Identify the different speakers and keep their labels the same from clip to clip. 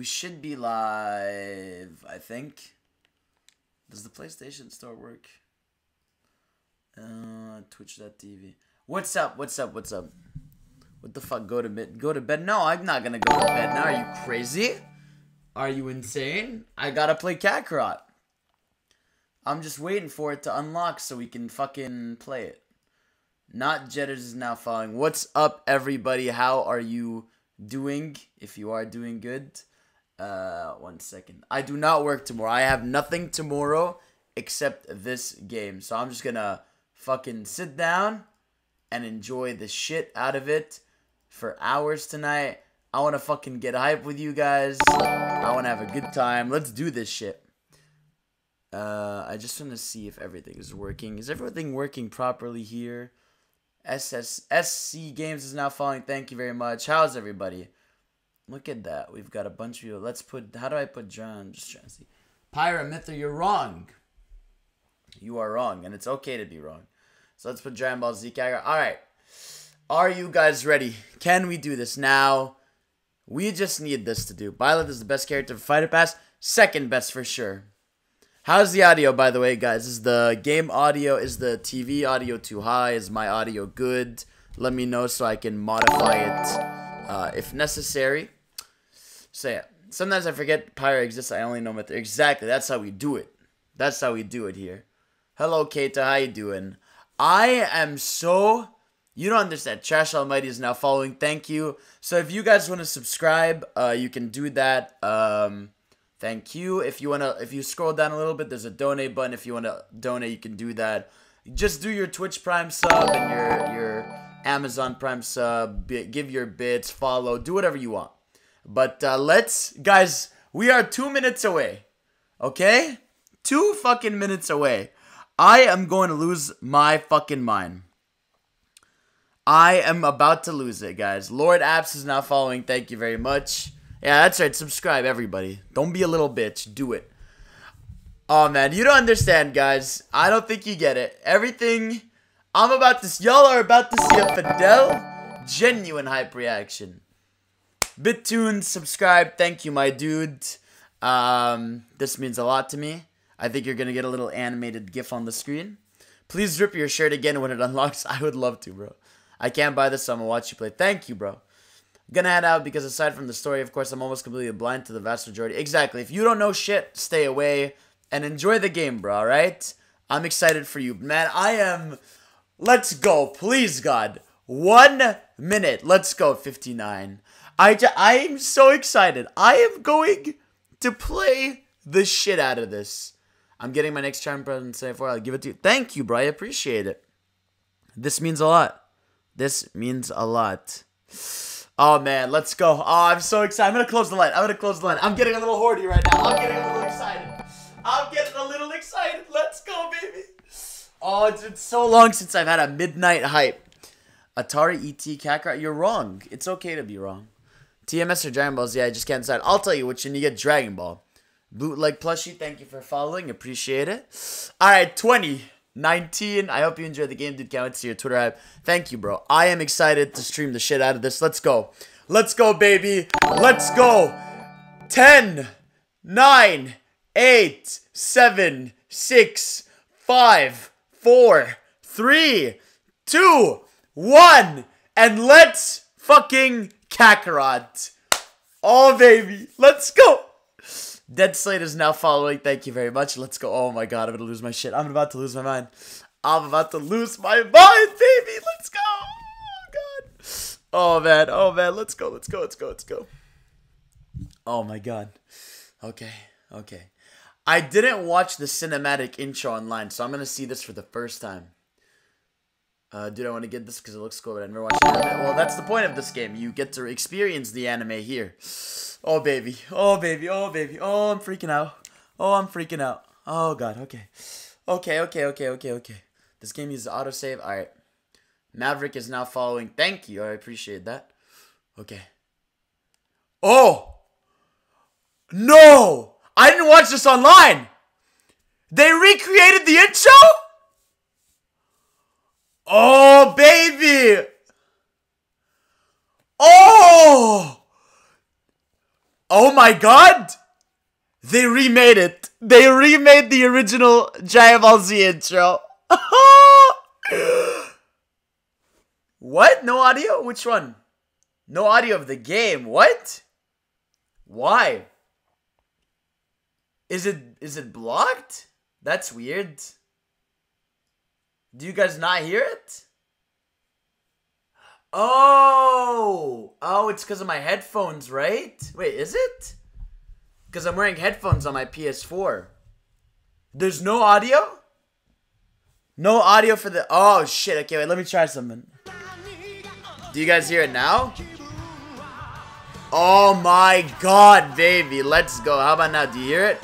Speaker 1: We should be live, I think. Does the PlayStation Store work? Uh, Twitch.tv. What's up? What's up? What's up? What the fuck? Go to bed. Go to bed. No, I'm not gonna go to bed now. Are you crazy? Are you insane? I gotta play Kakarot. I'm just waiting for it to unlock so we can fucking play it. Not Jetters is now following. What's up, everybody? How are you doing? If you are doing good. Uh, one second. I do not work tomorrow. I have nothing tomorrow except this game. So I'm just gonna fucking sit down and enjoy the shit out of it for hours tonight. I want to fucking get hype with you guys. I want to have a good time. Let's do this shit. Uh, I just want to see if everything is working. Is everything working properly here? SS SC Games is now following. Thank you very much. How's everybody? Look at that. We've got a bunch of you. Let's put. How do I put John? I'm just trying to see. Pyramithra, you're wrong. You are wrong, and it's okay to be wrong. So let's put Dragon Ball Z Kakarot. All right. Are you guys ready? Can we do this now? We just need this to do. Byleth is the best character for Fighter Pass. Second best for sure. How's the audio, by the way, guys? Is the game audio, is the TV audio too high? Is my audio good? Let me know so I can modify it uh, if necessary. So yeah, sometimes I forget Pyra exists. I only know Myth. Exactly, that's how we do it. That's how we do it here. Hello, Keita. How you doing? I am so... You don't understand. Trash Almighty is now following. Thank you. So if you guys want to subscribe, uh, you can do that. Um, thank you. If you wanna, if you scroll down a little bit, there's a donate button. If you wanna donate, you can do that. Just do your Twitch Prime sub and your your Amazon Prime sub. Give your bits, follow, do whatever you want. But uh, let's, guys, we are two minutes away. Okay? Two fucking minutes away. I am going to lose my fucking mind. I am about to lose it, guys. Lord Apps is now following. Thank you very much. Yeah, that's right. Subscribe, everybody. Don't be a little bitch. Do it. Oh, man. You don't understand, guys. I don't think you get it. Everything... I'm about to... Y'all are about to see a Fidel genuine hype reaction. BitTunes, subscribe. Thank you, my dude. Um, this means a lot to me. I think you're going to get a little animated GIF on the screen. Please rip your shirt again when it unlocks. I would love to, bro. I can't buy this, so I'm going to watch you play. Thank you, bro. Gonna head out because aside from the story, of course, I'm almost completely blind to the vast majority. Exactly. If you don't know shit, stay away and enjoy the game, bro, alright? I'm excited for you. Man, I am... Let's go. Please, God. One minute. Let's go, 59. I I'm so excited. I am going to play the shit out of this. I'm getting my next charm present today for I'll give it to you. Thank you, bro. I appreciate it. This means a lot. This means a lot. Oh man, let's go. Oh, I'm so excited. I'm gonna close the light. I'm gonna close the light. I'm getting a little horny right now. I'm getting a little excited. I'm getting a little excited. Let's go, baby. Oh, it's been so long since I've had a midnight hype. Atari ET Kakarot, you're wrong. It's okay to be wrong. TMS or Dragon Balls? Yeah, I just can't decide. I'll tell you which one you get Dragon Ball. Bootleg plushie, thank you for following. Appreciate it. Alright, 2019. I hope you enjoyed the game, dude. Can't wait to see your Twitter app. Thank you, bro. I am excited to stream the shit out of this. Let's go. Let's go, baby. Let's go. 10, 9, 8, 7, 6, 5, 4, 3, 2, 1. And let's fucking Kakarot. Oh, baby. Let's go. Dead Slate is now following. Thank you very much. Let's go. Oh, my God. I'm going to lose my shit. I'm about to lose my mind. I'm about to lose my mind, baby. Let's go. Oh, God. Oh, man. Oh, man. Let's go. Let's go. Let's go. Let's go. Oh, my God. Okay. Okay. I didn't watch the cinematic intro online, so I'm going to see this for the first time. Uh, dude, I want to get this because it looks cool, but I never watched anime. Well, that's the point of this game. You get to experience the anime here. Oh, baby. Oh, baby. Oh, baby. Oh, I'm freaking out. Oh, I'm freaking out. Oh, God. Okay. Okay, okay, okay, okay, okay. This game uses autosave. All right. Maverick is now following. Thank you. I appreciate that. Okay. Oh! No! I didn't watch this online! They recreated the intro? Oh, baby! Oh! Oh my god! They remade it. They remade the original Dragon Ball Z intro. what? No audio? Which one? No audio of the game. What? Why? Is it is it blocked? That's weird. Do you guys not hear it? Oh, oh, it's because of my headphones, right? Wait, is it? Because I'm wearing headphones on my PS4. There's no audio? No audio for the. Oh, shit. Okay, wait, let me try something. Do you guys hear it now? Oh my god, baby. Let's go. How about now? Do you hear it?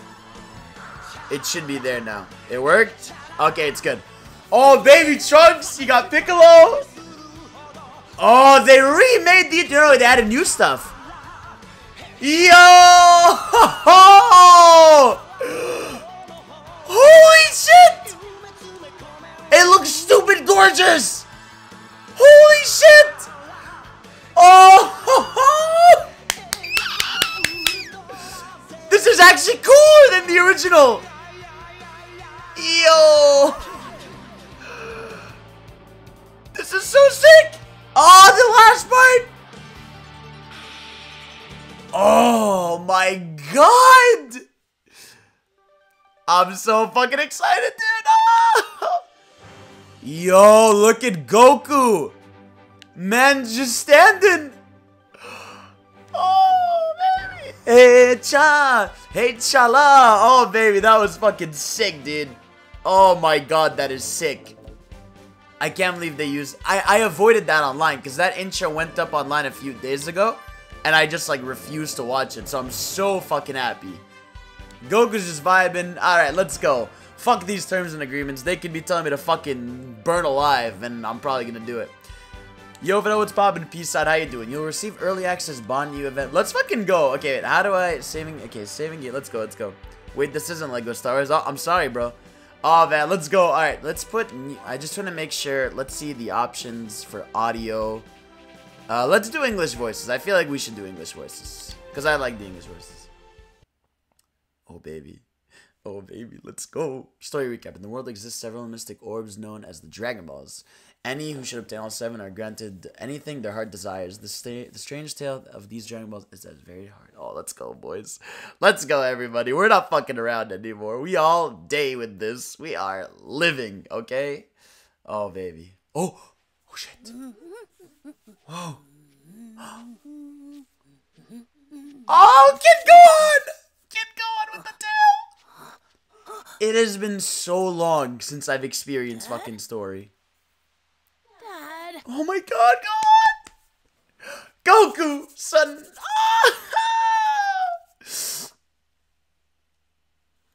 Speaker 1: It should be there now. It worked? Okay, it's good. Oh, baby Trunks, you got Piccolo. Oh, they remade the no, they added new stuff. Yo! Holy shit! It looks stupid gorgeous! Holy shit! Oh! This is actually cooler than the original! Yo! This is so sick! Oh, the last part! Oh my god! I'm so fucking excited, dude! Oh! Yo, look at Goku! Man, just standing! Oh, baby! Hey, cha! Hey, chala! Oh, baby, that was fucking sick, dude. Oh my god, that is sick. I can't believe they used... I, I avoided that online, because that intro went up online a few days ago, and I just, like, refused to watch it, so I'm so fucking happy. Goku's just vibing. Alright, let's go. Fuck these terms and agreements. They could be telling me to fucking burn alive, and I'm probably gonna do it. Yo, Vanilla, what's poppin'? Peace out, how you doing? You'll receive early access Bond U event. Let's fucking go. Okay, wait, how do I... Saving... Okay, saving it. Let's go, let's go. Wait, this isn't Lego Star Wars. Oh, I'm sorry, bro. Oh, man, let's go. Alright, let's put... I just want to make sure... Let's see the options for audio. Uh, let's do English voices. I feel like we should do English voices. Because I like the English voices. Oh, baby. Oh, baby, let's go. Story recap. In the world exists several mystic orbs known as the Dragon Balls. Any who should obtain all seven are granted anything their heart desires. The, sta- the strange tale of these Dragon Balls is that very hard. Oh, let's go, boys. Let's go, everybody. We're not fucking around anymore. We all day with this. We are living, okay? Oh, baby. Oh, oh shit. Whoa. Oh, kid, Goku! Kid, Goku with the tail! It has been so long since I've experienced fucking story. Oh my god, go on! Goku, son! Ah!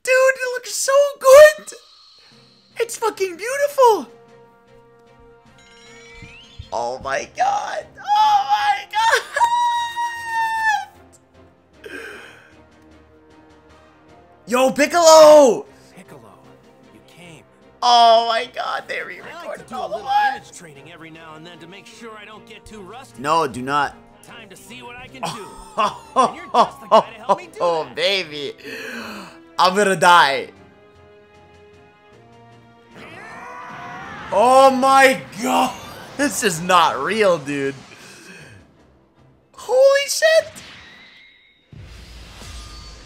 Speaker 1: Dude, it looks so good! It's fucking beautiful! Oh my god! Oh my god! Yo, Piccolo! Oh my god, they
Speaker 2: I like to
Speaker 1: re-recorded
Speaker 2: do a
Speaker 1: all the
Speaker 2: little
Speaker 1: lines!
Speaker 2: training every now and then to make sure I don't get too rusty.
Speaker 1: No, do not.
Speaker 2: Time to see what I can do.
Speaker 1: Oh,
Speaker 2: you're just the guy to help me do
Speaker 1: oh, baby. I'm gonna die. Oh my god. This is not real, dude. Holy shit.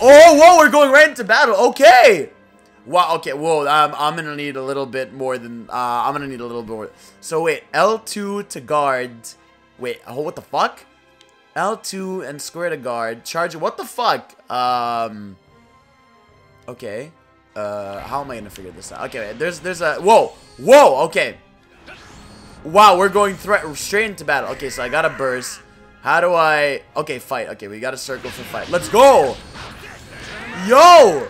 Speaker 1: Oh, whoa, we're going right into battle. Okay. Wow, okay, whoa, I'm, I'm gonna need a little bit more than, uh, I'm gonna need a little bit more. So wait, L2 to guard. Wait, oh, what the fuck? L2 and square to guard. Charge, what the fuck? Um, okay. Uh, how am I gonna figure this out? Okay, wait, there's, there's a, whoa, whoa, okay. Wow, we're going threat straight into battle. Okay, so I got a burst. How do I, okay, fight. Okay, we got a circle for fight. Let's go. Yo.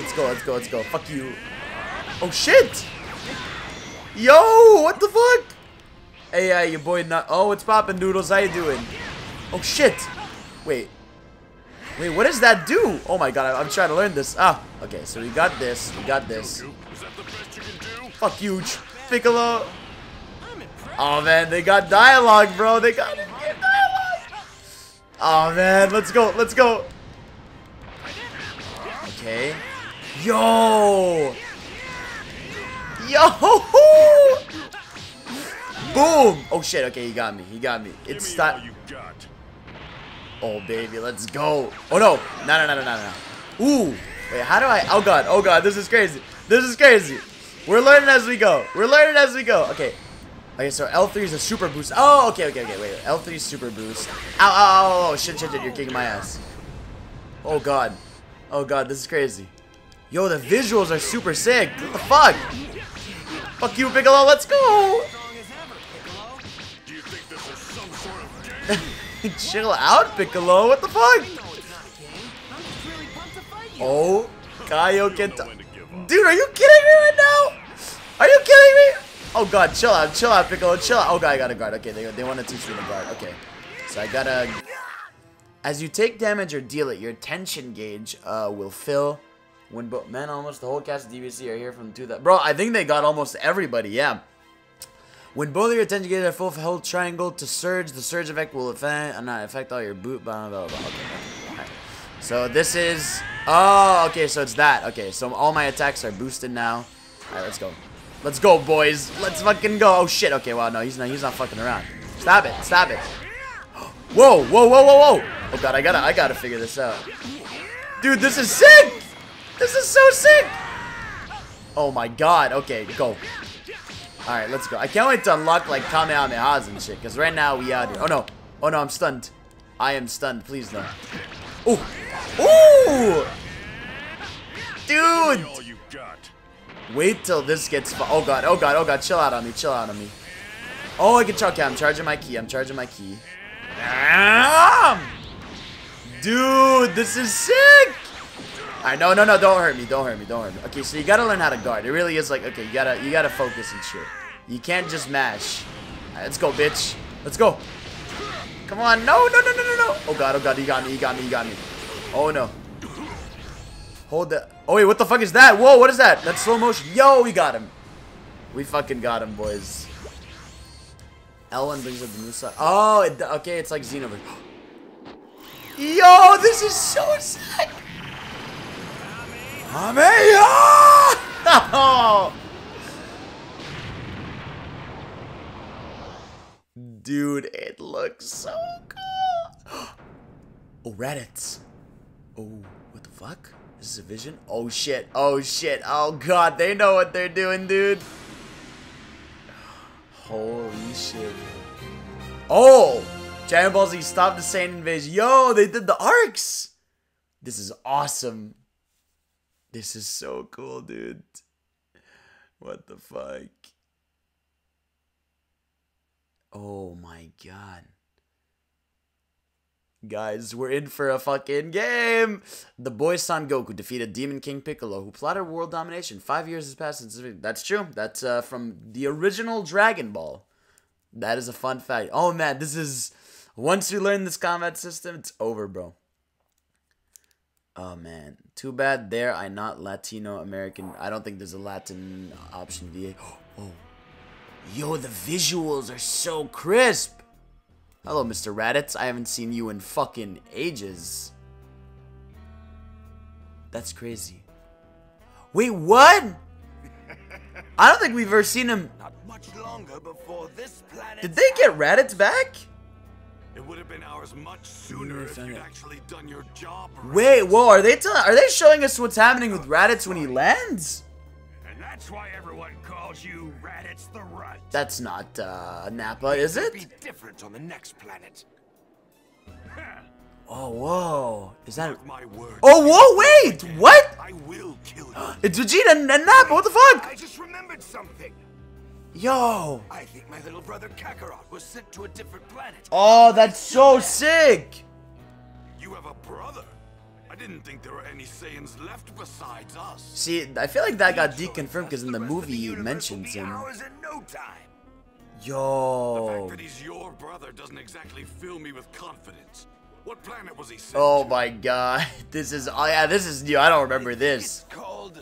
Speaker 1: Let's go, let's go, let's go. Fuck you. Oh, shit. Yo, what the fuck? Hey, uh, your boy not. Oh, what's poppin', Noodles. How you doing? Oh, shit. Wait. Wait, what does that do? Oh my god, I- I'm trying to learn this. Ah, okay, so we got this. We got this. Fuck you, Ch- Piccolo. Oh man, they got dialogue, bro. They got dialogue. Oh man, let's go, let's go. Okay. Yo! Yo! Boom! Oh shit, okay, he got me. He got me. It's
Speaker 3: got.
Speaker 1: Oh baby, let's go. Oh no. No, no, no, no, no, no. Ooh. Wait, how do I? Oh god, oh god, this is crazy. This is crazy. We're learning as we go. We're learning as we go. Okay. Okay, so L3 is a super boost. Oh, okay, okay, okay, wait. L3 is super boost. Ow, ow, ow, ow, shit, shit, shit, you're kicking my ass. Oh god. Oh god, this is crazy. Yo, the visuals are super sick. What the fuck? Fuck you, Piccolo, let's go! Chill out, Piccolo, what the fuck? Oh, Kaio
Speaker 3: Know
Speaker 1: Kenta.
Speaker 3: when to give up.
Speaker 1: Dude, are you kidding me right now? Are you kidding me? Oh god, chill out, chill out, Piccolo, chill out. Oh god, I got a guard. Okay, they, they want to teach me the guard. Okay, so I gotta. As you take damage or deal it, your tension gauge uh, will fill. When bo- man, almost the whole cast of DBZ are here from two that. Bro, I think they got almost everybody. Yeah. When both of your attention get a full, hold triangle to surge. The surge effect will affect, uh, not affect all your boot. Blah blah blah. Okay. Alright. So this is. Oh, okay. So it's that. Okay. So all my attacks are boosted now. All right, let's go. Let's go, boys. Let's fucking go. Oh shit. Okay. Wow. No, he's not. He's not fucking around. Stop it. Stop it. Whoa. Whoa. Whoa. Whoa. Whoa. Oh god. I gotta. I gotta figure this out. Dude, this is sick. This is so sick. Oh my god. Okay. Go. All right. Let's go. I can't wait to unlock like Kamehamehas and shit. Cause right now we out here. Oh no. Oh no. I'm stunned. I am stunned. Please no. Ooh. Ooh. Dude. Wait till this gets Oh god, oh god, oh god, chill out on me, chill out on me. Oh, I can charge. Okay, I'm charging my ki. I'm charging my ki. Dude, this is sick! Alright, no, no, no, don't hurt me, don't hurt me, don't hurt me. Okay, so you gotta learn how to guard. It really is like, okay, you gotta, you gotta focus and shit. You can't just mash. Alright, let's go, bitch. Let's go. Come on, no, no, no, no, no, no. Oh god, oh god, he got me, he got me, he got me. Oh no. Hold the. Oh wait, what the fuck is that? Whoa, what is that? That's slow motion. Yo, we got him. We fucking got him, boys. L1 brings up the new side. Oh, it, okay, it's like Xenoverse. Yo, this is so sick. Ameya! Oh! Dude, it looks so cool. Oh, Raditz. Oh, what the fuck? This is a vision? Oh shit. Oh shit. Oh god, they know what they're doing, dude. Holy shit. Oh! Dragon Ball Z stopped the Saiyan invasion. Yo, they did the arcs! This is awesome. This is so cool, dude. What the fuck? Oh my god. Guys, we're in for a fucking game! The boy Son Goku defeated Demon King Piccolo, who plotted world domination. Five years has passed since. That's true. That's uh, from the original Dragon Ball. That is a fun fact. Oh man, this is. Once you learn this combat system, it's over, bro. Oh man, too bad there. I not Latino American. I don't think there's a Latin option. VA. Oh, yo, the visuals are so crisp. Hello, Mr. Raditz. I haven't seen you in fucking ages. That's crazy. Wait, what? I don't think we've ever seen him.
Speaker 4: Not much longer before this planet.
Speaker 1: Did they get Raditz back?
Speaker 3: It would have been ours much sooner if you'd actually done your job. right.
Speaker 1: Wait, whoa, are they telling are they showing us what's happening with Raditz when he lands?
Speaker 3: And that's why everyone calls you Raditz the Runt.
Speaker 1: That's not uh Nappa, is
Speaker 4: It'll Be different on the next planet.
Speaker 1: Oh whoa. Is that
Speaker 3: my word.
Speaker 1: Oh whoa, wait! What?
Speaker 3: I will kill you.
Speaker 1: It's Vegeta and, and Nappa, what the fuck?
Speaker 4: I just remembered something.
Speaker 1: Yo!
Speaker 4: I think my little brother Kakarot was sent to a different planet.
Speaker 1: Oh, that's so sick!
Speaker 3: You have a brother. I didn't think there were any Saiyans left besides us.
Speaker 1: See, I feel like that got deconfirmed because in the movie he
Speaker 4: universe will
Speaker 1: mentions him.
Speaker 4: In no time.
Speaker 3: The fact
Speaker 1: Yo.
Speaker 3: that he's your brother doesn't exactly fill me with confidence. What planet was he sent
Speaker 1: Oh
Speaker 3: to?
Speaker 1: my god. This is oh yeah, this is new. I don't remember this.
Speaker 4: It's called.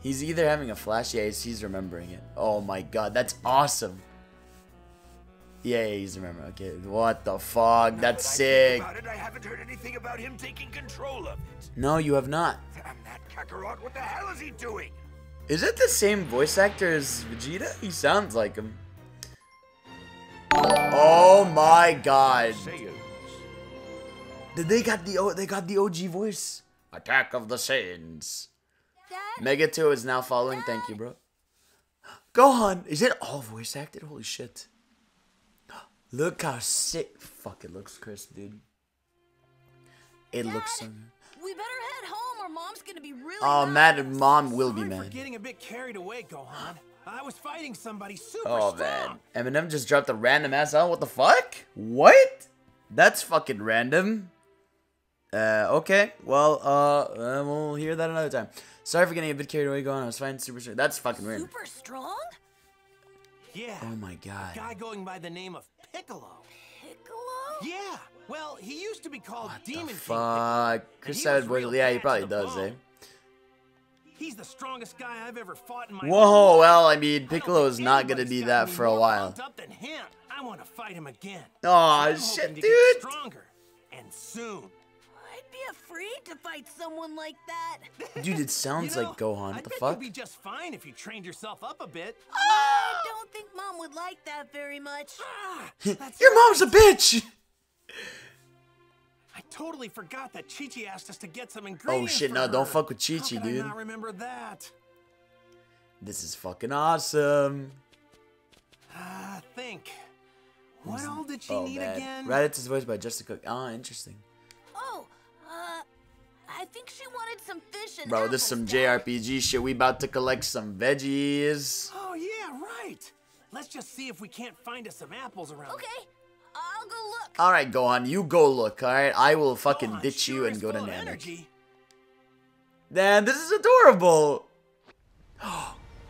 Speaker 1: He's either having a flash, yeah, he's, remembering it. Oh my god, that's awesome. Yeah, yeah, he's a member. Okay, what the fuck? That's sick.
Speaker 3: it, I haven't heard anything about him taking control of it.
Speaker 1: No, you have not.
Speaker 3: Damn that Kakarot, what the hell is he doing?
Speaker 1: Is it the same voice actor as Vegeta? He sounds like him. Oh my god. Did they got the O they got the OG voice? Attack of the Saiyans.
Speaker 5: Dad?
Speaker 1: Mega 2 is now following. Thank you, bro. Gohan, is it all voice acted? Holy shit. Look how sick. Fuck, it looks crisp, dude. It looks so good.
Speaker 5: We better head home or mom's gonna be really
Speaker 1: Oh,
Speaker 5: mad.
Speaker 1: mad mom will be
Speaker 2: Sorry for
Speaker 1: mad.
Speaker 2: getting a bit carried away, Gohan. I was fighting somebody super
Speaker 1: Oh
Speaker 2: strong.
Speaker 1: man, Eminem just dropped a random ass album. What the fuck? What? That's fucking random. Uh, okay. Well, uh, uh, we'll hear that another time. Sorry for getting a bit carried away. Going, I was fine. Super strong. That's fucking weird.
Speaker 5: Super strong?
Speaker 2: Yeah.
Speaker 1: Oh my god.
Speaker 2: Guy going by the name of Piccolo.
Speaker 5: Piccolo?
Speaker 2: Yeah. Well, he used to be called
Speaker 1: What the
Speaker 2: Demon King
Speaker 1: fuck?
Speaker 2: Piccolo,
Speaker 1: Chris
Speaker 2: and he
Speaker 1: Sabat
Speaker 2: was
Speaker 1: voice.
Speaker 2: real
Speaker 1: Yeah, he probably
Speaker 2: to the
Speaker 1: does, eh?
Speaker 2: He's the strongest guy I've ever fought in my
Speaker 1: Whoa,
Speaker 2: whole
Speaker 1: well,
Speaker 2: life.
Speaker 1: I mean,
Speaker 2: I don't
Speaker 1: Piccolo is not gonna be that for a while.
Speaker 2: pumped Up than him. I want to fight him again.
Speaker 1: Aw,
Speaker 2: I'm
Speaker 1: shit, dude.
Speaker 2: Stronger and soon.
Speaker 5: I'd be afraid to fight someone like that.
Speaker 1: Dude, it sounds
Speaker 2: You know,
Speaker 1: like Gohan.
Speaker 2: I
Speaker 1: What the
Speaker 2: bet
Speaker 1: fuck?
Speaker 2: You'd be just fine if you trained yourself up a bit.
Speaker 5: I don't think mom would like that very much.
Speaker 2: Ah, that's
Speaker 1: Your mom's a bitch!
Speaker 2: I totally forgot that Chi Chi asked us to get some ingredients.
Speaker 1: Oh shit,
Speaker 2: for
Speaker 1: no, don't fuck with
Speaker 2: How
Speaker 1: Chi Chi,
Speaker 2: could
Speaker 1: dude.
Speaker 2: I not remember that.
Speaker 1: This is fucking awesome.
Speaker 2: Ah, think. What all did she
Speaker 1: Oh
Speaker 2: need
Speaker 1: man.
Speaker 2: again?
Speaker 1: Raditz is voiced by Justin Cook. Ah, interesting.
Speaker 5: I think she wanted some fish and
Speaker 1: Bro, this is some
Speaker 5: Dad.
Speaker 1: JRPG shit. We about to collect some veggies.
Speaker 2: Oh yeah, right. Let's just see if we can't find us some apples around.
Speaker 5: Okay, I'll go look.
Speaker 1: All right, Gohan, you go look. All right, I will fucking
Speaker 2: Gohan
Speaker 1: ditch you and go to
Speaker 2: full of
Speaker 1: Namek.
Speaker 2: energy.
Speaker 1: Damn, this is adorable.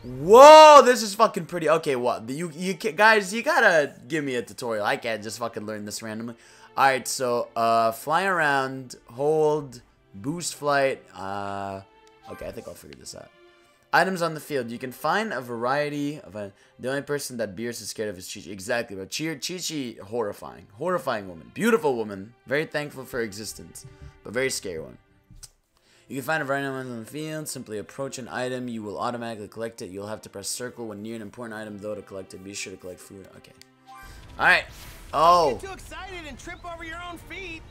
Speaker 1: Whoa, this is fucking pretty. Okay, what you you guys? You gotta give me a tutorial. I can't just fucking learn this randomly. All right, so uh, fly around, hold, boost flight. Uh, okay, I think I'll figure this out. Items on the field. You can find a variety of a. The only person that Beerus is scared of is Chi Chi. Exactly, but Chi Chi, horrifying, horrifying woman, beautiful woman, very thankful for existence, but very scary one. You can find a variety of items on the field. Simply approach an item. You will automatically collect it. You'll have to press circle when near an important item, though, to collect it. Be sure to collect food. Okay. Alright. Oh.
Speaker 2: Too excited and trip over your own feet.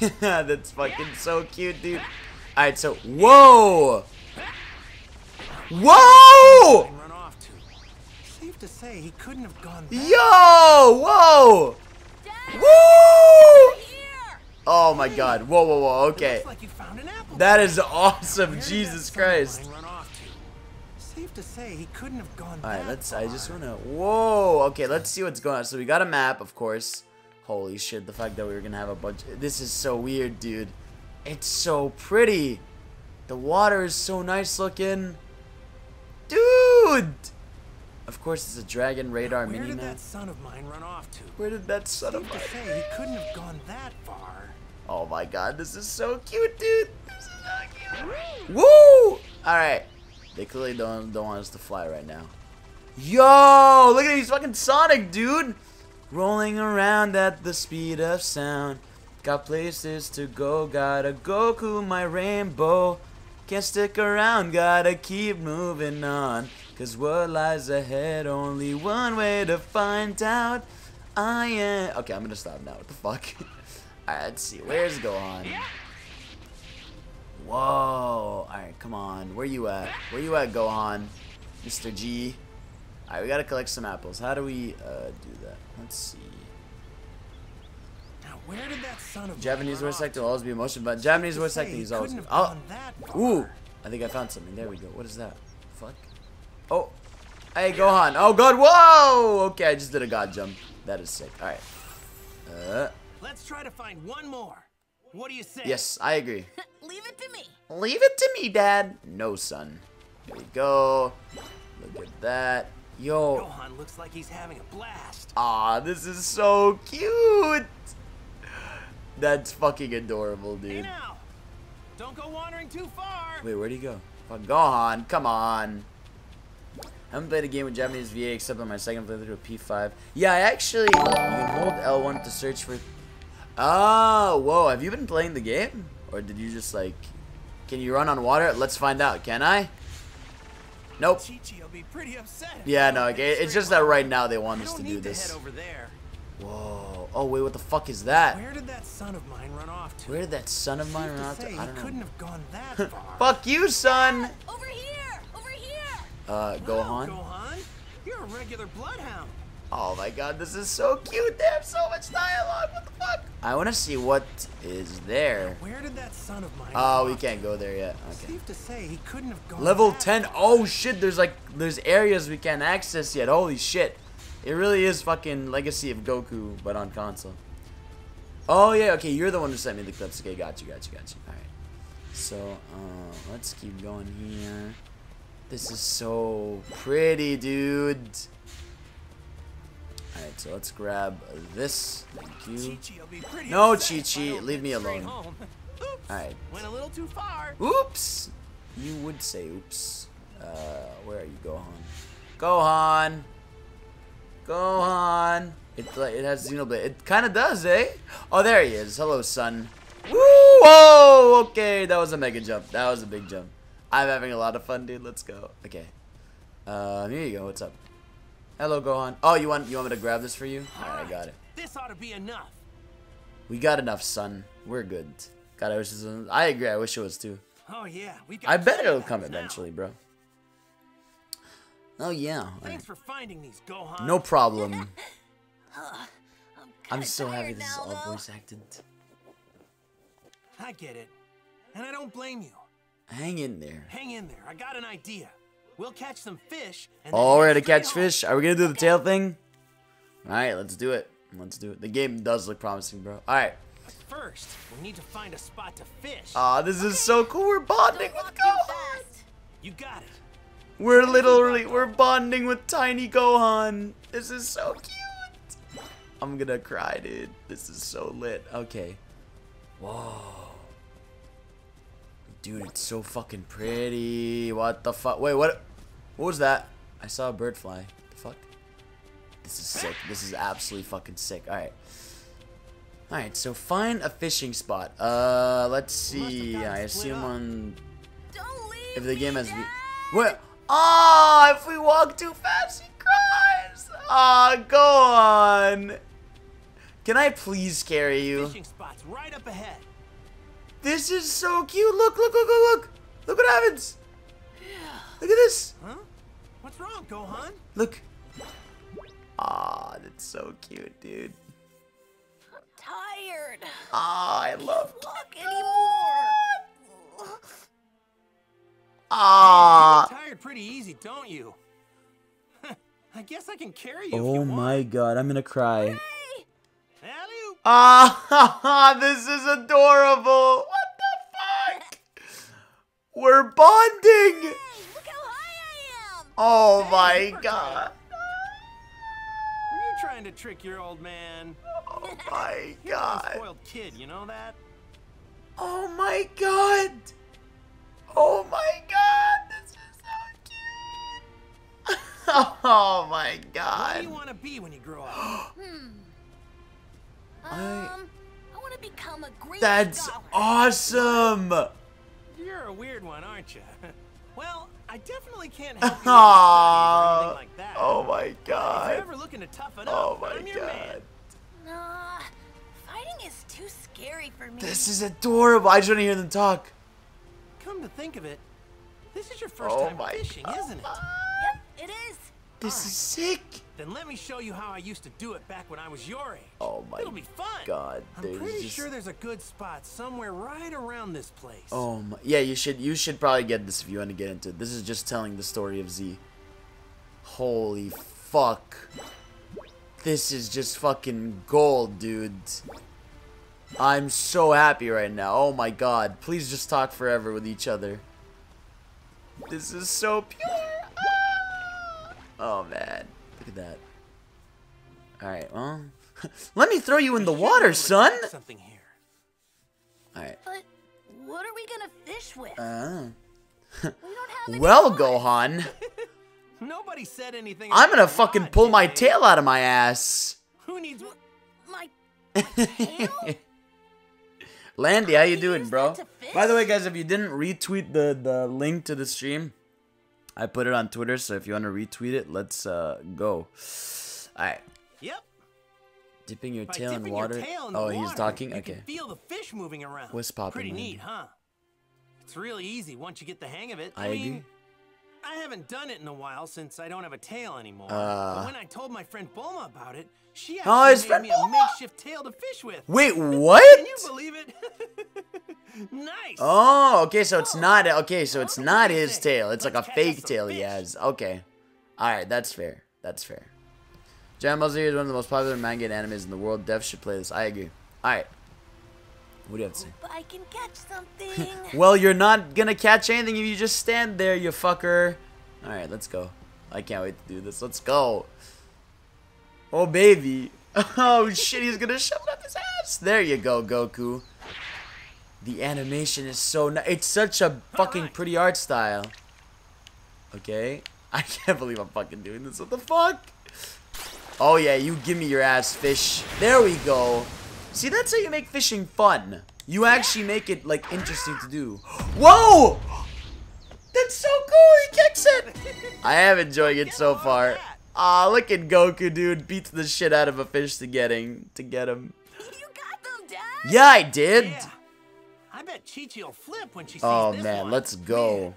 Speaker 1: That's fucking so cute, dude. Alright, so. Whoa! Whoa!
Speaker 2: Run off to. Safe to say, he couldn't have gone back.
Speaker 1: Yo! Whoa!
Speaker 5: Dad,
Speaker 1: Woo! Oh my god. Whoa, whoa, whoa. Okay.
Speaker 2: Like you found an apple.
Speaker 1: That is awesome. Jesus
Speaker 2: that son
Speaker 1: Christ.
Speaker 2: Mine Run off to? Say, he couldn't have gone
Speaker 1: Alright, let's. I just wanna. Whoa. Okay, let's see what's going on. So we got a map, of course. Holy shit! The fact that we were gonna have a bunch. This is so weird, dude. It's so pretty. The water is so nice looking, dude. Of course, it's a dragon radar
Speaker 2: Where
Speaker 1: mini
Speaker 2: did that son of mine run off to?
Speaker 1: Where did that son of mine?
Speaker 2: to say, he couldn't have gone that far.
Speaker 1: Oh my god, this is so cute, dude. This is so cute. Woo! Alright. They clearly don't, don't want us to fly right now. Yo! Look at these fucking Sonic, dude! Rolling around at the speed of sound. Got places to go, gotta Goku my rainbow. Can't stick around, gotta keep moving on. Cause what lies ahead, only one way to find out. I am. Okay, I'm gonna stop now. What the fuck? Alright, let's see. Where's Gohan? Whoa. Alright, come on. Where you at? Where you at, Gohan? Mr. G. Alright, we gotta collect some apples. How do we uh, do that? Let's see.
Speaker 2: Now, where did that son of
Speaker 1: Japanese voice acting
Speaker 2: to?
Speaker 1: will always be emotion, but Japanese voice acting is always. Oh!
Speaker 2: that.
Speaker 1: Ooh! I think I found something. There we go. What is that? Fuck. Oh! Hey, Gohan. Oh, God. Whoa! Okay, I just did a God jump. That is sick. Alright. Uh,
Speaker 2: Let's try to find one more. What do you say?
Speaker 1: yes, I agree.
Speaker 5: Leave it to me.
Speaker 1: Leave it to me, Dad. No, son. There we go. Look at that. Yo.
Speaker 2: Gohan looks like he's having a blast.
Speaker 1: Aw, this is so cute. That's fucking adorable,
Speaker 2: Hey
Speaker 1: dude.
Speaker 2: now, don't go wandering too far.
Speaker 1: Wait, where'd he go? Fuck, Gohan, come on. I haven't played a game with Japanese VA except on my second playthrough of P5. Yeah, I actually you can hold L1 to search for. Oh, whoa! Have you been playing the game, or did you just like? Can you run on water? Let's find out. Can I? Nope.
Speaker 2: Chi-Chi will be pretty upset.
Speaker 1: Yeah, no.
Speaker 2: don't
Speaker 1: Okay, it's just that right now they want us to do this.
Speaker 2: head over there.
Speaker 1: Whoa. Oh wait, what the fuck is that?
Speaker 2: Where did that son of mine run off to?
Speaker 1: Where did that son of mine run off to? I don't
Speaker 2: couldn't
Speaker 1: know.
Speaker 2: have gone that far.
Speaker 1: Fuck you, son.
Speaker 5: Over here! Over here!
Speaker 1: Uh,
Speaker 2: Wow,
Speaker 1: Gohan.
Speaker 2: Gohan, you're a regular bloodhound.
Speaker 1: Oh my god, this is so cute. They have so much dialogue. What the fuck? I want to see what is there.
Speaker 2: Where did that son of mine?
Speaker 1: Oh, we can't go there yet. Okay.
Speaker 2: Safe to say, he couldn't have gone.
Speaker 1: Level
Speaker 2: that
Speaker 1: 10. Oh shit, there's like there's areas we can't access yet. Holy shit. It really is fucking Legacy of Goku, but on console. Oh yeah, okay, you're the one who sent me the clips. Okay, got you, got you, got you. Alright. So, uh, let's keep going here. This is so pretty, dude. Alright, so let's grab this. Thank you.
Speaker 2: Chi-Chi will be pretty
Speaker 1: No,
Speaker 2: upset
Speaker 1: Chi-Chi, leave me alone. Alright.
Speaker 2: Went a little too far.
Speaker 1: Oops! You would say oops. Uh, where are you, Gohan? Gohan! Gohan! It, it has Xenoblade. It kind of does, eh? Oh, there he is. Hello, son. Woo! Whoa! Okay, that was a mega jump. That was a big jump. I'm having a lot of fun, dude. Let's go. Okay. Um, here you go. What's up? Hello, Gohan. Oh, you want you want me to grab this for you? Alright, I got it.
Speaker 2: This ought to be enough.
Speaker 1: We got enough, son. We're good. God, I wish this was, I agree. I wish it was too.
Speaker 2: Oh yeah, we got.
Speaker 1: I bet it'll come
Speaker 2: those now.
Speaker 1: eventually, bro. Oh yeah. Alright.
Speaker 2: Thanks for finding these, Gohan.
Speaker 1: No problem.
Speaker 5: I'm,
Speaker 1: I'm so happy
Speaker 5: tired
Speaker 1: this is all
Speaker 5: though.
Speaker 1: voice acted.
Speaker 2: I get it, and I don't blame you.
Speaker 1: Hang in there.
Speaker 2: Hang in there. I got an idea. We'll catch some fish. And
Speaker 1: Oh, we're gonna catch fish. Are we gonna do the tail thing? Alright, let's do it. Let's do it. The game does look promising, bro. Alright.
Speaker 2: First, we need to find a spot to fish.
Speaker 1: Aw, this is so cool. We're bonding with Gohan.
Speaker 2: you got it.
Speaker 1: We're literally, we're bonding with tiny Gohan. This is so cute. I'm gonna cry, dude. This is so lit. Okay. Whoa. Dude, it's so fucking pretty. What the fuck? Wait, what? What was that? I saw a bird fly. The fuck? This is sick. This is absolutely fucking sick. Alright. Alright, so find a fishing spot. Uh, let's see. I assume on if the game has.
Speaker 5: Dad.
Speaker 1: What? Ah, if we walk too fast, he cries. Ah, go on. Can I please carry you?
Speaker 2: Fishing spots right up ahead.
Speaker 1: This is so cute. Look, look, look, look, look. Look what happens. Look at this.
Speaker 2: Huh? What's wrong, Gohan?
Speaker 1: Look. Ah, that's so cute, dude.
Speaker 5: I'm tired.
Speaker 1: Ah, I love.
Speaker 5: Walk anymore.
Speaker 1: Ah.
Speaker 2: You tired pretty easy, don't you? I guess I can carry you if
Speaker 1: Oh
Speaker 2: you
Speaker 1: my god, I'm gonna cry.
Speaker 5: Hey.
Speaker 1: Ah, this is adorable. What the fuck? We're bonding.
Speaker 5: hey, look how high I am.
Speaker 1: Oh my god.
Speaker 2: Were you trying to trick your old man?
Speaker 1: Oh my
Speaker 2: You're a
Speaker 1: god.
Speaker 2: spoiled kid, you know that?
Speaker 1: Oh my god. Oh my god. This is so cute. Oh my god.
Speaker 2: What do you want to be when you grow up?
Speaker 5: Um, I want to become a great
Speaker 1: That's
Speaker 5: scholar.
Speaker 1: awesome.
Speaker 2: You're a weird one, aren't you? well, I definitely can't help you with or ah, like that.
Speaker 1: Oh my
Speaker 2: If you're
Speaker 1: god.
Speaker 2: ever looking to toughen up,
Speaker 1: Oh my
Speaker 2: I'm your man.
Speaker 1: god.
Speaker 5: Nah, fighting is too scary for me.
Speaker 1: This is adorable. I just want to hear them talk.
Speaker 2: Come to think of it, this is your first
Speaker 1: Oh
Speaker 2: time
Speaker 1: my
Speaker 2: fishing, isn't it?
Speaker 5: Yep, it is.
Speaker 1: This is sick.
Speaker 2: Then let me show you how I used to do it back when I was your age.
Speaker 1: Oh my
Speaker 2: It'll be fun.
Speaker 1: god.
Speaker 2: I'm pretty
Speaker 1: just-
Speaker 2: sure there's a good spot somewhere right around this place.
Speaker 1: Oh my, yeah, you should you should probably get this if you want to get into it. This is just telling the story of Z. Holy fuck. This is just fucking gold, dude. I'm so happy right now. Oh my god. Please just talk forever with each other. This is so pure. Ah! Oh man. Look at that. Alright, well. Let me throw you in the water,
Speaker 2: be able to
Speaker 1: son!
Speaker 2: Something here.
Speaker 1: Alright.
Speaker 5: But what are we gonna fish with?
Speaker 1: Uh.
Speaker 5: we don't have
Speaker 1: Well,
Speaker 5: wood.
Speaker 1: Gohan.
Speaker 2: Nobody said anything.
Speaker 1: I'm gonna fucking
Speaker 2: rod,
Speaker 1: pull my
Speaker 2: they?
Speaker 1: tail out of my ass.
Speaker 2: Who needs?
Speaker 5: My tail?
Speaker 1: Landy, how you
Speaker 5: you
Speaker 1: doing, bro? By the way, guys, if you didn't retweet the the link to the stream, I put it on Twitter. So if you want to retweet it, let's uh go. All right,
Speaker 2: Yep.
Speaker 1: dipping your
Speaker 2: By
Speaker 1: tail in water.
Speaker 2: Tail in
Speaker 1: oh,
Speaker 2: water,
Speaker 1: he's talking.
Speaker 2: You
Speaker 1: Okay.
Speaker 2: can feel the fish moving around.
Speaker 1: What's poppin',
Speaker 2: Pretty neat, huh? It's really easy once you get the hang of it.
Speaker 1: I
Speaker 2: I, mean,
Speaker 1: agree.
Speaker 2: I haven't done it in a while since I don't have a tail anymore.
Speaker 1: Uh.
Speaker 2: but when I told my friend Bulma about it, she
Speaker 1: Oh,
Speaker 2: actually
Speaker 1: his
Speaker 2: made me a makeshift tail to fish with.
Speaker 1: Wait, what?
Speaker 2: Can you believe it? nice.
Speaker 1: Oh, okay. So it's not okay. So it's
Speaker 2: Oh,
Speaker 1: not
Speaker 2: what do you
Speaker 1: his tail. It's like a fake tail he has. Okay. All right, that's fair. That's fair. Dragon Ball Z is one of the most popular manga and animes in the world. Dev should play this. I agree. All right. What do you have to say?
Speaker 5: Hope I can catch something.
Speaker 1: Well, you're not gonna catch anything if you just stand there, you fucker. All right, let's go. I can't wait to do this. Let's go. Oh baby. Oh shit, he's gonna shove it up his ass. There you go, Goku. The animation is so nice. It's such a fucking pretty art style. Okay. I can't believe I'm fucking doing this. What the fuck? Oh yeah, you give me your ass, fish. There we go. See, that's how you make fishing fun. You actually make it like interesting to do. Whoa! That's so cool. He kicks it. I am enjoying it so far. Aw, look at Goku, dude. Beats the shit out of a fish to getting to get him.
Speaker 5: you got them, Dad?
Speaker 1: Yeah, I did.
Speaker 2: Yeah. I bet Chi-Chi will flip when she sees
Speaker 1: Oh
Speaker 2: this
Speaker 1: man,
Speaker 2: one.
Speaker 1: let's go.
Speaker 2: Man,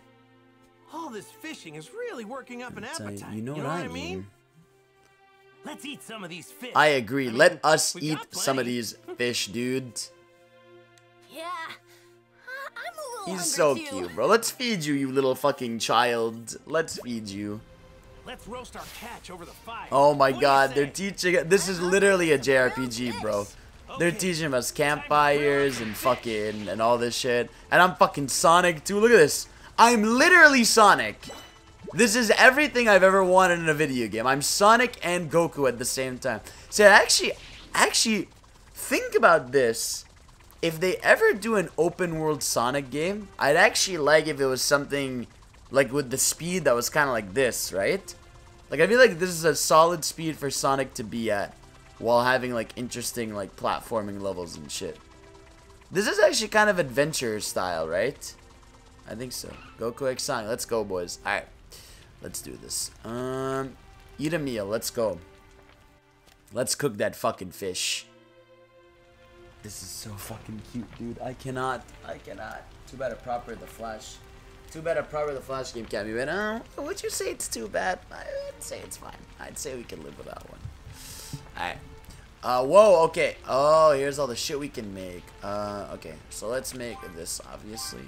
Speaker 2: all this fishing is really working up an
Speaker 1: Tell you-
Speaker 2: appetite.
Speaker 1: you know what I mean.
Speaker 2: Let's eat some of these fish.
Speaker 1: I agree.
Speaker 2: mean,
Speaker 1: Let us eat
Speaker 2: got
Speaker 1: some of these fish, dude.
Speaker 5: Yeah. Uh, I'm a little
Speaker 1: He's so
Speaker 5: too.
Speaker 1: cute, bro. Let's feed you, you little fucking child. Let's feed you.
Speaker 2: Let's roast our catch over the fire.
Speaker 1: Oh my
Speaker 2: What
Speaker 1: god, they're teaching. This is literally a JRPG, bro. They're
Speaker 2: Okay.
Speaker 1: teaching us campfires and fucking and all this shit. And I'm fucking Sonic too. Look at this. I'm literally Sonic. This is everything I've ever wanted in a video game. I'm Sonic and Goku at the same time. So actually, actually, think about this. If they ever do an open world Sonic game, I'd actually like if it was something like with the speed that was kind of like this, right? Like I feel like this is a solid speed for Sonic to be at while having like interesting like platforming levels and shit. This is actually kind of adventure style, right? I think so. Goku X Sonic. Let's go, boys. Alright. Let's do this. Um eat a meal. Let's go. Let's cook that fucking fish. This is so fucking cute, dude. I cannot. I cannot. Too bad a proper the Flash. Too bad a proper the Flash game can't be better. Uh, would you say it's too bad? I'd say it's fine. I'd say we can live with that one. Alright. Uh, whoa, okay. Oh, here's all the shit we can make. Uh, okay. So let's make this, obviously.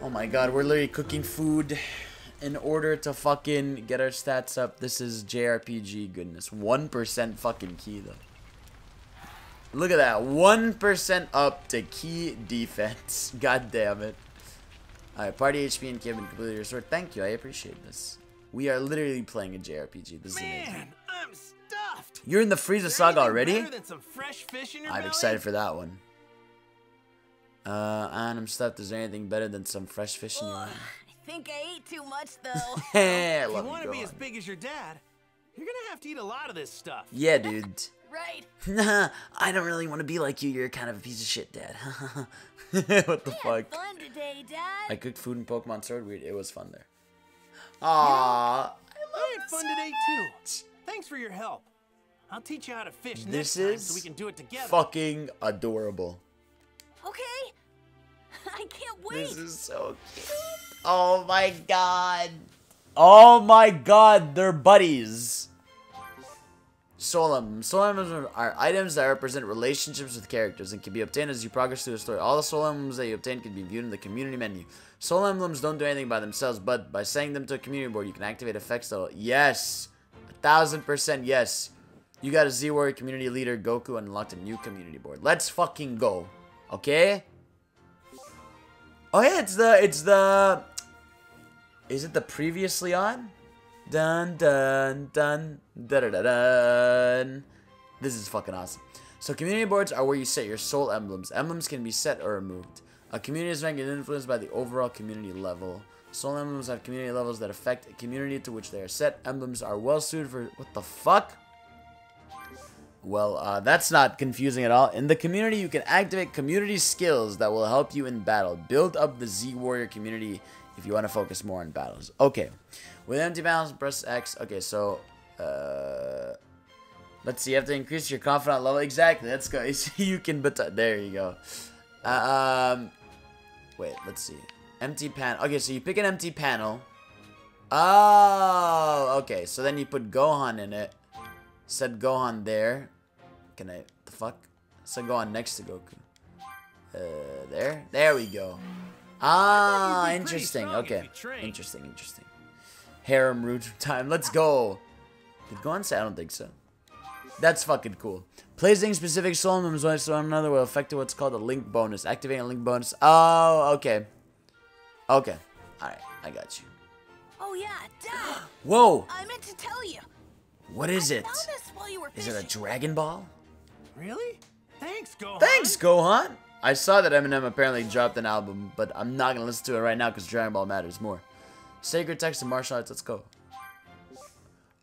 Speaker 1: Oh my god, we're literally cooking food in order to fucking get our stats up. This is JRPG goodness. 1% fucking ki, though. Look at that. 1% up to ki defense. God damn it. Alright, party HP and Kevin completely restored. Thank you, I appreciate this. We are literally playing a JRPG. This is amazing.
Speaker 2: Man, I'm stuffed.
Speaker 1: You're in the Frieza saga already?
Speaker 2: than some fresh fish in your
Speaker 1: I'm excited for that one. Uh, and I'm stuffed. Is there anything better than some fresh fish in your?
Speaker 5: I think I ate too much, though.
Speaker 1: Hey, I
Speaker 2: If you want to be as big as your dad, you're gonna have to eat a lot of this stuff.
Speaker 1: Yeah, dude.
Speaker 5: right.
Speaker 1: Nah, I don't really want to be like you. You're kind of a piece of shit, Dad. what the
Speaker 5: We had
Speaker 1: fuck?
Speaker 5: fun today, Dad.
Speaker 1: I cooked food in Pokemon Sword. Weird. It was fun there. Aww.
Speaker 2: I love had fun today too. Thanks for your help. I'll teach you how to fish
Speaker 1: This
Speaker 2: next time
Speaker 1: is
Speaker 2: so we can do it together.
Speaker 1: Fucking adorable.
Speaker 5: Okay. I can't wait.
Speaker 1: This is so cute. Oh my god. Oh my god, they're buddies. Solemn. Solemns are items that represent relationships with characters and can be obtained as you progress through the story. All the soul emblems that you obtain can be viewed in the community menu. Soul emblems don't do anything by themselves, but by setting them to a community board, you can activate effects that'll. Yes! A thousand percent yes. You got a Z Warrior community leader, Goku, and unlocked a new community board. Let's fucking go. Okay? Oh yeah, it's the it's the Is it the previously on? Dun dun dun da da da dun. This is fucking awesome. So community boards are where you set your soul emblems. Emblems can be set or removed. A community is ranked and influenced by the overall community level. Soul emblems have community levels that affect a community to which they are set. Emblems are well suited for what the fuck? Well, uh, that's not confusing at all. In the community, you can activate community skills that will help you in battle. Build up the Z Warrior community if you want to focus more on battles. Okay. With empty battles, press X. Okay, so, uh, let's see. You have to increase your confidant level. Exactly. Let's go. you can, but there you go. Uh, um, wait, let's see. Empty panel. Okay, so you pick an empty panel. Oh, okay. So then you put Gohan in it. Said Gohan there. Can I, the fuck? Said Gohan next to Goku. Uh, there? There we go. Ah, interesting. Okay. Interesting, interesting. Harem root time. Let's go. Did Gohan say? I don't think so. That's fucking cool. Placing specific soul emblems one to another will affect what's called a link bonus. Activating a link bonus. Oh, okay. Okay. Alright, I got you.
Speaker 5: Oh yeah, Dad.
Speaker 1: Whoa!
Speaker 5: I meant to tell you.
Speaker 1: What is it?
Speaker 5: Found this while you were
Speaker 1: Is it a. Dragon Ball?
Speaker 2: Really? Thanks, Gohan.
Speaker 1: Thanks, Gohan! I saw that Eminem apparently dropped an album, but I'm not gonna listen to it right now because Dragon Ball matters more. Sacred text and martial arts, let's go.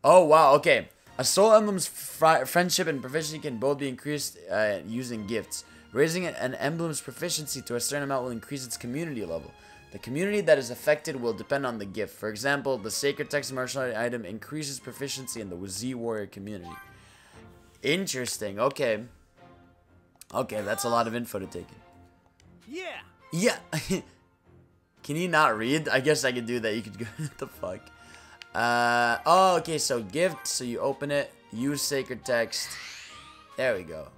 Speaker 1: Oh, wow, okay. A soul emblem's fri- friendship and proficiency can both be increased uh, using gifts. Raising an emblem's proficiency to a certain amount will increase its community level. The community that is affected will depend on the gift. For example, the sacred text martial art item increases proficiency in the Z warrior community. Interesting. Okay. Okay, that's a lot of info to take in.
Speaker 2: Yeah.
Speaker 1: Yeah. Can you not read? I guess I could do that. You could go. what the fuck? Uh. Oh, okay. So gift. So you open it. Use sacred text. There we go.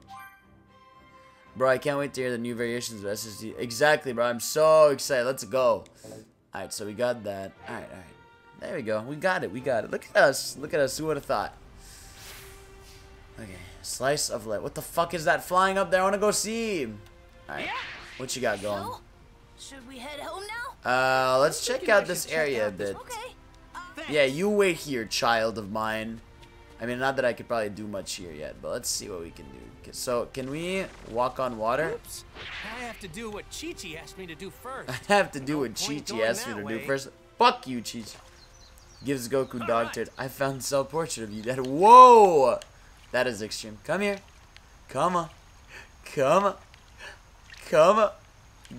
Speaker 1: Bro, I can't wait to hear the new variations of SSD. Exactly, bro. I'm so excited. Let's go. Alright, so we got that. Alright, alright. There we go. We got it. We got it. Look at us. Look at us. Who would have thought? Okay. Slice of light. What the fuck is that flying up there? I want to go see. Alright. What you got going?
Speaker 5: Should we head home now?
Speaker 1: Uh, let's check out this
Speaker 2: check
Speaker 1: area a
Speaker 2: out this-
Speaker 1: bit.
Speaker 5: Okay.
Speaker 2: Thanks.
Speaker 1: Yeah, you wait here, child of mine. I mean, not that I could probably do much here yet, but let's see what we can do. So, can we walk on water?
Speaker 2: Oops. I have to do what Chi Chi asked me to do first.
Speaker 1: I have to do
Speaker 2: No
Speaker 1: what Chi Chi asked me
Speaker 2: that
Speaker 1: to do first. Fuck you, Chi Chi. Gives Goku dog
Speaker 2: Alright.
Speaker 1: turd. I found self-portrait of you, Dad. Whoa! That is extreme. Come here. Come on. Come on. Come on.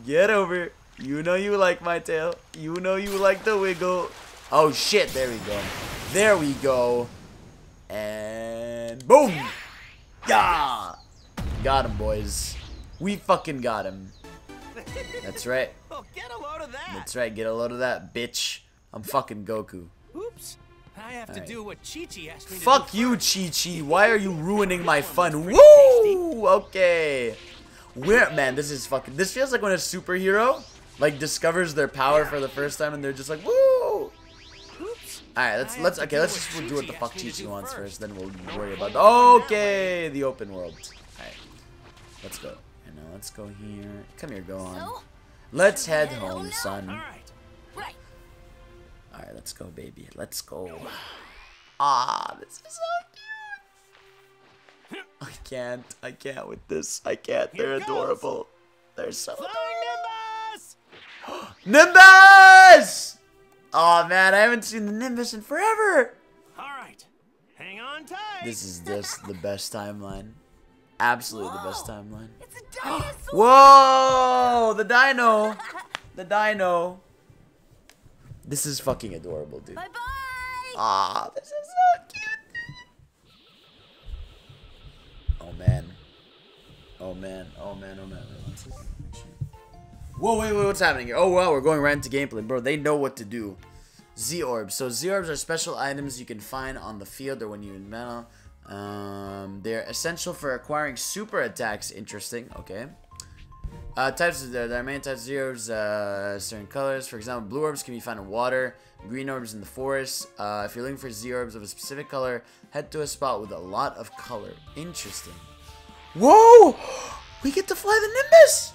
Speaker 1: Get over here. You know you like my tail. You know you like the wiggle. Oh shit, there we go. There we go. And boom! Yeah! Got him, boys. We fucking got him. That's right.
Speaker 2: Oh, get a load of that.
Speaker 1: That's right. Get a load of that, bitch. I'm fucking Goku.
Speaker 2: Oops. I have to do what Chi Chi asked me to
Speaker 1: Fuck
Speaker 2: do
Speaker 1: you,
Speaker 2: first.
Speaker 1: Chi Chi. Why are you ruining my fun? Woo! Okay. Where, man, this is fucking. This feels like when a superhero like discovers their power for the first time and they're just like, woo!
Speaker 2: Oops.
Speaker 1: Alright, let's let's okay, let's just do
Speaker 2: Chi-Chi
Speaker 1: what the fuck
Speaker 2: asked
Speaker 1: Chi Chi wants
Speaker 2: first.
Speaker 1: first, then we'll worry about
Speaker 2: going
Speaker 1: Okay, the open world. Alright. Let's go. You know, let's go here. Come here, go on. Let's head
Speaker 5: head
Speaker 1: home,
Speaker 5: home
Speaker 1: son.
Speaker 2: All right.
Speaker 5: right.
Speaker 1: Alright, let's go, baby. Let's go. Ah, this is so cute. I can't. I can't with this. I can't. They're adorable. They're so
Speaker 2: Flying
Speaker 1: adorable.
Speaker 2: Nimbus!
Speaker 1: Nimbus! Oh man, I haven't seen the Nimbus in forever.
Speaker 2: All right. Hang on tight.
Speaker 1: This is just the best timeline. Absolutely the best timeline.
Speaker 5: It's a dinosaur.
Speaker 1: Whoa! The dino! The dino! This is fucking adorable, dude.
Speaker 5: Bye bye.
Speaker 1: Ah, this is so cute. Oh man. Oh man. Oh man. Oh man. Wait, one second. Whoa, wait, wait, what's happening here? Oh wow, we're going right into gameplay, bro. They know what to do. Z orbs. So Z orbs are special items you can find on the field or when you're in battle. Um, they're essential for acquiring super attacks. Interesting. Okay. Uh, types of there, there are many types of Z orbs, uh, certain colors. For example, blue orbs can be found in water, green orbs in the forest. Uh, if you're looking for Z orbs of a specific color, head to a spot with a lot of color. Interesting. Whoa! We get to fly the Nimbus!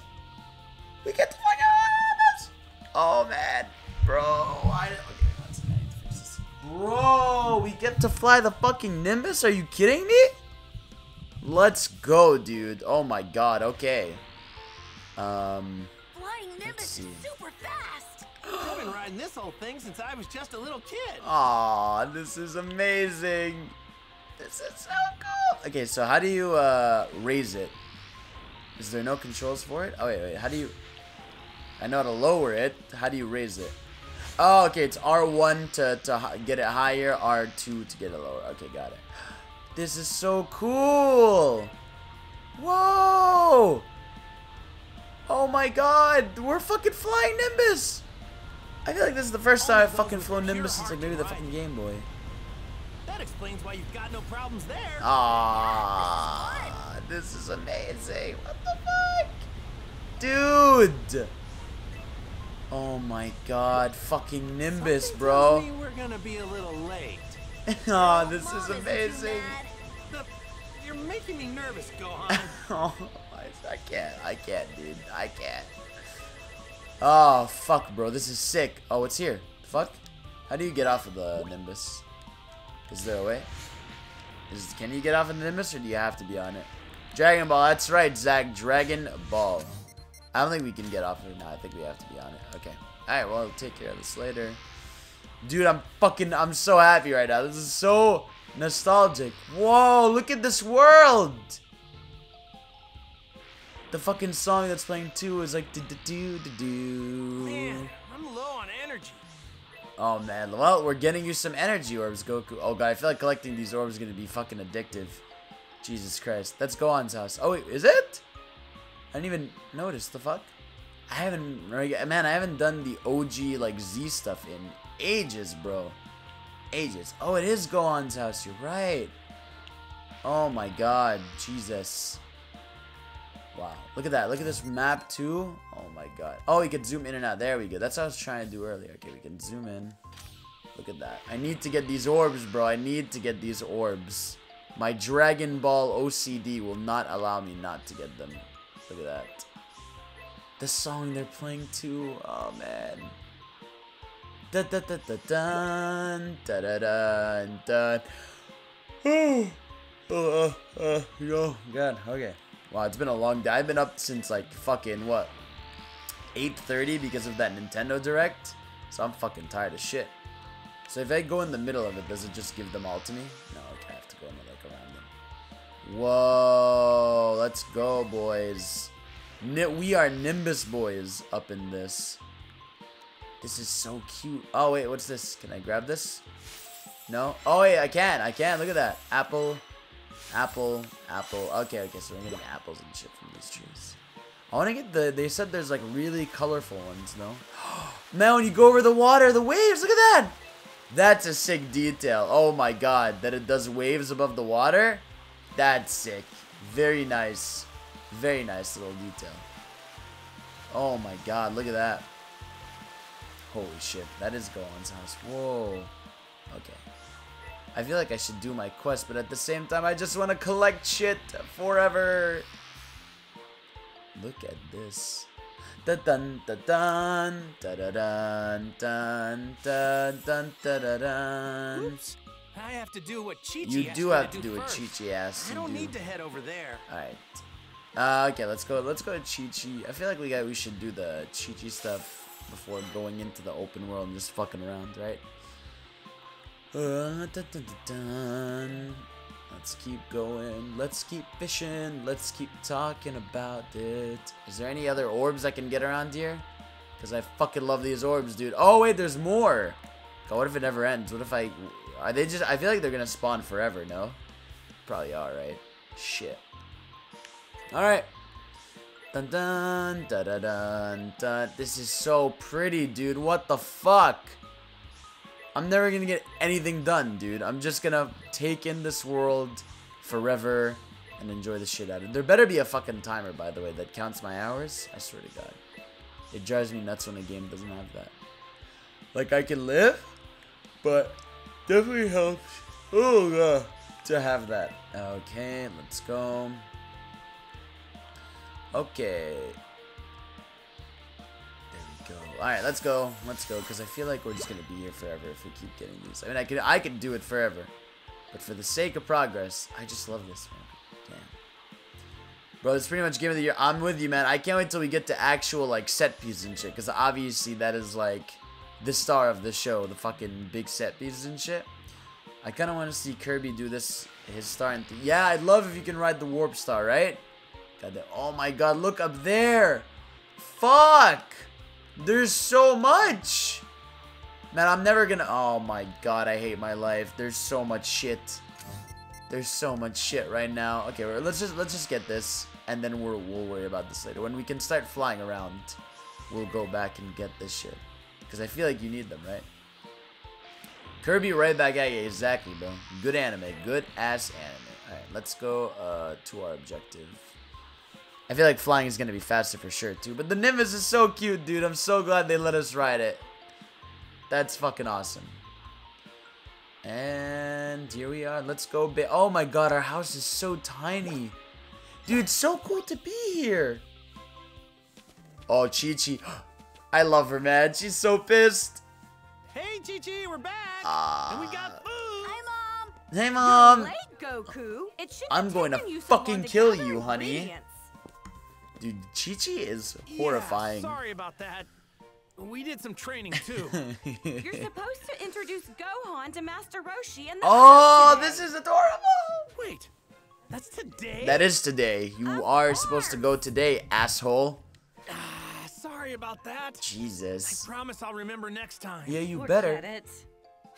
Speaker 1: We get to fly the Nimbus! Oh man, bro, I okay, that's I need to fix this. Bro, we get to fly the fucking Nimbus? Are you kidding me? Let's go, dude. Oh my god. Okay. Um.
Speaker 5: Flying Nimbus is
Speaker 1: see.
Speaker 5: super fast.
Speaker 2: I've been riding this whole thing since I was just a little kid.
Speaker 1: Aw, this is amazing. This is so cool. Okay, so how do you uh, raise it? Is there no controls for it? Oh, wait, wait. How do you... I know how to lower it. How do you raise it? Oh, okay. It's R1 to, to get it higher, R2 to get it lower. Okay, got it. This is so cool. Whoa. Oh my god. We're fucking flying Nimbus. I feel like this is the first time I've fucking flown Nimbus since like maybe the fucking Game Boy.
Speaker 2: That explains why you've got no problems there.
Speaker 1: Ah, this is amazing. What the fuck? Dude. Oh my god, fucking Nimbus,
Speaker 2: Something
Speaker 1: bro.
Speaker 2: we're gonna be a little late.
Speaker 1: oh, this
Speaker 5: Mom
Speaker 1: is amazing.
Speaker 2: The- You're making me nervous, Gohan.
Speaker 1: Oh, I, I can't. I can't, dude. I can't. Oh, fuck, bro. This is sick. Oh, it's here. Fuck. How do you get off of the Nimbus? Is there a way? Is, can you get off of the Nimbus, or do you have to be on it? Dragon Ball. That's right, Zach. Dragon Ball. I don't think we can get off of it now. I think we have to be on it. Okay. Alright, well, I'll take care of this later. Dude, I'm fucking, I'm so happy right now. This is so nostalgic. Whoa, look at this world. The fucking song that's playing too is like do do do do do.
Speaker 2: Man, I'm low on energy.
Speaker 1: Oh man, well we're getting you some energy orbs, Goku. Oh god, I feel like collecting these orbs is gonna be fucking addictive. Jesus Christ, that's Gohan's house. Oh wait, is it? I didn't even notice. The fuck? I haven't, man, I haven't done the OG like Z stuff in ages, bro. Ages. Oh, it is Gohan's house. You're right. Oh my god, Jesus. Wow. Look at that. Look at this map too. Oh my god. Oh, we could zoom in and out. There we go. That's what I was trying to do earlier. Okay, we can zoom in. Look at that. I need to get these orbs, bro. I need to get these orbs. My Dragon Ball OCD will not allow me not to get them. Look at that. The song they're playing too. Oh man. Da da da da dun da da dun dun. Oh, uh, uh, yo, God, okay. Wow, it's been a long day. I've been up since like fucking what? 8:30 because of that Nintendo Direct. So I'm fucking tired of shit. So if I go in the middle of it, does it just give them all to me? No, Whoa, let's go, boys. We are Nimbus boys up in this. This is so cute. Oh wait, what's this? Can I grab this? No. Oh wait, I can. I can. Look at that. Apple, apple, apple. Okay, okay. So we're getting apples and shit from these trees. I want to get the. They said there's like really colorful ones. No. Man, when you go over the water, the waves. Look at that. That's a sick detail. Oh my god, that it does waves above the water. That's sick. Very nice. Very nice little detail. Oh my god, look at that. Holy shit, that is Gohan's house. Whoa. Okay. I feel like I should do my quest, but at the same time, I just want to collect shit forever. Look at this. Da dun da dun da da dun dun dun da da dun.
Speaker 2: Oops. I have to do what Chi Chi
Speaker 1: You do have
Speaker 2: to
Speaker 1: do what
Speaker 2: first.
Speaker 1: Chi Chi asked
Speaker 2: I don't
Speaker 1: to
Speaker 2: need to head over there.
Speaker 1: Alright. Uh, okay, let's go. Let's go to Chi Chi. I feel like we got. We should do the Chi Chi stuff before going into the open world and just fucking around, right? Uh, dun, dun, dun, dun. Let's keep going. Let's keep fishing. Let's keep talking about it. Is there any other orbs I can get around here? Because I fucking love these orbs, dude. Oh wait, there's more. God, what if it never ends? What if I? Are they just? I feel like they're gonna spawn forever. No, probably are, right? Shit. All right. Dun dun dun dun dun dun. This is so pretty, dude. What the fuck? I'm never gonna get anything done, dude. I'm just gonna take in this world forever and enjoy the shit out of it. There better be a fucking timer, by the way, that counts my hours. I swear to God. It drives me nuts when a game doesn't have that. Like, I can live, but definitely helps. Oh, God. Uh, to have that. Okay, let's go. Okay. There we go. All right, let's go. Let's go, because I feel like we're just gonna be here forever if we keep getting these. I mean, I could, I could do it forever, but for the sake of progress, I just love this one. Damn. Bro, it's pretty much game of the year. I'm with you, man. I can't wait till we get to actual, like, set pieces and shit. Because obviously that is, like, the star of the show. The fucking big set pieces and shit. I kind of want to see Kirby do this, his star. And yeah, I'd love if you can ride the Warp Star, right? God, oh my god, look up there. Fuck. There's so much. Man, I'm never gonna... Oh my god, I hate my life. There's so much shit. There's so much shit right now. Okay, let's just let's just get this, and then we'll we'll worry about this later. When we can start flying around, we'll go back and get this shit. Because I feel like you need them, right? Kirby right back at you. Exactly, bro. Good anime. Good ass anime. Alright, let's go uh, to our objective. I feel like flying is going to be faster for sure, too. But the Nimbus is so cute, dude. I'm so glad they let us ride it. That's fucking awesome. And here we are. Let's go. Oh my god, our house is so tiny. Dude, so cool to be here. Oh, Chi-Chi. I love her, man. She's so pissed.
Speaker 2: Hey, Chi-Chi, we're back.
Speaker 1: Uh,
Speaker 2: and we got food.
Speaker 5: Hi, Mom.
Speaker 1: Hey, Mom.
Speaker 6: You're late, Goku. It should
Speaker 1: I'm going to fucking
Speaker 6: to
Speaker 1: kill you, honey. Dude, Chi-Chi is horrifying.
Speaker 2: Yeah, sorry about that. We did some training too.
Speaker 6: You're supposed to introduce Gohan to Master Roshi and the
Speaker 1: Oh, this is adorable.
Speaker 2: Wait, that's today?
Speaker 1: That is today. You
Speaker 6: of
Speaker 1: are
Speaker 6: course.
Speaker 1: supposed to go today, asshole.
Speaker 2: Sorry about that.
Speaker 1: Jesus.
Speaker 2: I promise I'll remember next time.
Speaker 1: Yeah, you
Speaker 6: Look
Speaker 1: better.
Speaker 6: at it.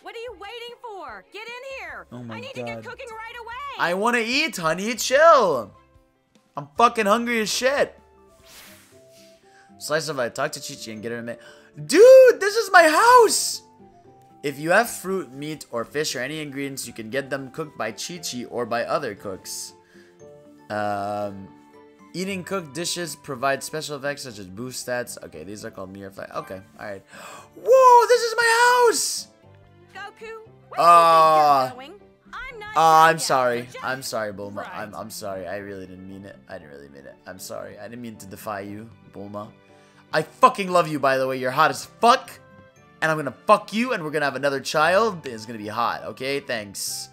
Speaker 6: What are you waiting for? Get in here.
Speaker 1: Oh my
Speaker 6: I need
Speaker 1: God.
Speaker 6: to get cooking right away.
Speaker 1: I want to eat, honey. Chill. I'm fucking hungry as shit. Slice of life. Talk to Chichi and get her a minute. Dude, this is my house. If you have fruit, meat, or fish, or any ingredients, you can get them cooked by Chi-Chi or by other cooks. Um, eating cooked dishes provide special effects such as boost stats. Okay, these are called mirror effect. Okay, alright. Whoa, this is my house!
Speaker 6: Goku, where
Speaker 1: Ah.
Speaker 6: you going? I'm not
Speaker 1: Oh, I'm sorry. I'm sorry, Bulma.
Speaker 2: Right.
Speaker 1: I'm, I'm sorry. I really didn't mean it. I didn't really mean it. I'm sorry. I didn't mean to defy you, Bulma. I fucking love you, by the way. You're hot as fuck. And I'm gonna fuck you, and we're gonna have another child. It's gonna be hot, okay? Thanks.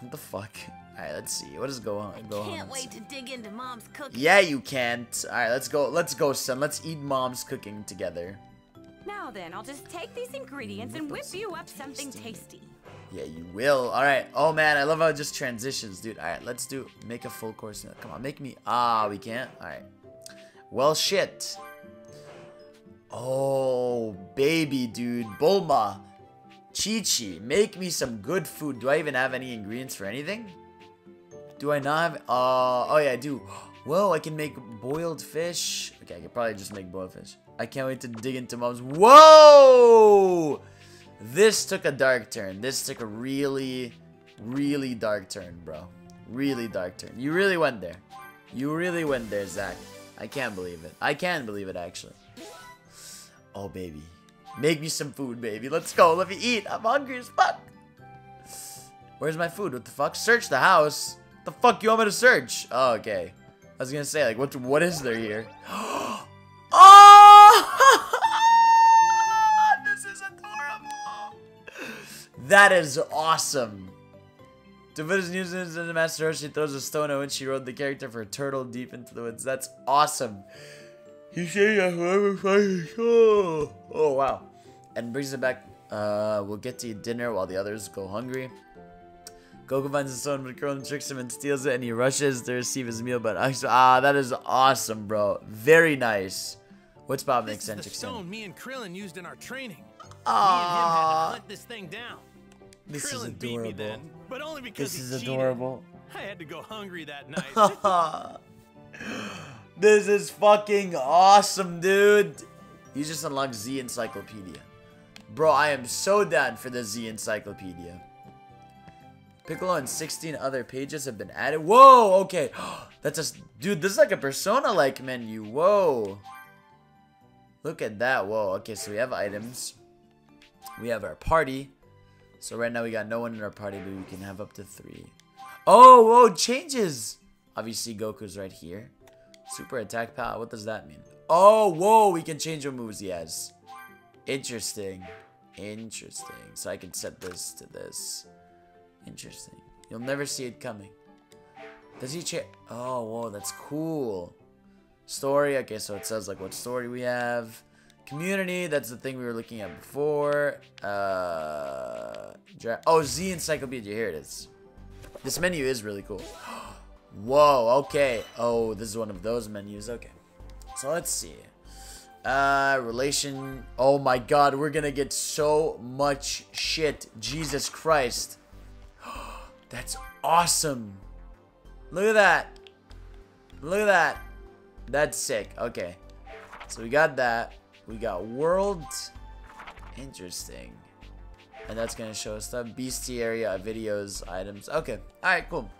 Speaker 1: What the fuck? Alright, let's see. What does go on?
Speaker 5: I
Speaker 1: Go
Speaker 5: can't
Speaker 1: on.
Speaker 5: wait to dig into Mom's cooking.
Speaker 1: Yeah, you can't. Alright, let's go. Let's go, son. Let's eat mom's cooking together.
Speaker 6: Now then, I'll just take these ingredients and whip you up something tasty.
Speaker 1: Yeah, you will. All right. Oh man, I love how it just transitions, dude. All right, let's do make a full course meal. Come on, make me. Ah, we can't. All right. Well, shit. Oh, baby, dude, Bulma, Chi Chi, make me some good food. Do I even have any ingredients for anything? Do I not have? Uh, oh yeah, I do. Whoa, I can make boiled fish. Okay, I could probably just make boiled fish. I can't wait to dig into mom's. Whoa! This took a dark turn. This took a really, really dark turn, bro. Really dark turn. You really went there. You really went there, Zach. I can't believe it. I can believe it, actually. Oh, baby. Make me some food, baby. Let's go. Let me eat. I'm hungry as fuck. Where's my food? What the fuck? Search the house. The fuck you want me to search? Oh, okay. I was gonna say, like, what what is there here? oh! this is adorable. That is awesome. His news in the Master Roshi throws a stone at when she rode the character for a turtle deep into the woods. That's awesome. He said that whoever finds oh, oh wow. And brings it back. Uh, we'll get to dinner while the others go hungry. Goku finds the stone, but Krillin tricks him and steals it, and he rushes to receive his meal. But ah, that is awesome, bro. Very nice. What's Bob
Speaker 2: This is the
Speaker 1: eccentric
Speaker 2: stone
Speaker 1: son?
Speaker 2: me and Krillin used in our training. Me and him had to
Speaker 1: Ah,
Speaker 2: hunt this thing down.
Speaker 1: this is
Speaker 2: Krillin beat me
Speaker 1: adorable.
Speaker 2: then, but only because
Speaker 1: This is
Speaker 2: cheated.
Speaker 1: adorable.
Speaker 2: I had to go hungry that night.
Speaker 1: this is fucking awesome, dude. You just unlocked Z Encyclopedia. Bro, I am so down for the Z Encyclopedia. Piccolo and 16 other pages have been added. Whoa, okay. That's a... Dude, this is like a Persona-like menu. Whoa. Look at that. Whoa. Okay, so we have items. We have our party. So right now we got no one in our party, but we can have up to three. Oh, whoa, changes. Obviously, Goku's right here. Super attack power. What does that mean? Oh, whoa, we can change what moves he has. Interesting. Interesting. So I can set this to this. Interesting. You'll never see it coming. Does he change? Oh, whoa, that's cool. Story. Okay, so it says like what story we have. Community. That's the thing we were looking at before. Uh, oh, Z Encyclopedia. Here it is. This menu is really cool. Whoa. Okay. Oh, this is one of those menus. Okay. So let's see. Uh, relation. Oh my God, we're gonna get so much shit. Jesus Christ. That's awesome. Look at that. Look at that. That's sick. Okay. So we got that. We got world. Interesting. And that's going to show us stuff. Bestiaria, videos, items. Okay. Alright, cool.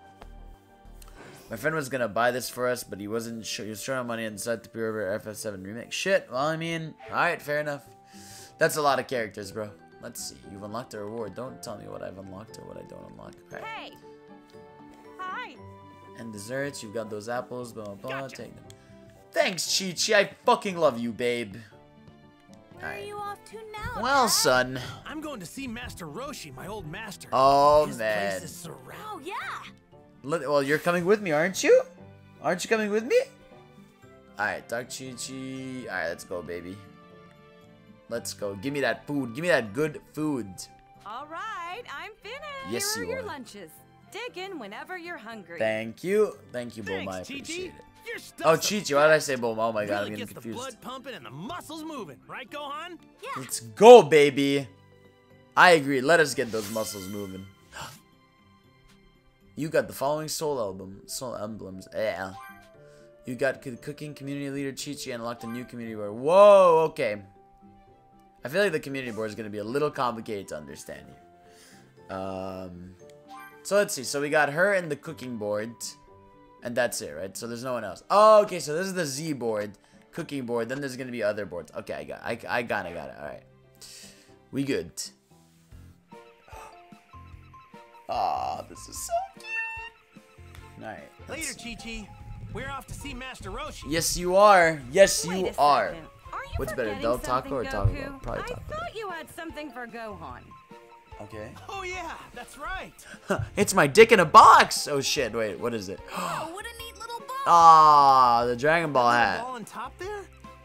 Speaker 1: My friend was going to buy this for us, but he wasn't sure. He was on money and decided to pre-order FF7 Remake. Shit. Well, I mean, alright, fair enough. That's a lot of characters, bro. Let's see. You've unlocked a reward. Don't tell me what I've unlocked or what I don't unlock. Okay.
Speaker 6: Hey. Hi.
Speaker 1: And desserts, you've got those apples, blah blah blah. Take them. Thanks, Chi Chi. I fucking love you, babe.
Speaker 5: Where are you off to now?
Speaker 1: Well,
Speaker 5: Dad?
Speaker 1: son.
Speaker 2: I'm going to see Master Roshi, my old master.
Speaker 1: Oh
Speaker 2: His
Speaker 1: man.
Speaker 2: place is surrounded.
Speaker 5: Oh yeah.
Speaker 1: Let- Well, you're coming with me, aren't you? Aren't you coming with me? Alright, Dark Chi Chi. Alright, let's go, baby. Let's go. Give me that food. Give me that good food.
Speaker 6: All right, I'm finished.
Speaker 1: Yes,
Speaker 6: Here are
Speaker 1: you
Speaker 6: your
Speaker 1: are.
Speaker 6: lunches. Dig in whenever you're hungry.
Speaker 1: Thank you. Thank you,
Speaker 2: Thanks,
Speaker 1: Bulma. I appreciate it. Oh,
Speaker 2: a
Speaker 1: Chi Chi. Why did I say Bulma? Oh my god,
Speaker 2: really
Speaker 1: I'm getting
Speaker 2: gets the blood pumping and the muscles moving, right, Gohan?
Speaker 1: Let's go, baby. I agree. Let us get those muscles moving. You got the following soul album, soul emblems. Yeah. You got c- cooking community leader Chi Chi and unlocked a new community board. Whoa, okay. I feel like the community board is going to be a little complicated to understand here. Um, so let's see. So we got her and the cooking board, and that's it, right? So there's no one else. Oh, okay. So this is the Z board, cooking board. Then there's going to be other boards. Okay, I got, I, I got, it, I got it. All right. We good. Ah, this is so cute. Alright.
Speaker 2: Later, Chi Chi. We're off to see Master Roshi.
Speaker 1: Yes, you are. Yes, you are.
Speaker 6: second. Are you
Speaker 1: What's better, Del Taco or Taco Bell? Probably
Speaker 6: I
Speaker 1: Taco Bell.
Speaker 6: thought you had something for Gohan.
Speaker 1: Okay.
Speaker 2: Oh yeah, that's right.
Speaker 1: it's my dick in a box. Oh shit! Wait, what is it?
Speaker 5: Oh, what a neat little ball.
Speaker 1: Ah, the Dragon Ball
Speaker 2: The
Speaker 1: hat.
Speaker 2: ball on top there?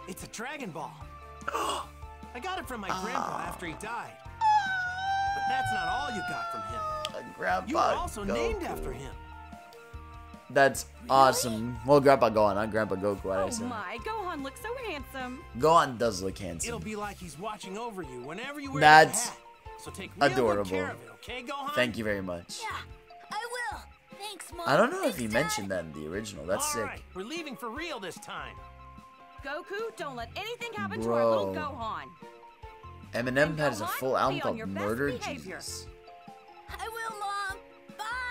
Speaker 2: It's a Dragon Ball. I got it from my grandpa after he died. But that's not all you got from him.
Speaker 1: Grandpa.
Speaker 2: You were also
Speaker 1: Goku.
Speaker 2: named after him.
Speaker 1: That's awesome. Well, Grandpa Gohan, not Grandpa Goku. What did I
Speaker 6: Oh my, Gohan looks so handsome.
Speaker 1: Gohan does look handsome.
Speaker 2: It'll be like he's watching over you whenever you wear
Speaker 1: That's
Speaker 2: hat. So take real
Speaker 1: adorable.
Speaker 2: good care of it, okay, Gohan?
Speaker 1: Thank you very much.
Speaker 5: Yeah, I will. Thanks, Mom.
Speaker 1: I don't know if
Speaker 5: Thanks,
Speaker 1: he
Speaker 5: Dad.
Speaker 1: mentioned that in the original. That's
Speaker 2: All
Speaker 1: sick.
Speaker 2: right, we're leaving for real this time.
Speaker 6: Goku, don't let anything happen to our little Gohan.
Speaker 1: Eminem
Speaker 6: And
Speaker 1: has a full album
Speaker 6: be on
Speaker 1: called
Speaker 6: your
Speaker 1: Murder
Speaker 6: behavior.
Speaker 1: Jesus.
Speaker 5: I will, Mom.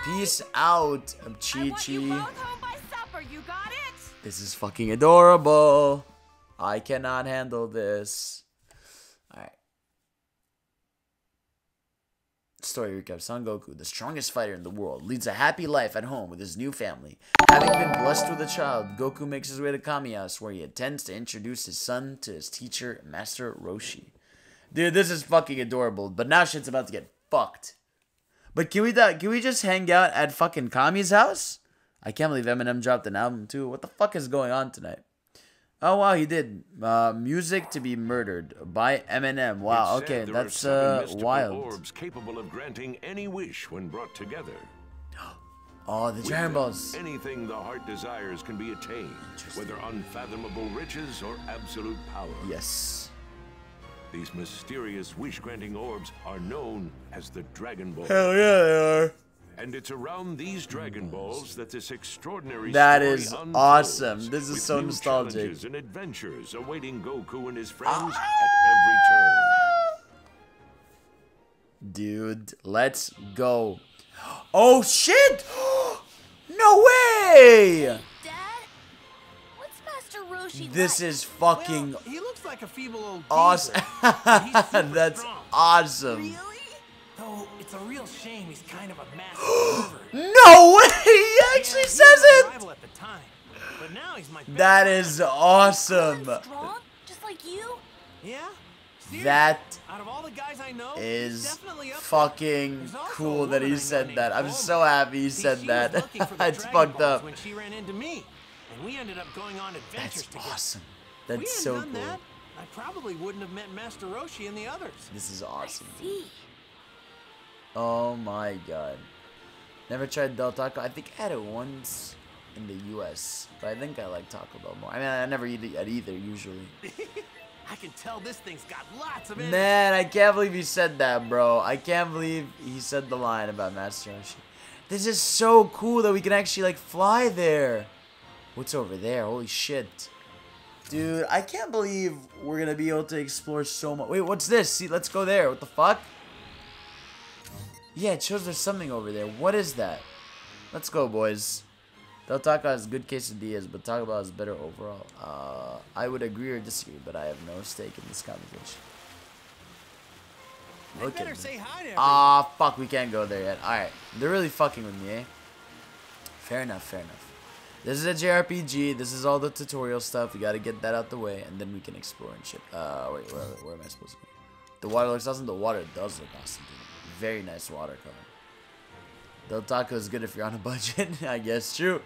Speaker 1: Peace out, Chi Chi.
Speaker 6: both home by supper. You got it?
Speaker 1: This is fucking adorable. I cannot handle this. Alright. Story recap Son Goku, the strongest fighter in the world, leads a happy life at home with his new family. Having been blessed with a child, Goku makes his way to Kamiya's where he intends to introduce his son to his teacher, Master Roshi. Dude, this is fucking adorable, but now shit's about to get fucked. But can we can we just hang out at fucking Kami's house? I can't believe Eminem dropped an album too. What the fuck is going on tonight? Oh wow, he did. Uh, music to be murdered by Eminem. Wow, okay, that's uh wild.
Speaker 7: orbs capable of granting any wish when brought together.
Speaker 1: Oh, the
Speaker 7: With
Speaker 1: Dragon
Speaker 7: them,
Speaker 1: Balls.
Speaker 7: Anything the heart desires can be attained, whether unfathomable riches or absolute power.
Speaker 1: Yes.
Speaker 7: These mysterious wish-granting orbs are known as the Dragon Balls.
Speaker 1: Hell yeah, they are.
Speaker 7: And it's around these Dragon Balls that this extraordinary
Speaker 1: That
Speaker 7: story
Speaker 1: is
Speaker 7: unfolds,
Speaker 1: awesome. This is so
Speaker 7: new
Speaker 1: nostalgic.
Speaker 7: challenges and adventures awaiting Goku and his friends ah. at every turn.
Speaker 1: Dude, let's go. Oh shit! no way!
Speaker 5: Dad, what's Master Roshi
Speaker 1: This
Speaker 5: like?
Speaker 1: is fucking
Speaker 2: Well, he looks like a feeble old
Speaker 1: awesome.
Speaker 2: geezer, but he's super
Speaker 1: That's
Speaker 2: strong.
Speaker 1: awesome.
Speaker 5: Really?
Speaker 2: Though it's a real shame he's kind of a massive.
Speaker 1: No way! He actually
Speaker 2: Yeah,
Speaker 1: says it!
Speaker 2: rival at the time, but now he's my best
Speaker 1: That
Speaker 2: friend.
Speaker 1: is awesome.
Speaker 5: I'm strong, just like you.
Speaker 2: Yeah,
Speaker 1: That
Speaker 2: Out of all the guys I know,
Speaker 1: is
Speaker 2: definitely up there.
Speaker 1: fucking cool that he
Speaker 2: woman I know
Speaker 1: said that. I'm so happy he said that.
Speaker 2: was looking for the
Speaker 1: it's fucked up.
Speaker 2: When she ran into me, and we ended up going on adventures
Speaker 1: That's
Speaker 2: together.
Speaker 1: awesome.
Speaker 2: If we
Speaker 1: That's so cool.
Speaker 2: That, I probably wouldn't have met Master Roshi and the others.
Speaker 1: This is awesome.
Speaker 5: See.
Speaker 1: Oh my god. Never tried Del Taco. I think I had it once in the US, but I think I like Taco Bell more. I mean, I never eat it at either usually.
Speaker 2: I can tell this thing's got lots of energy.
Speaker 1: Man, I can't believe he said that, bro. I can't believe he said the line about Master Roshi. This is so cool that we can actually like fly there. What's over there? Holy shit. Dude, I can't believe we're gonna be able to explore so much. Wait, what's this? See, let's go there. What the fuck? Yeah, it shows there's something over there. What is that? Let's go, boys. Del Taco has good quesadillas, but Taco Bell is better overall. Uh, I would agree or disagree, but I have no stake in this conversation. Look at
Speaker 2: better
Speaker 1: me.
Speaker 2: say hi to.
Speaker 1: Ah, fuck, we can't go there yet. Alright, they're really fucking with me, eh? Fair enough, fair enough. This is a JRPG, this is all the tutorial stuff, we gotta get that out the way, and then we can explore and shit. Uh, wait, where, where am I supposed to go? The water looks awesome, the water does look awesome, dude. Very nice watercolor. Del Taco is good if you're on a budget, I guess, true.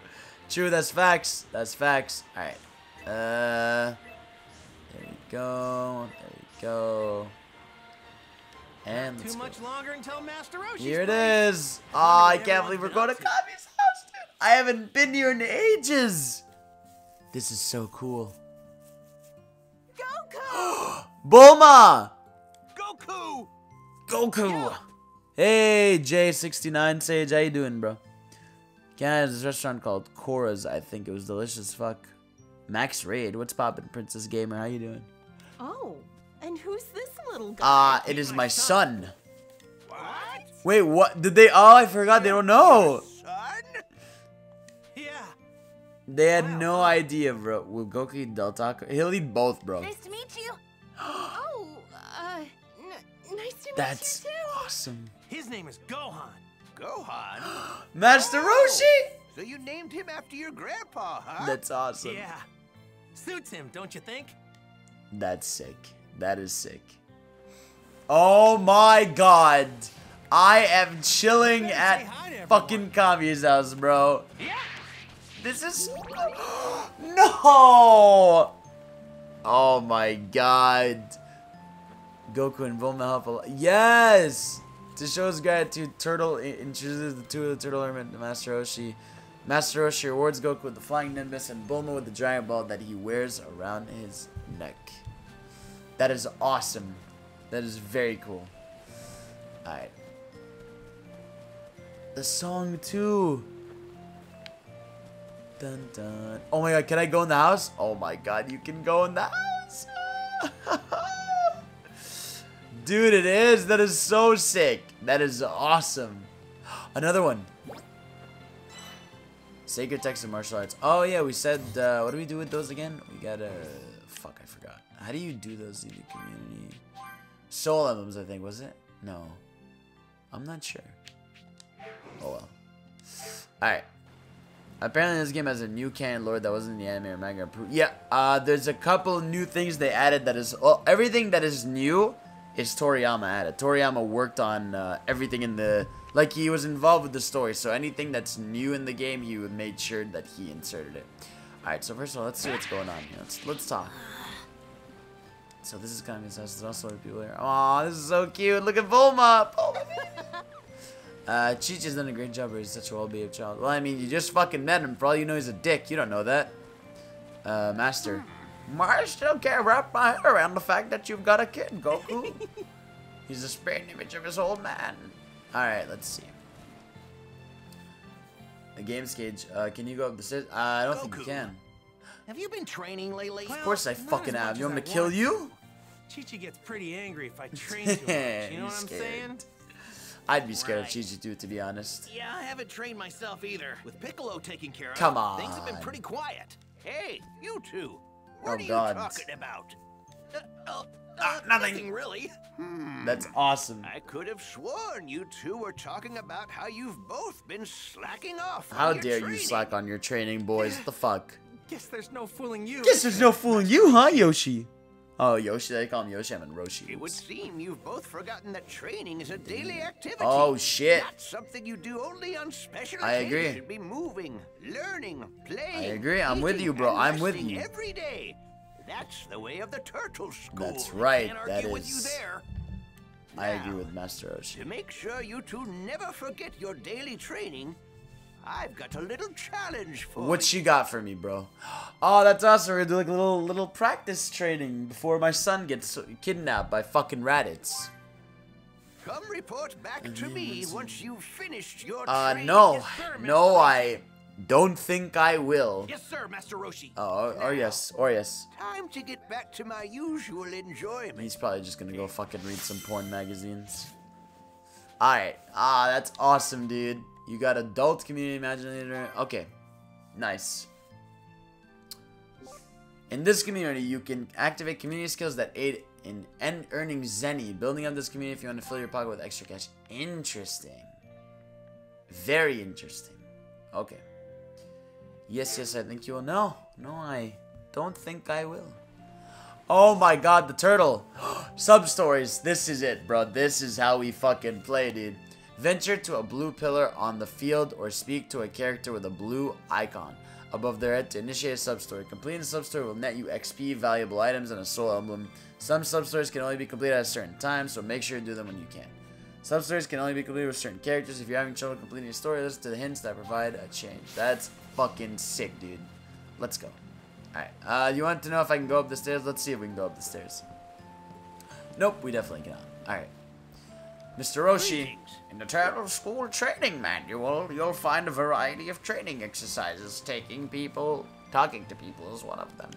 Speaker 1: True, that's facts, that's facts. Alright, uh, there we go, there we go. And
Speaker 2: Too
Speaker 1: go.
Speaker 2: much longer until Master Roshi's
Speaker 1: Here it is. Ah, I can't believe we're going to. Kami's. I haven't been here in ages. This is so cool.
Speaker 5: Goku!
Speaker 1: Bulma!
Speaker 2: Goku!
Speaker 1: Goku! Hey, J69 Sage, how you doing, bro? Canada has this restaurant called Cora's. I think it was delicious fuck. Max Raid, what's poppin', Princess Gamer? How you doing?
Speaker 6: Oh, and who's this little guy?
Speaker 1: Ah, it is my son.
Speaker 2: What?
Speaker 1: Wait, what? Did they? Oh, I forgot. They don't know. They had no idea, bro. Will Goku eat Del Taco? He'll eat both, bro.
Speaker 5: Nice to meet you.
Speaker 6: Oh, uh, n- nice to meet
Speaker 1: That's
Speaker 6: you too.
Speaker 1: awesome.
Speaker 2: His name is Gohan.
Speaker 4: Gohan?
Speaker 1: Master Roshi!
Speaker 4: So you named him after your grandpa, huh?
Speaker 1: That's awesome.
Speaker 2: Yeah. Suits him, don't you think?
Speaker 1: That's sick. That is sick. Oh my god. I am chilling at
Speaker 2: hi to everyone.
Speaker 1: fucking Kami's house, bro.
Speaker 2: Yeah.
Speaker 1: This is. no! Oh my god. Goku and Bulma help a lot. Yes! To show his gratitude, Turtle introduces the two of the Turtle Hermit to Master Roshi. Master Roshi rewards Goku with the Flying Nimbus and Bulma with the Dragon Ball that he wears around his neck. That is awesome. That is very cool. Alright. The song too. Dun dun. Oh my god, can I go in the house? Oh my god, you can go in the house. Dude, it is. That is so sick. That is awesome. Another one. Sacred text of martial arts. Oh yeah, we said, uh, what do we do with those again? We gotta, fuck, I forgot. How do you do those in the community? Soul emblems, I think, was it? No. I'm not sure. Oh well. Alright. Apparently this game has a new canon lore that wasn't in the anime or manga. Yeah, uh, there's a couple new things they added that is... Well, everything that is new is Toriyama added. Toriyama worked on uh, everything in the... Like, he was involved with the story, so anything that's new in the game, he made sure that he inserted it. Alright, so first of all, let's see what's going on here. Let's, let's talk. So this is Kami's house. There's also other people here. Aw, this is so cute. Look at Bulma. Bulma. Uh, Chi-Chi has done a great job, but he's such a well-behaved child. Well, I mean, you just fucking met him. For all you know, he's a dick. You don't know that. Uh, Master. I still can't wrap my head around the fact that you've got a kid, Goku. he's the spirit image of his old man. Alright, let's see. The game's cage. Uh, can you go up the stairs? Uh, I don't think you can.
Speaker 4: Have you been training lately?
Speaker 1: Of course I
Speaker 2: not
Speaker 1: fucking have.
Speaker 2: much
Speaker 1: You want me to kill you?
Speaker 2: Chi-Chi gets pretty angry if I train too much. You know what I'm
Speaker 1: scared.
Speaker 2: saying?
Speaker 1: I'd be scared
Speaker 4: Right.
Speaker 1: of Chi-Chi too, to be honest.
Speaker 4: Yeah, I haven't trained myself either. With Piccolo taking care of
Speaker 1: Come
Speaker 4: it, things have been pretty quiet. Hey, you two. What
Speaker 1: Oh,
Speaker 4: are you talking about? Uh, uh,
Speaker 1: Ah,
Speaker 4: uh,
Speaker 1: nothing.
Speaker 4: really. Hmm.
Speaker 1: That's awesome.
Speaker 4: I could have sworn you two were talking about how you've both been slacking off. on
Speaker 1: How dare you slack on your training, boys? What the fuck?
Speaker 2: Guess there's no fooling you.
Speaker 1: Guess there's no fooling you, huh, Yoshi? Oh, Yoshi. They call him mean Roshi.
Speaker 4: It would seem you've both forgotten that training is a daily activity.
Speaker 1: Oh, shit.
Speaker 4: Not something you do only on special
Speaker 1: I agree.
Speaker 4: You should be moving, learning, playing.
Speaker 1: I agree. I'm with you, bro. I'm with you.
Speaker 4: Every day. That's the way of the turtle school.
Speaker 1: That's right, that
Speaker 4: argue with you there.
Speaker 1: I agree with Master Roshi.
Speaker 4: To make sure you two never forget your daily training, I've got a little challenge for
Speaker 1: What
Speaker 4: you.
Speaker 1: you got for me, bro? Oh, that's awesome. We're gonna do like a little little practice training before my son gets kidnapped by fucking rabbits.
Speaker 4: Come report back to me once you've finished your
Speaker 1: Uh, no,
Speaker 2: Yes, sir, Mr.
Speaker 1: no, I don't think I will.
Speaker 2: Yes, sir, Master Roshi.
Speaker 1: Oh, or, or yes, or yes.
Speaker 4: Time to get back to my usual enjoyment.
Speaker 1: He's probably just gonna go fucking read some porn magazines. Alright. Ah, that's awesome, dude. You got adult community imaginator. Okay. Nice. In this community, you can activate community skills that aid in earning Zeni. Building up this community if you want to fill your pocket with extra cash. Interesting. Very interesting. Okay. Yes, yes, I think you will. No, no, I don't think I will. Oh my god, the turtle. Sub stories. This is it, bro. This is how we fucking play, dude. Venture to a blue pillar on the field or speak to a character with a blue icon above their head to initiate a substory. Completing the substory will net you XP, valuable items, and a soul emblem. Some substories can only be completed at a certain time, so make sure to do them when you can. Substories can only be completed with certain characters. If you're having trouble completing a story, listen to the hints that provide a change. That's fucking sick, dude. Let's go. Alright, uh, you want to know if I can go up the stairs? Let's see if we can go up the stairs. Nope, we definitely cannot. Alright. Mr. Roshi, in the Turtle School Training Manual, you'll find a variety of training exercises. Taking people, talking to people is one of them.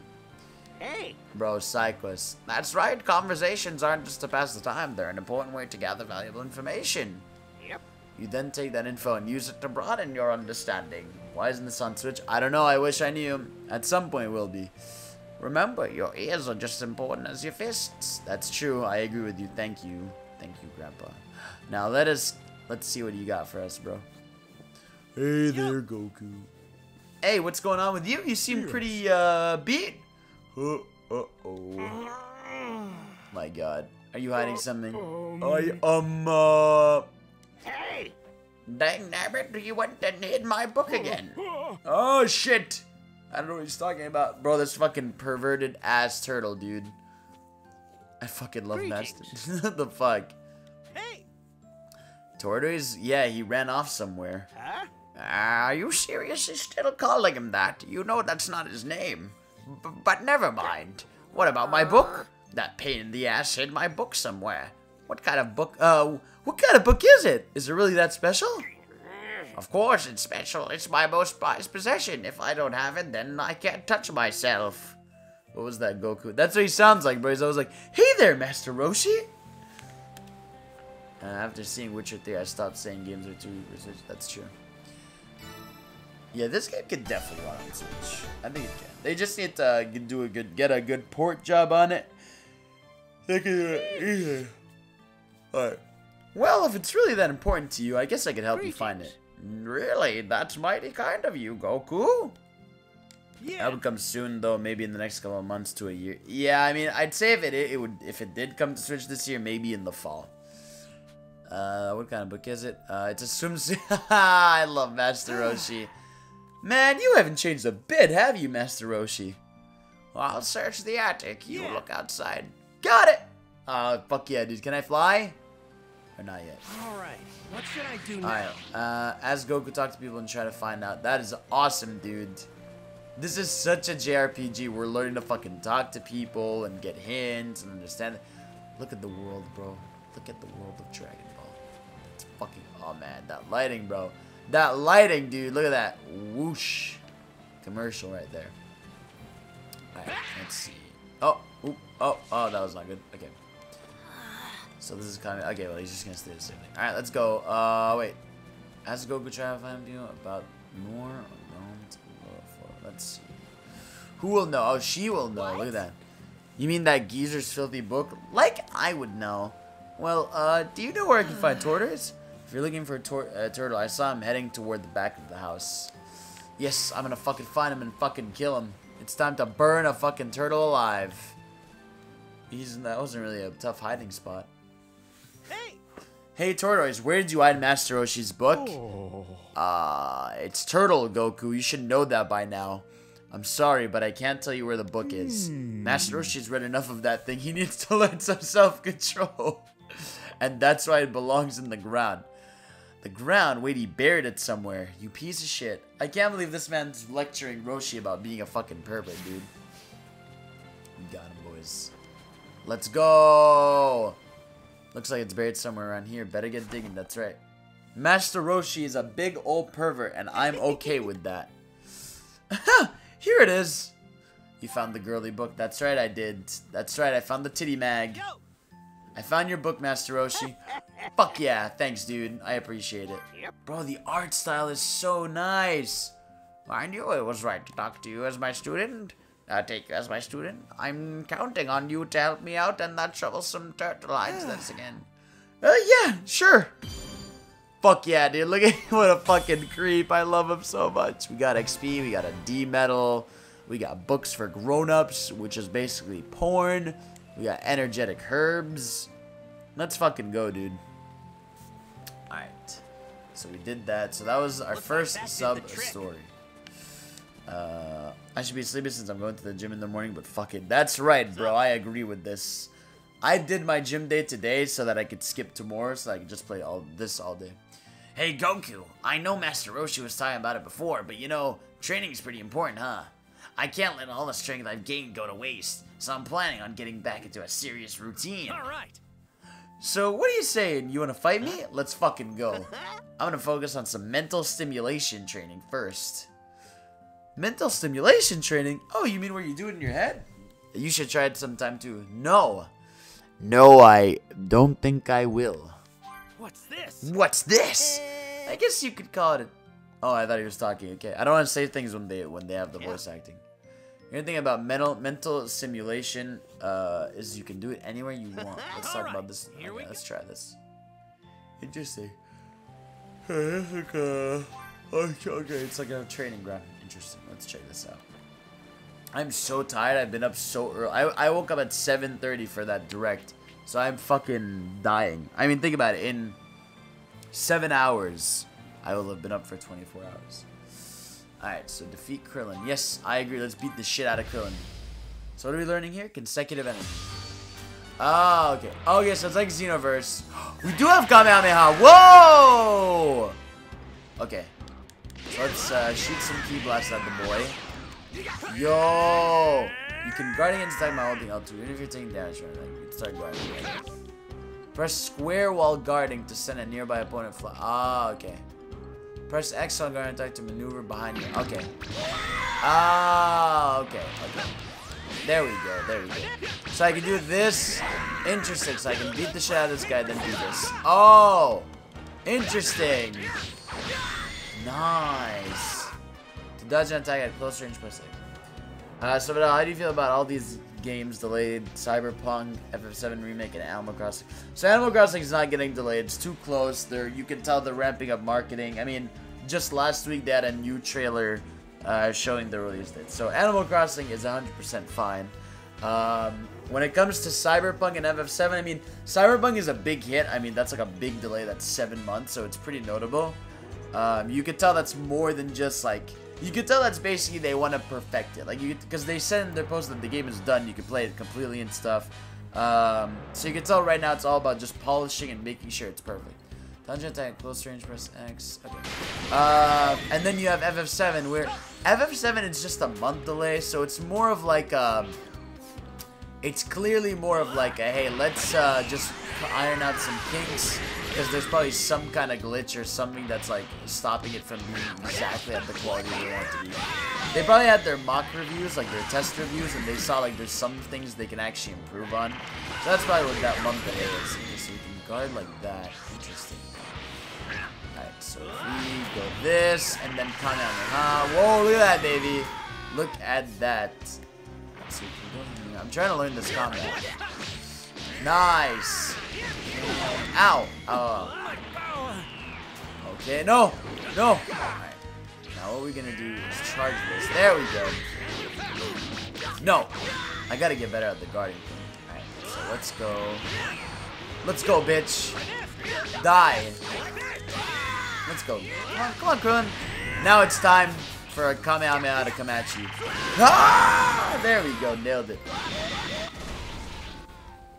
Speaker 4: Hey,
Speaker 1: Bro, Cyquist. That's right, conversations aren't just to pass the time, they're an important way to gather valuable information.
Speaker 4: yep.
Speaker 1: You then take that info and use it to broaden your understanding. Why isn't this on Switch? I don't know, I wish I knew. At some point it will be. Remember, your ears are just as important as your fists. That's true, I agree with you. Thank you. Thank you, Grandpa. Now let us, let's see what you got for us, bro. Hey there, Goku. Hey, what's going on with you? You seem pretty, uh, beat. Uh, uh-oh. My god. Are you hiding something? I, um, uh...
Speaker 4: Hey,
Speaker 1: Dang nabbit, you went and hid my book again. Oh shit! I don't know what he's talking about. Bro, this fucking perverted ass turtle, dude. I fucking love Master. the fuck? Tortoise? Yeah, he ran off somewhere.
Speaker 4: Huh?
Speaker 1: Are you seriously still calling him that? You know that's not his name. B- but never mind. What about my book? That pain in the ass hid my book somewhere. What kind of book? Uh, what kind of book is it? Is it really that special? Of course it's special. It's my most prized possession. If I don't have it, then I can't touch myself. What was that, Goku? That's what he sounds like, bro. He's always like, Hey there, Master Roshi. Uh, after seeing Witcher 3, I stopped saying games are too research. That's true. Yeah, this game could definitely run on Switch. I think it can. They just need to uh, do a good, get a good port job on it. They can do it easy. Alright. Well, if it's really that important to you, I guess I could help you find it. Really? That's mighty kind of you, Goku.
Speaker 2: Yeah.
Speaker 1: That would come soon, though. Maybe in the next couple of months to a year. Yeah, I mean, I'd say if it it would if it did come to Switch this year, maybe in the fall. Uh, what kind of book is it? Uh, it's a swimsuit. I love Master Roshi. Man, you haven't changed a bit, have you, Master Roshi? Well, I'll search the attic. You
Speaker 2: Yeah.
Speaker 1: look outside. Got it. Uh, fuck yeah, dude. Can I fly? Or not yet?
Speaker 2: All right. What should I do now?
Speaker 1: Alright, uh, as Goku talk to people and try to find out. That is awesome, dude. This is such a JRPG. We're learning to fucking talk to people and get hints and understand. Look at the world, bro. Look at the world of Dragon Ball. It's fucking, oh man, that lighting, bro. That lighting, dude. Look at that. Whoosh. Commercial right there. Alright, let's see. Oh, oh, oh, that was not good. Okay. So this is kind of okay. Well, he's just gonna stay the same thing. All right, let's go. Uh, wait. As Goku try to find you about more unknowns. Let's see. Who will know? Oh, she will know. Look at that. You mean that geezer's filthy book? Like I would know. Well, uh, do you know where I can find tortoise? If you're looking for a tor uh, turtle, I saw him heading toward the back of the house. Yes, I'm gonna fucking find him and fucking kill him. It's time to burn a fucking turtle alive. He's that wasn't really a tough hiding spot.
Speaker 2: Hey!
Speaker 1: Hey Tortoise, where did you hide Master Roshi's book? Uh, it's Turtle Goku. You should know that by now. I'm sorry, but I can't tell you where the book is. Master Roshi's read enough of that thing. He needs to learn some self-control. and that's why it belongs in the ground. The ground? Wait, he buried it somewhere. You piece of shit. I can't believe this man's lecturing Roshi about being a fucking pervert, dude. We got him, boys. Let's go! Looks like it's buried somewhere around here. Better get digging, that's right. Master Roshi is a big old pervert, and I'm okay with that. here it is! You found the girly book. That's right, I did. That's right, I found the titty mag.
Speaker 2: Go!
Speaker 1: I found your book, Master Roshi. Fuck yeah, thanks, dude. I appreciate it.
Speaker 4: Yep.
Speaker 1: Bro, the art style is so nice. I knew it was right to talk to you as my student. Uh, take you as my student. I'm counting on you to help me out and that troublesome turtle hides this again. Uh, yeah, sure. Fuck yeah, dude. Look at what a fucking creep. I love him so much. We got XP, we got a D medal, we got books for grown-ups, which is basically porn. We got energetic herbs. Let's fucking go, dude. Alright. So we did that. So that was our
Speaker 2: Looks
Speaker 1: first
Speaker 2: the
Speaker 1: sub story. Uh, I should be sleepy since I'm going to the gym in the morning, but fuck it. That's right, bro. I agree with this. I did my gym day today so that I could skip tomorrow, so I could just play all this all day. Hey Goku, I know Master Roshi was talking about it before, but you know, training's pretty important, huh? I can't let all the strength I've gained go to waste, so I'm planning on getting back into a serious routine.
Speaker 2: Alright.
Speaker 1: So what are you saying? You wanna fight me? Let's fucking go. I'm gonna focus on some mental stimulation training first. Mental stimulation training? Oh, you mean where you do it in your head? You should try it sometime too. No. No, I don't think I will.
Speaker 2: What's this?
Speaker 1: What's this? Eh. I guess you could call it a... Oh, I thought he was talking. Okay, I don't want to say things when they when they have the voice acting. Anything about mental mental simulation uh, is you can do it anywhere you want. Let's talk
Speaker 2: Alright,
Speaker 1: about this.
Speaker 2: here
Speaker 1: Okay,
Speaker 2: we
Speaker 1: let's try this. Interesting. okay, okay, it's like a training ground. Interesting. Let's check this out. I'm so tired. I've been up so early. I, I woke up at 7:30 for that direct, so I'm fucking dying. I mean, think about it. In seven hours, I will have been up for 24 hours. Alright, so defeat Krillin. Yes, I agree. Let's beat the shit out of Krillin. So what are we learning here? Consecutive energy. Oh, okay. Oh, Okay, so it's like Xenoverse. We do have Kamehameha. Whoa! Okay. So let's uh, shoot some Ki Blast at the boy. Yo! You can guard against attack by holding L2. Even if you're taking damage from it, you can start guarding. Press square while guarding to send a nearby opponent fly. Ah, okay. Press X on guard attack to maneuver behind you. Okay. Ah, okay, okay. There we go, there we go. So I can do this. Interesting. So I can beat the shit out of this guy, then do this. Oh! Interesting. Nice. To dodge an attack at close range, press X. Uh, so, Vidal, how do you feel about all these games delayed? Cyberpunk, FF7 remake, and Animal Crossing. So, Animal Crossing is not getting delayed. It's too close. They're, you can tell they're ramping up marketing. I mean, just last week they had a new trailer uh, showing the release date. So, Animal Crossing is 100% fine. Um, when it comes to Cyberpunk and FF7, I mean, Cyberpunk is a big hit. I mean, that's like a big delay. That's seven months, so it's pretty notable. Um, you could tell that's more than just like you could tell that's basically they want to perfect it, like you because they said in their post that the game is done, you can play it completely and stuff. Um, so you can tell right now it's all about just polishing and making sure it's perfect. Dungeon attack, close range, press X. Okay. Uh, and then you have FF7, where FF7 is just a month delay, so it's more of like um, it's clearly more of like a hey, let's uh, just iron out some kinks because there's probably some kind of glitch or something that's like stopping it from being exactly at the quality they want to be. They probably had their mock reviews, like their test reviews, and they saw like there's some things they can actually improve on. So that's probably what that month delay is. So you can guard like that. So we go this and then Kamehameha. Ah, whoa, look at that, baby. Look at that. See. I'm trying to learn this combat. Nice. Ow. Oh. Okay, no. No. Now what we're gonna do is charge this. There we go. No. I gotta get better at the guarding thing. Alright. Let's go. Let's go, bitch. Die. Let's go. Come on, come on, Krillin. Now it's time for a Kamehameha to come at you. Ah! There we go. Nailed it.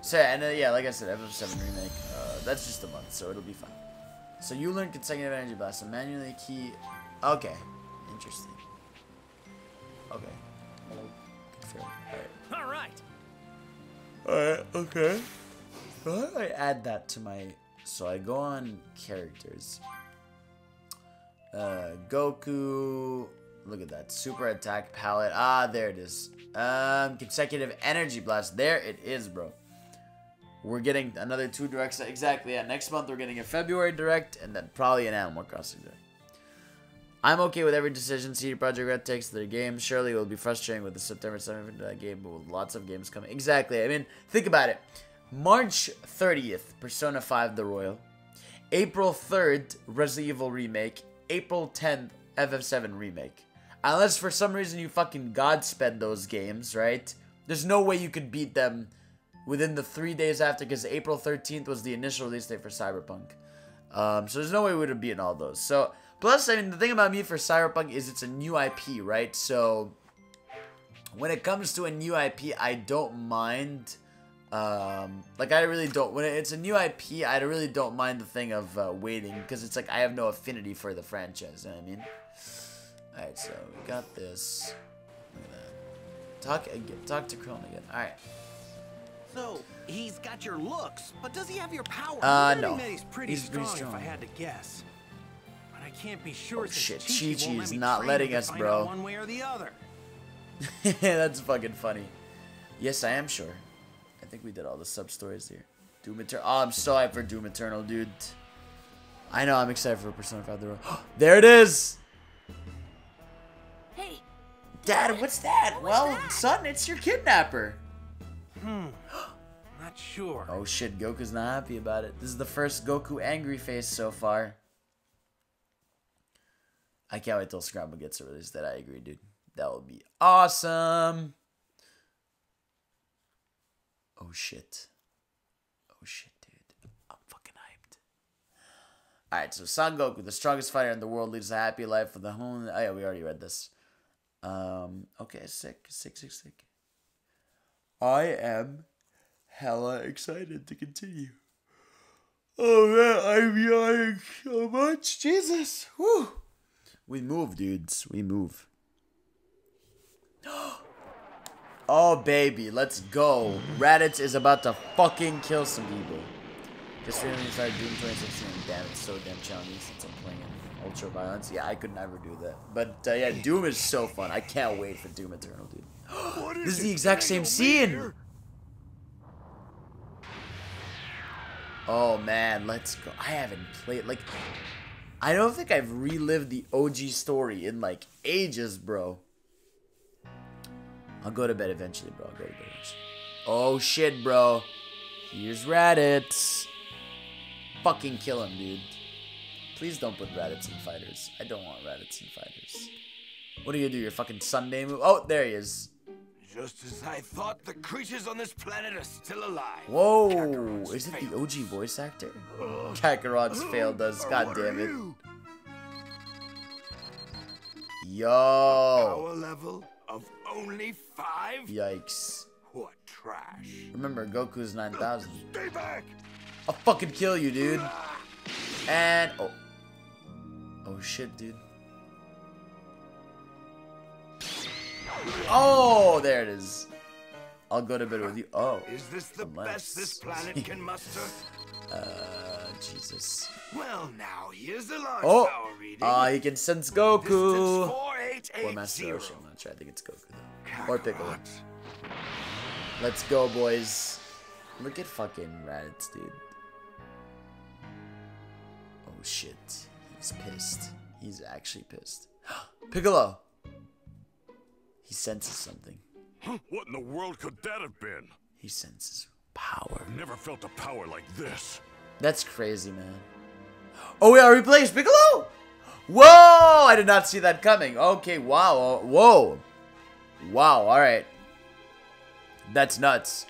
Speaker 1: So, and uh, yeah, like I said, FF7 Remake, uh, that's just a month, so it'll be fine. So you learn consecutive energy blast, so manually key... Okay. Interesting. Okay. Well, good for you. Alright.
Speaker 2: All right.
Speaker 1: Alright, okay. How do I add that to my... So I go on characters. Uh, Goku... Look at that. Super attack palette. Ah, there it is. Um, consecutive energy blast. There it is, bro. We're getting another two directs. Exactly, yeah. Next month we're getting a February direct and then probably an Animal Crossing direct. I'm okay with every decision CD Projekt Red takes to their game. Surely it will be frustrating with the September 7th uh, game, but with lots of games coming. Exactly. I mean, think about it. March 30th, Persona 5 The Royal. April 3rd, Resident Evil Remake. April 10th, FF7 Remake. Unless for some reason you fucking godsped those games, right? There's no way you could beat them within the three days after, because April 13th was the initial release date for Cyberpunk. Um, so there's no way we would have beaten all those. So, plus, I mean, the thing about me for Cyberpunk is it's a new IP, right? So, when it comes to a new IP, I don't mind. Um, like I really don't. When it's a new IP, I really don't mind the thing of uh, waiting because it's like I have no affinity for the franchise. You know what I mean? All right, so we got this. Look at that. Talk again. Talk to Krillin again. All right.
Speaker 2: So, he's got your looks, but does he have your power?
Speaker 1: Uh, no.
Speaker 2: he's pretty,
Speaker 1: He's pretty
Speaker 2: strong,
Speaker 1: strong.
Speaker 2: if I had to guess. But I can't be sure
Speaker 1: Oh, shit,
Speaker 2: Chi-Chi let
Speaker 1: is not letting us, bro.
Speaker 2: One way or the other.
Speaker 1: That's fucking funny. Yes, I am sure. I think we did all the sub stories here. Doom Eternal. Oh, I'm so hyped for Doom Eternal, dude. I know, I'm excited for Persona 5 The Royal. there it is!
Speaker 5: Hey,
Speaker 1: Dad, what's that? well,
Speaker 5: that?
Speaker 1: son, it's your kidnapper. Hmm.
Speaker 2: Not sure.
Speaker 1: Oh shit, Goku's not happy about it. This is the first Goku angry face so far. I can't wait till Scramble gets a release. That I agree, dude. That would be awesome. Oh shit. Oh shit, dude. I'm fucking hyped. Alright, so Son Goku, the strongest fighter in the world, leads a happy life for the home. Oh yeah, we already read this. Um, okay, sick, sick, sick, sick. I am hella excited to continue. Oh man, I'm yawning so much. Jesus. Whew. We move, dudes. We move. Oh baby, let's go. Raditz is about to fucking kill some people. Just recently started Doom 2016. Damn, it's so damn challenging since I'm playing in Ultra Violence. Yeah, I could never do that. But uh, yeah, Doom is so fun. I can't wait for Doom Eternal, dude.
Speaker 3: What
Speaker 1: This is the exact same scene. Oh man, let's go. I haven't played like I don't think I've relived the OG story in like ages, bro. I'll go to bed eventually, bro. I'll go to bed eventually. Oh shit, bro. Here's Raditz. Fucking kill him, dude. Please don't put Raditz in fighters. I don't want Raditz in fighters. What are you gonna do? Your fucking Sunday move? Oh, there he is.
Speaker 3: Just as I thought, the creatures on this planet are still alive.
Speaker 1: Whoa,
Speaker 3: Kakarot's
Speaker 1: is it the. OG voice actor? Kakarot's failed us. God damn it. Yo.
Speaker 3: Power level of only five?
Speaker 1: Yikes.
Speaker 3: What trash.
Speaker 1: Remember, Goku's 9000.
Speaker 3: Stay back!
Speaker 1: I'll fucking kill you, dude. And. Oh. Oh shit, dude. Oh, there it is. I'll go to bed with you. Oh.
Speaker 3: Is this the
Speaker 1: Unless-
Speaker 3: best this planet can muster?
Speaker 1: Uh, Jesus.
Speaker 3: Well, now, here's the launch
Speaker 1: Oh.
Speaker 3: power reading.
Speaker 1: Ah, he can sense Goku.
Speaker 3: 4880.
Speaker 1: Or Master Roshi. I'm not sure. I think it's Goku though. Or Piccolo. Let's go, boys. Look at fucking Raditz, dude. Oh shit. He's pissed. He's actually pissed. Piccolo! He senses something.
Speaker 7: What in the world could that have been?
Speaker 1: He senses power.
Speaker 7: Never felt a power like this.
Speaker 1: That's crazy, man. Oh, we are replaced Piccolo! Whoa! I did not see that coming. Okay, wow. oh, Whoa. Wow, alright. That's nuts.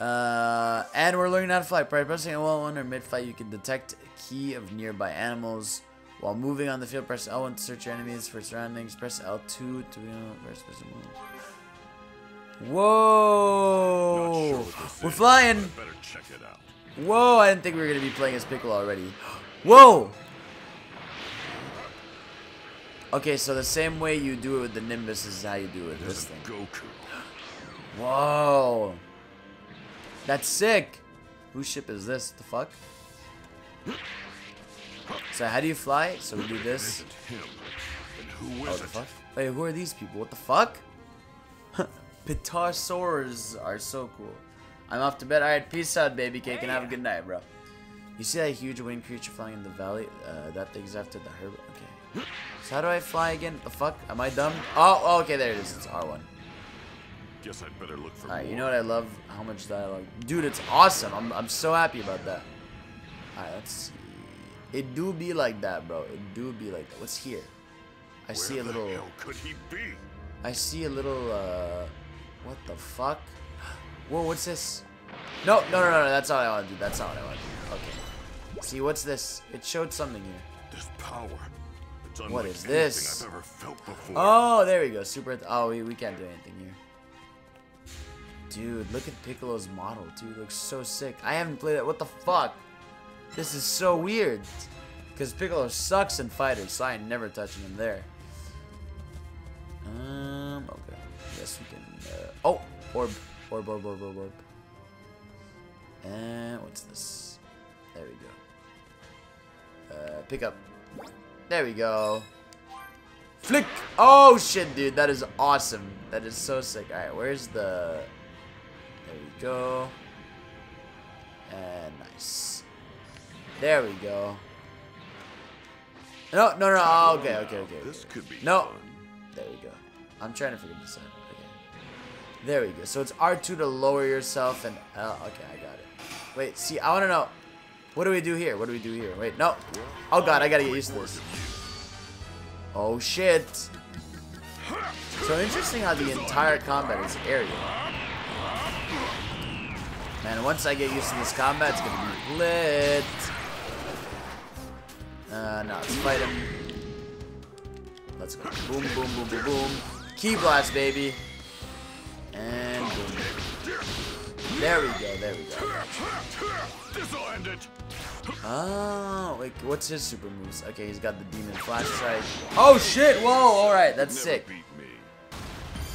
Speaker 1: Uh, and we're learning how to fly. By pressing L1 or mid-fight, you can detect a ki of nearby animals. While moving on the field, press L1 to search your enemies for surroundings. Press L2 to you know, press, press move. Whoa!
Speaker 7: Sure
Speaker 1: we're
Speaker 7: is,
Speaker 1: flying!
Speaker 7: But I better check it out.
Speaker 1: Whoa! I didn't think we were gonna be playing as Piccolo already. Whoa! Okay, so the same way you do it with the Nimbus is how you do it with this thing.
Speaker 7: Goku.
Speaker 1: Whoa! That's sick! Whose ship is this? The fuck? So how do you fly? So we do this.
Speaker 7: Him. Who
Speaker 1: Oh, the fuck? Wait, who are these people? What the fuck? Pitasaurs are so cool. I'm off to bed. Alright, peace out, baby cake, and have a good night, bro. You see that huge winged creature flying in the valley? Uh, that thing's after the herb. Okay. So how do I fly again? The fuck? Am I dumb? Oh, oh, okay, there it is. It's R1.
Speaker 7: Guess I'd better look for
Speaker 1: Alright, you know what I love? How much dialogue. Dude, it's awesome. I'm, I'm so happy about that. Alright, let's see. It do be like that, bro. It do be like that. What's here? I see a
Speaker 7: Where
Speaker 1: little...
Speaker 7: the hell could he be?
Speaker 1: I see a little, uh... What the fuck? Whoa, what's this? No, no, no, no, no, that's not what I want to do. That's not what I want to do. Okay. See, what's this? It showed something here.
Speaker 7: This power. It's
Speaker 1: What is this?
Speaker 7: I've ever felt before.
Speaker 1: Oh, there we go. Super. Oh, we, we can't do anything here. Dude, look at Piccolo's model. Dude, looks so sick. I haven't played it. What the fuck? This is so weird. Because Piccolo sucks in fighters, so I ain't never touching him there. Um, okay. Guess we can. Uh, oh! Orb. Orb, orb, orb, orb, orb. And what's this? There we go. Uh, pick up. There we go. Flick! Oh shit, dude, that is awesome. That is so sick. Alright, where's the... There we go. And nice. There we go. No, no, no. Oh, okay, okay, okay.
Speaker 7: This could be
Speaker 1: No. There we go. I'm trying to figure this out. There we go. So it's R2 to lower yourself and... Uh, okay, I got it. Wait, see, I want to know. What do we do here? What do we do here? Wait, no. Oh god, I gotta get used to this. Oh shit. So interesting how the entire combat is aerial. Man, once I get used to this combat, it's gonna be lit. Uh, no, let's fight him. Let's go. Boom, boom, boom, boom, boom. Ki blast, baby. And boom. There we go, there we go.
Speaker 7: This'll end it.
Speaker 1: Oh, wait, what's his super moves? Okay, he's got the demon flash strike. Oh shit! Whoa! All right, that's sick.
Speaker 7: beat.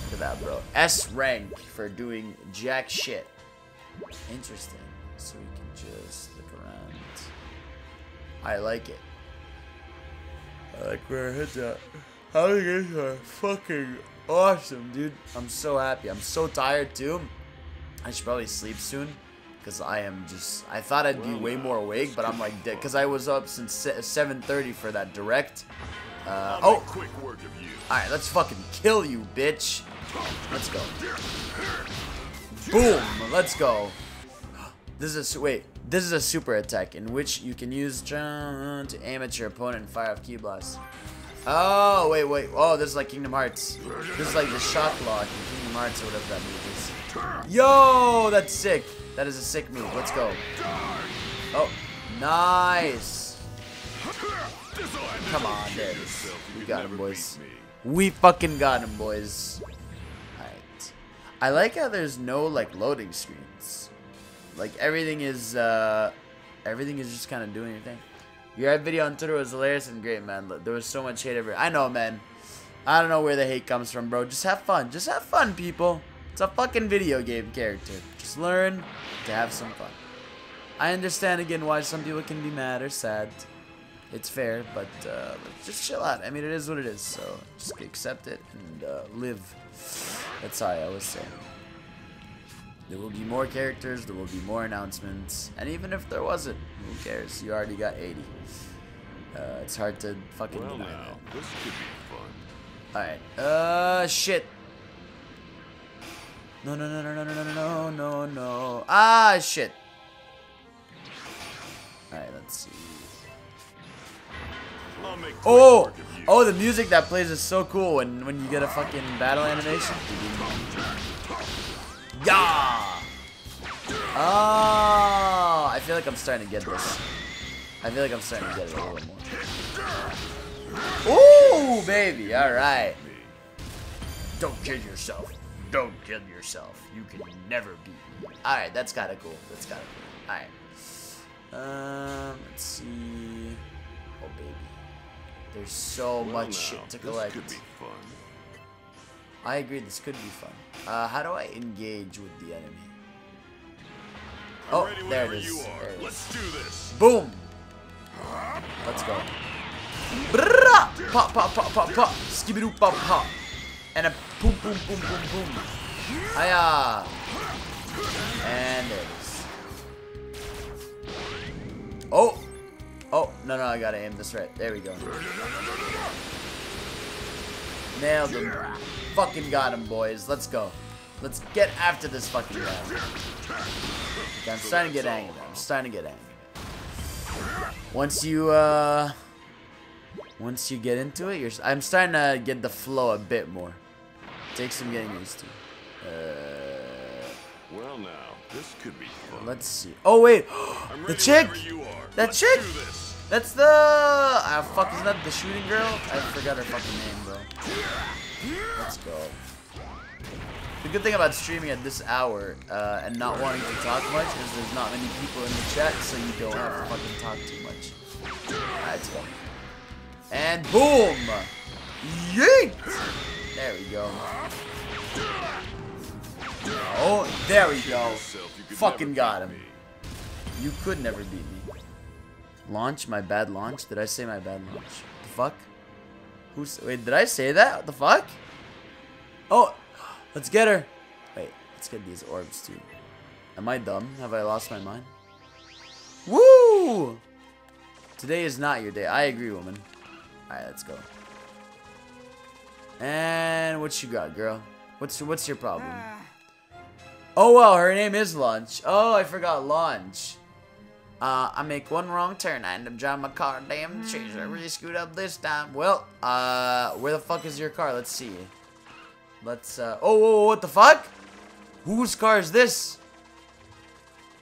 Speaker 1: Look at that, bro. S rank for doing jack shit. Interesting. So we can just look around. I like it. I like where our head's at. How you guys are fucking awesome, dude. I'm so happy. I'm so tired too. I should probably sleep soon. Cause I am just, I thought I'd be way more awake, but I'm like dead. Cause I was up since 7:30 for that direct. Uh, oh,
Speaker 7: quick work of you.
Speaker 1: all right, let's fucking kill you, bitch. Let's go. Boom. Let's go. This is a wait. This is a super attack in which you can use John to aim at your opponent and fire off ki blasts. Oh wait, wait. Oh, this is like Kingdom Hearts. This is like the shotlock in Kingdom Hearts or whatever that move is. Yo, that's sick. That is a sick move. Let's go. Oh, nice. Come on,
Speaker 7: you
Speaker 1: We got him, boys. We fucking got him, boys. Alright. I like how there's no, like, loading screens. Like, everything is, uh... Everything is just kind of doing your thing. Your video on Twitter was hilarious and great, man. There was so much hate everywhere. I know, man. I don't know where the hate comes from, bro. Just have fun. Just have fun, people. It's a fucking video game character. Just learn to have some fun. I understand, again, why some people can be mad or sad. It's fair, but uh, just chill out. I mean, it is what it is, so just accept it and uh, live. That's all I always say. There will be more characters, there will be more announcements, and even if there wasn't, who cares? You already got 80. Uh, it's hard to fucking
Speaker 7: Well
Speaker 1: deny
Speaker 7: now,
Speaker 1: that.
Speaker 7: this could be fun.
Speaker 1: Alright. Uh, shit. No, no, no, no, no, no, no, no, no, no. Ah, shit. Alright, let's see.
Speaker 7: I'll make quick
Speaker 1: Oh!
Speaker 7: work of you.
Speaker 1: Oh, the music that plays is so cool when, when you get a fucking battle animation. Yeah! Oh, I feel like I'm starting to get this. I feel like I'm starting to get it a little more. Ooh, baby. All right. Don't kill yourself. Don't kill yourself. You can never beat me. All right, that's kind of cool. That's kind of cool. All right. Um, let's see. Oh, baby. There's so
Speaker 7: Well,
Speaker 1: much
Speaker 7: now,
Speaker 1: shit to
Speaker 7: this
Speaker 1: collect.
Speaker 7: could be fun.
Speaker 1: I agree, this could be fun. Uh, how do I engage with the enemy? Oh, there it is. There it is.
Speaker 3: Let's do this.
Speaker 1: Boom! Let's go. Brrrah! Pop, pop, pop, pop, pop. Skibidoo pop, pop. And a boom, boom, boom, boom, boom. Hiya! And there it is. Oh! Oh, no, no, I gotta aim this right. There we go. Nailed him. Fucking got him, boys. Let's go. Let's get after this fucking guy. Okay, I'm starting to get angry. I'm starting to get angry. Once you, uh... Once you get into it, you're... I'm starting to get the flow a bit more. Takes some getting used to. Uh,
Speaker 7: Well, now, this could be fun.
Speaker 1: let's see. Oh, wait! The chick!
Speaker 3: whenever you are.
Speaker 1: That chick! That's the... Ah, fuck, isn't that the shooting girl? I forgot her fucking name. Let's go. The good thing about streaming at this hour uh, and not wanting to talk much is there's not many people in the chat, so you don't have to fucking talk too much. Alright, let's. And boom! Yeet! There we go. Oh, there we go. Fucking got him. You could never beat me. Launch? My bad launch? Did I say my bad launch? The fuck? Who's wait, did I say that? What the fuck? Oh let's get her. Wait, let's get these orbs too. Am I dumb? Have I lost my mind? Woo! Today is not your day. I agree, woman. Alright, let's go. And what you got, girl? What's what's your problem? Uh. Oh well, her name is Launch. Oh, I forgot Launch. Uh, I make one wrong turn. I end up driving my car. Damn, jeez, I really screwed up this time. Well, uh, where the fuck is your car? Let's see. Let's, uh, oh, whoa, whoa, what the fuck? Whose car is this?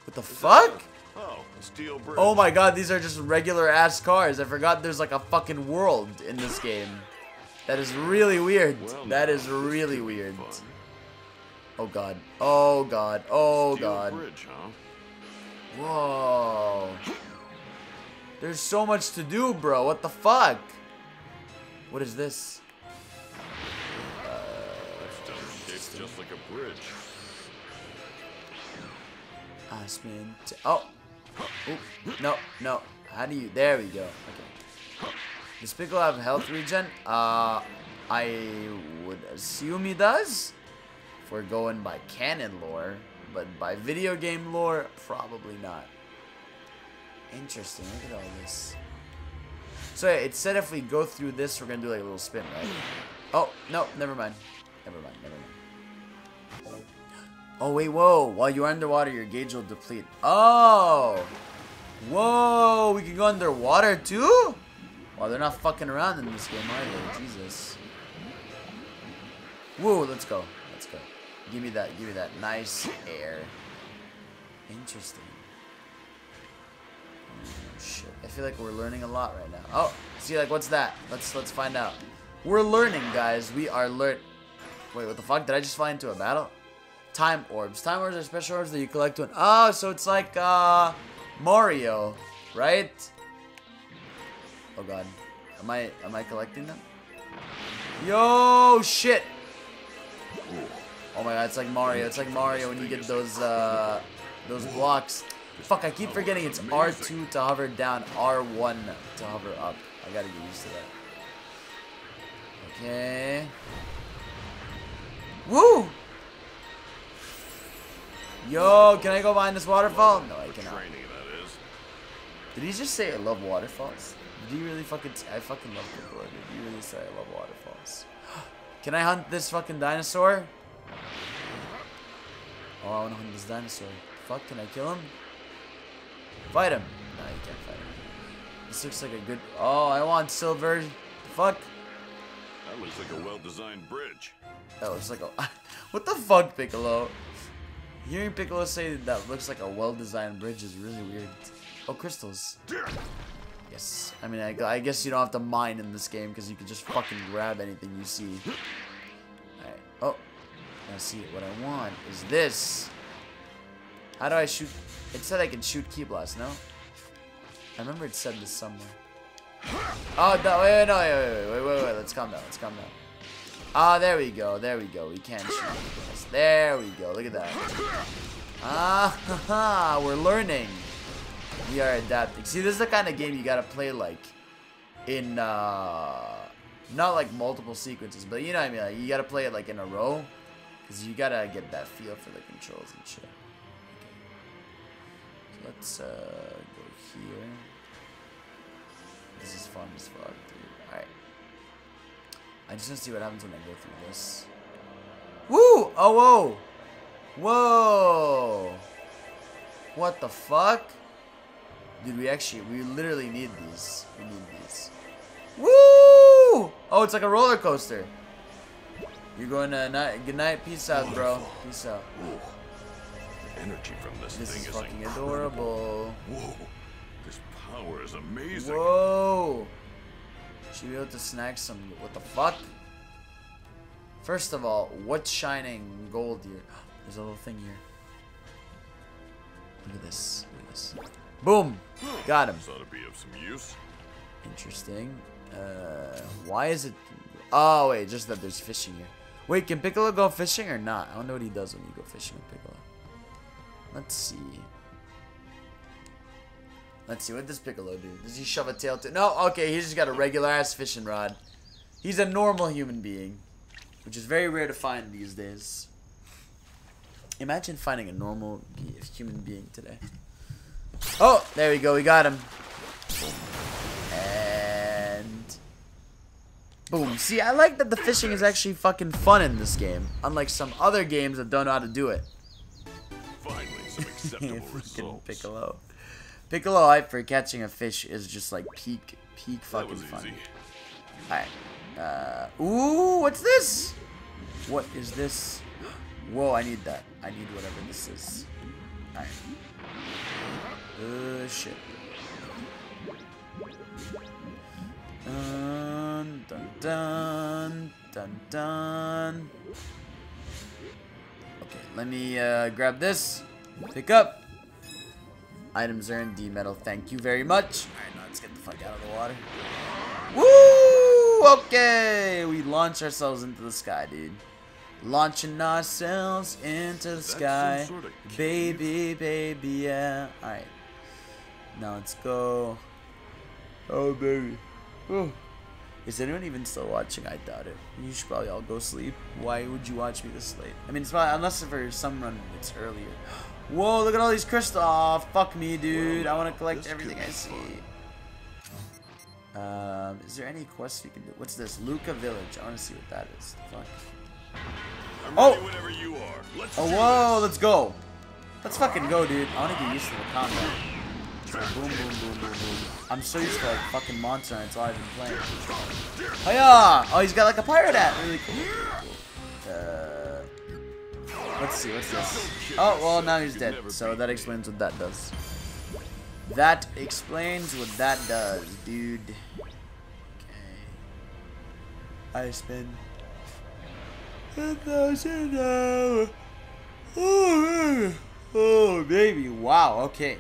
Speaker 1: What the fuck?
Speaker 7: Oh, steel bridge.
Speaker 1: Oh my god, these are just regular ass cars. I forgot there's like a fucking world in this game. That is really weird.
Speaker 7: Well,
Speaker 1: That is really weird.
Speaker 7: fun.
Speaker 1: Oh god. Oh god. Oh
Speaker 7: Steel
Speaker 1: god.
Speaker 7: bridge, huh?
Speaker 1: Whoa. There's so much to do, bro. What the fuck? What is this?
Speaker 7: Stone shaped just like a bridge.
Speaker 1: T- oh. Oop. No, no. How do you? There we go. Okay. Does Piccolo have health regen? Uh, I would assume he does. If we're going by canon lore, but by video game lore, probably not. Interesting. Look at all this. So yeah, it said if we go through this, we're gonna do like a little spin, right? Oh no, never mind. Never mind. Never mind. Oh wait, whoa! While you're underwater, your gauge will deplete. Oh, whoa! We can go underwater too. Well, they're not fucking around in this game, are they? Jesus. Whoa! Let's go. Let's go. Give me that. Give me that nice air. Interesting. Shit. I feel like we're learning a lot right now. Oh, see, like, what's that? Let's let's find out. We're learning, guys. We are learn. Wait, what the fuck? Did I just fly into a battle? Time orbs. Time orbs are special orbs that you collect when. Oh, so it's like uh, Mario, right? Oh god, am I am I collecting them? Yo, shit! Oh my god, it's like Mario. It's like Mario when you get those uh, those blocks. Fuck, I keep forgetting it's R2 to hover down, R1 to hover up. I gotta get used to that. Okay. Woo! Yo, can I go behind this waterfall? No, I cannot. Did he just say I love waterfalls? Did he really fucking? I fucking love Piccolo. Did he really say I love waterfalls? Can I hunt this fucking dinosaur? Oh, I wanna hunt this dinosaur. Fuck, can I kill him? Fight him. No, you can't fight him. This looks like a good. Oh, I want silver. Fuck.
Speaker 7: That looks like a well-designed bridge.
Speaker 1: That looks like a. what the fuck, Piccolo? Hearing Piccolo say that looks like a well-designed bridge is really weird. Oh, crystals. Yes. I mean, I, I guess you don't have to mine in this game because you can just fucking grab anything you see. Alright. Oh. I see. What I want is this. How do I shoot? It said I can shoot Ki Blast, no? I remember it said this somewhere. Oh, no, wait, no, wait, wait, wait, wait, wait, let's calm down, let's calm down. Ah, there we go, there we go, we can shoot Ki. There we go, look at that. Ah, haha, we're learning. We are adapting. See, this is the kind of game you gotta play, like, in, uh, not like multiple sequences, but you know what I mean, like, you gotta play it, like, in a row. Because you gotta get that feel for the controls and shit. Okay. So let's uh, go here. This is fun as fuck, dude. Alright. I just want to see what happens when I go through this. Woo! Oh, whoa! Whoa! What the fuck? Dude, we actually, we literally need these. We need these. Woo! Oh, it's like a roller coaster. You're going to night. Good night. Peace out, bro. Peace out.
Speaker 7: The energy from this,
Speaker 1: This
Speaker 7: thing
Speaker 1: is
Speaker 7: is
Speaker 1: fucking
Speaker 7: incredible.
Speaker 1: adorable.
Speaker 7: Whoa. This power is amazing.
Speaker 1: Whoa! Should be able to snag some. What the fuck? First of all, what's shining gold here? There's a little thing here. Look at this. Look at this. Boom! Got him.
Speaker 7: This ought to be of some use.
Speaker 1: Interesting. Uh, why is it? Oh wait, just that there's fishing here. Wait, can Piccolo go fishing or not? I don't know what he does when you go fishing with Piccolo. Let's see. Let's see, what does Piccolo do? Does he shove a tail to- No, okay, he's just got a regular ass fishing rod. He's a normal human being. Which is very rare to find these days. Imagine finding a normal human being today. Oh, there we go, we got him. And... Boom. See, I like that the fishing is actually fucking fun in this game. Unlike some other games that don't know how to do it.
Speaker 7: Finally, some acceptable results.
Speaker 1: Piccolo. Piccolo hype for catching a fish is just like peak, peak fucking fun. Alright. Uh, ooh, what's this? What is this? Whoa, I need that. I need whatever this is. Alright. Uh, shit. Dun, dun, dun, dun, dun. Okay, let me uh, grab this. Pick up. Items earned D medal. Thank you very much. Alright, now let's get the fuck out of the water. Woo! Okay, we launch ourselves into the sky, dude. Launching ourselves into the sky,
Speaker 7: sort of
Speaker 1: baby, baby, yeah. All right, now let's go. Oh baby. Oh. Is anyone even still watching? I doubt it. You should probably all go sleep. Why would you watch me this late? I mean, it's probably, unless for some run it's earlier. Whoa, look at all these crystals. Oh, fuck me, dude. I want to collect everything I see. Um, is there any quests we can do? What's this? Luca Village. I want to see what that is. Fuck.
Speaker 7: I'm
Speaker 1: Oh!
Speaker 7: whenever you are. Let's
Speaker 1: Oh, whoa,
Speaker 7: this.
Speaker 1: let's go. Let's fucking go, dude. I want to get used to the combat. Boom, boom, boom, boom, boom. I'm so used to like fucking Monster Hunter. It's all I've been playing. Hiya! Oh, he's got like a pirate hat. Really cool. Uh, let's see, what's this? Oh, well, now he's dead. So that explains what that does. That explains what that does, dude. Okay. I spend a thousand hours. Oh, baby. Wow, okay.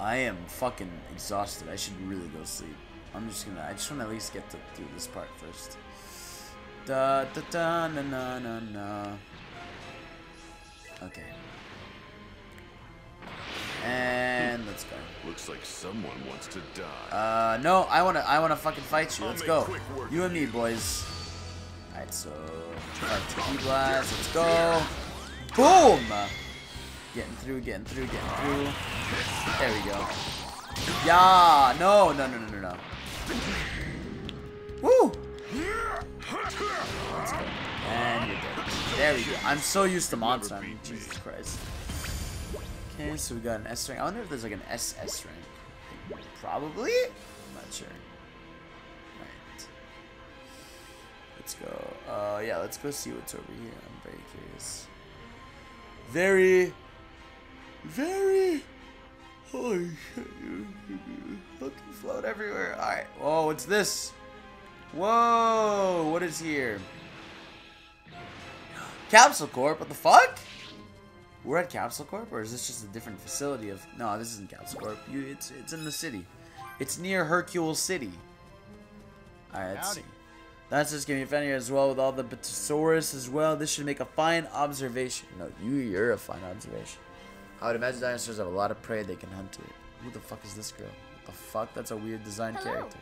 Speaker 1: I am fucking exhausted. I should really go sleep. I'm just gonna, I just wanna at least get to do this part first. Da da da na na na na. Okay. And let's go.
Speaker 7: Looks like someone wants to die.
Speaker 1: Uh, no, I wanna, I wanna fucking fight you. Let's go. You and me, boys. Alright, so fight to ki blast. Let's go. Boom! Getting through, getting through, getting through. There we go. Yeah, no, no, no, no, no, no. Woo! Let's go. And you're dead. There we go. I'm so used to monster. I mean, Jesus Christ. Okay, so we got an S rank. I wonder if there's like an SS rank. Probably? I'm not sure. Right. Let's go. Uh, yeah, let's go see what's over here. I'm very curious. very, very. Holy shit! You float everywhere. All right. Whoa, what's this? Whoa, what is here? Capsule Corp. What the fuck? We're at Capsule Corp, or is this just a different facility of? No, this isn't Capsule Corp. You, it's it's in the city. It's near Hercule City. All right, let's see. That's just giving me friendly as well with all the Batosaurus as well. This should make a fine observation. No, you, you're a fine observation. I would imagine dinosaurs have a lot of prey they can hunt to. Who the fuck is this girl? What the fuck? That's a weird design
Speaker 5: Hello.
Speaker 1: character.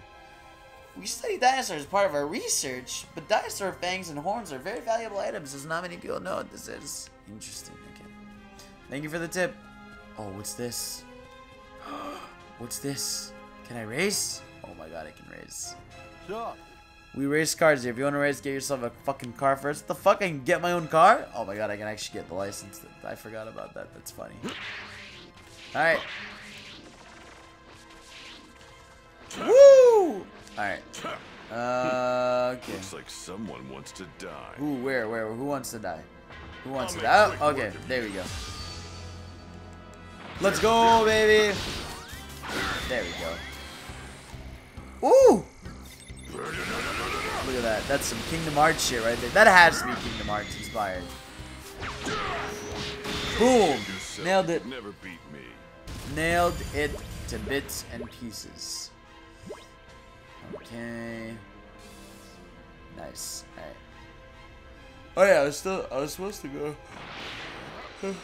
Speaker 1: We study dinosaurs as part of our research, but dinosaur fangs and horns are very valuable items, as not many people know what this is. Interesting. Okay. Thank you for the tip. Oh, what's this? what's this? Can I race? Oh my god, I can race.
Speaker 2: Sure.
Speaker 1: We race cars here. If you want to race, get yourself a fucking car first. What the fuck? I can get my own car? Oh my god, I can actually get the license. I forgot about that. That's funny. Alright. Woo! Alright. Uh, okay.
Speaker 7: Looks like someone wants to die.
Speaker 1: Who, where, where? Who wants to die? Who wants
Speaker 7: I'll
Speaker 1: to die? Oh, okay, there we go. Let's go, baby! There we go. Ooh! Look at that. That's some Kingdom Hearts shit right there. That has to be Kingdom Hearts inspired. Boom! Nailed it.
Speaker 7: Never beat me.
Speaker 1: Nailed it to bits and pieces. Okay. Nice. Alright. Oh yeah, I was still I was supposed to go to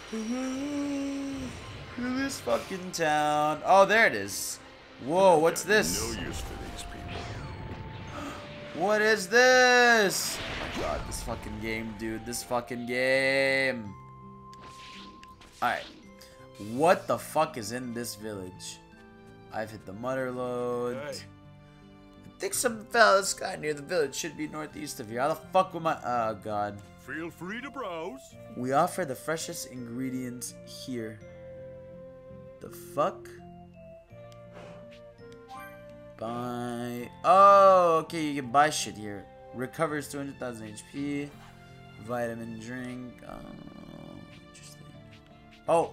Speaker 1: this fucking town. Oh there it is. Whoa, what's this?
Speaker 7: No use for these people.
Speaker 1: What is this? Oh my god, this fucking game, dude. This fucking game. Alright. What the fuck is in this village? I've hit the mutter load.
Speaker 7: Hey.
Speaker 1: I think some fella sky near the village should be northeast of here. How the fuck would my... Oh god.
Speaker 7: Feel free to browse.
Speaker 1: We offer the freshest ingredients here. The fuck? Buy. Oh, okay, you can buy shit here. Recovers 200,000 HP. Vitamin drink. Oh, interesting. Oh!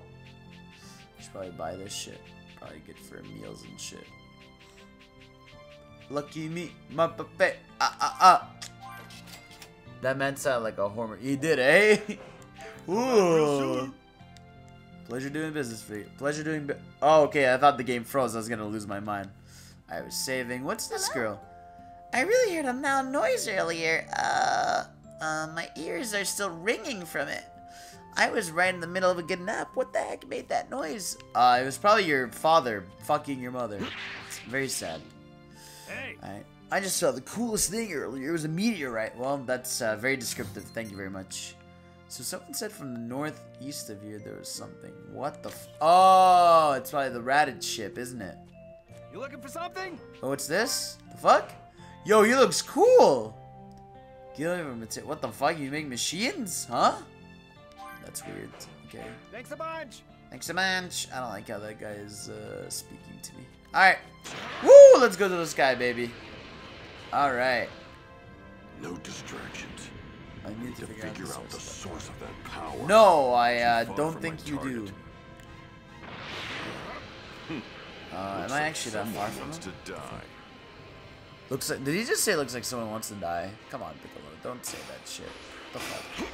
Speaker 1: Should probably buy this shit. Probably good for meals and shit. Lucky me, my puppet. Ah, ah, ah. That man sounded like a homer. He did, eh? Ooh. Pleasure doing business for you. Pleasure doing Oh, okay. I thought the game froze. I was gonna lose my mind. I was saving. What's this girl? I really heard a loud noise earlier. Uh, uh, my ears are still ringing from it. I was right in the middle of a good nap. What the heck made that noise? Uh, it was probably your father fucking your mother. It's very sad.
Speaker 2: Hey,
Speaker 1: I, I just saw the coolest thing earlier. It was a meteorite. Well, that's uh, very descriptive. Thank you very much. So someone said from the northeast of here there was something. What the f- Oh, it's probably the ratted ship, isn't it?
Speaker 2: You looking for something?
Speaker 1: Oh, what's this? The fuck? Yo, he looks cool! Give him a What the fuck? You make machines? Huh? That's weird. Okay.
Speaker 2: Thanks a bunch.
Speaker 1: Thanks a bunch. I don't like how that guy is uh, speaking to me. Alright. Woo! Let's go to the sky, baby. Alright.
Speaker 7: No distractions.
Speaker 1: I need to
Speaker 7: To
Speaker 1: figure,
Speaker 7: figure
Speaker 1: out
Speaker 7: out
Speaker 1: the
Speaker 7: the
Speaker 1: source.
Speaker 7: source of that power.
Speaker 1: No, I uh, don't think you do.
Speaker 7: target.
Speaker 1: Uh, am
Speaker 7: Looks
Speaker 1: I
Speaker 7: like
Speaker 1: actually that far from him?
Speaker 7: to die.
Speaker 1: Looks like. Did he just say looks like someone wants to die? Come on, Piccolo, don't say that shit. The fuck?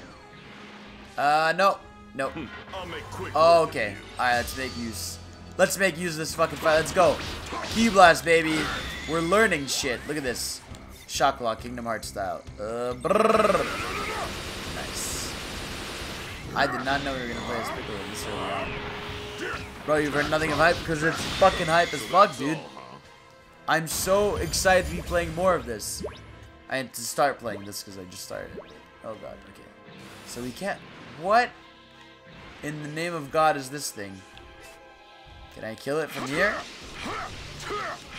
Speaker 1: Uh, no, no.
Speaker 7: I'll make quick.
Speaker 1: Oh, okay. All right, let's make use. Let's make use of this fucking fight. Let's go. Ki blast, baby. We're learning shit. Look at this. Shotlock, Kingdom Hearts style. Uh. Nice. I did not know we were gonna play as Piccolo this early on. Bro, you've heard nothing of hype because it's fucking hype as fuck, dude. I'm so excited to be playing more of this. I had to start playing this because I just started. Oh god, okay. So we can't. What in the name of God is this thing? Can I kill it from here?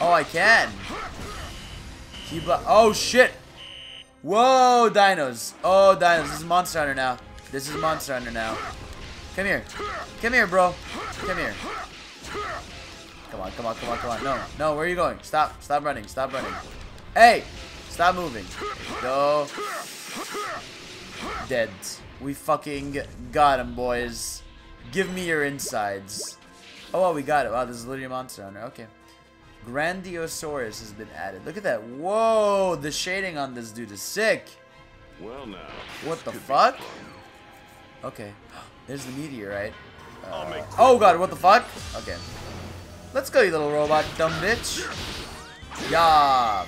Speaker 1: Oh, I can. Keep up. Oh shit. Whoa, dinos. Oh, dinos. This is Monster Hunter now. This is Monster Hunter now. Come here. Come here, bro. Come here. Come on, come on, come on, come on. No, no, where are you going? Stop, stop running, stop running. Hey, stop moving. Go. Dead. We fucking got him, boys. Give me your insides. Oh, well, we got it. Wow, there's literally a monster on there. Okay. Grandiosaurus has been added. Look at that. Whoa, the shading on this dude is sick.
Speaker 7: Well now.
Speaker 1: What the fuck? Okay. There's the meteorite.
Speaker 7: Make
Speaker 1: Oh god, what the fuck? Okay. Let's go, you little robot, dumb bitch. Yeah.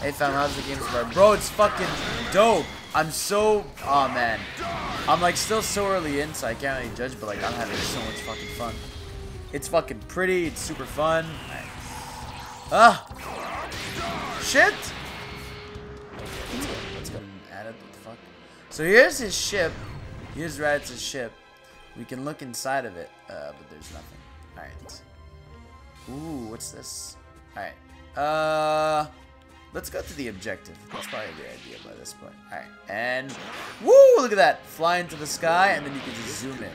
Speaker 1: Hey fam, how's the game so far? Bro, it's fucking dope. I'm so, oh man. I'm like still so early in, so I can't really judge, but like I'm having so much fucking fun. It's fucking pretty, it's super fun. Ah! Shit! Let's go, let's go. Add it, what the fuck? So here's his ship. Here's Raditz's ship. We can look inside of it, uh, but there's nothing. Alright. Ooh, what's this? Alright. Uh, let's go to the objective. That's probably a good idea by this point. Alright, and woo! Look at that! Fly into the sky, and then you can just zoom in.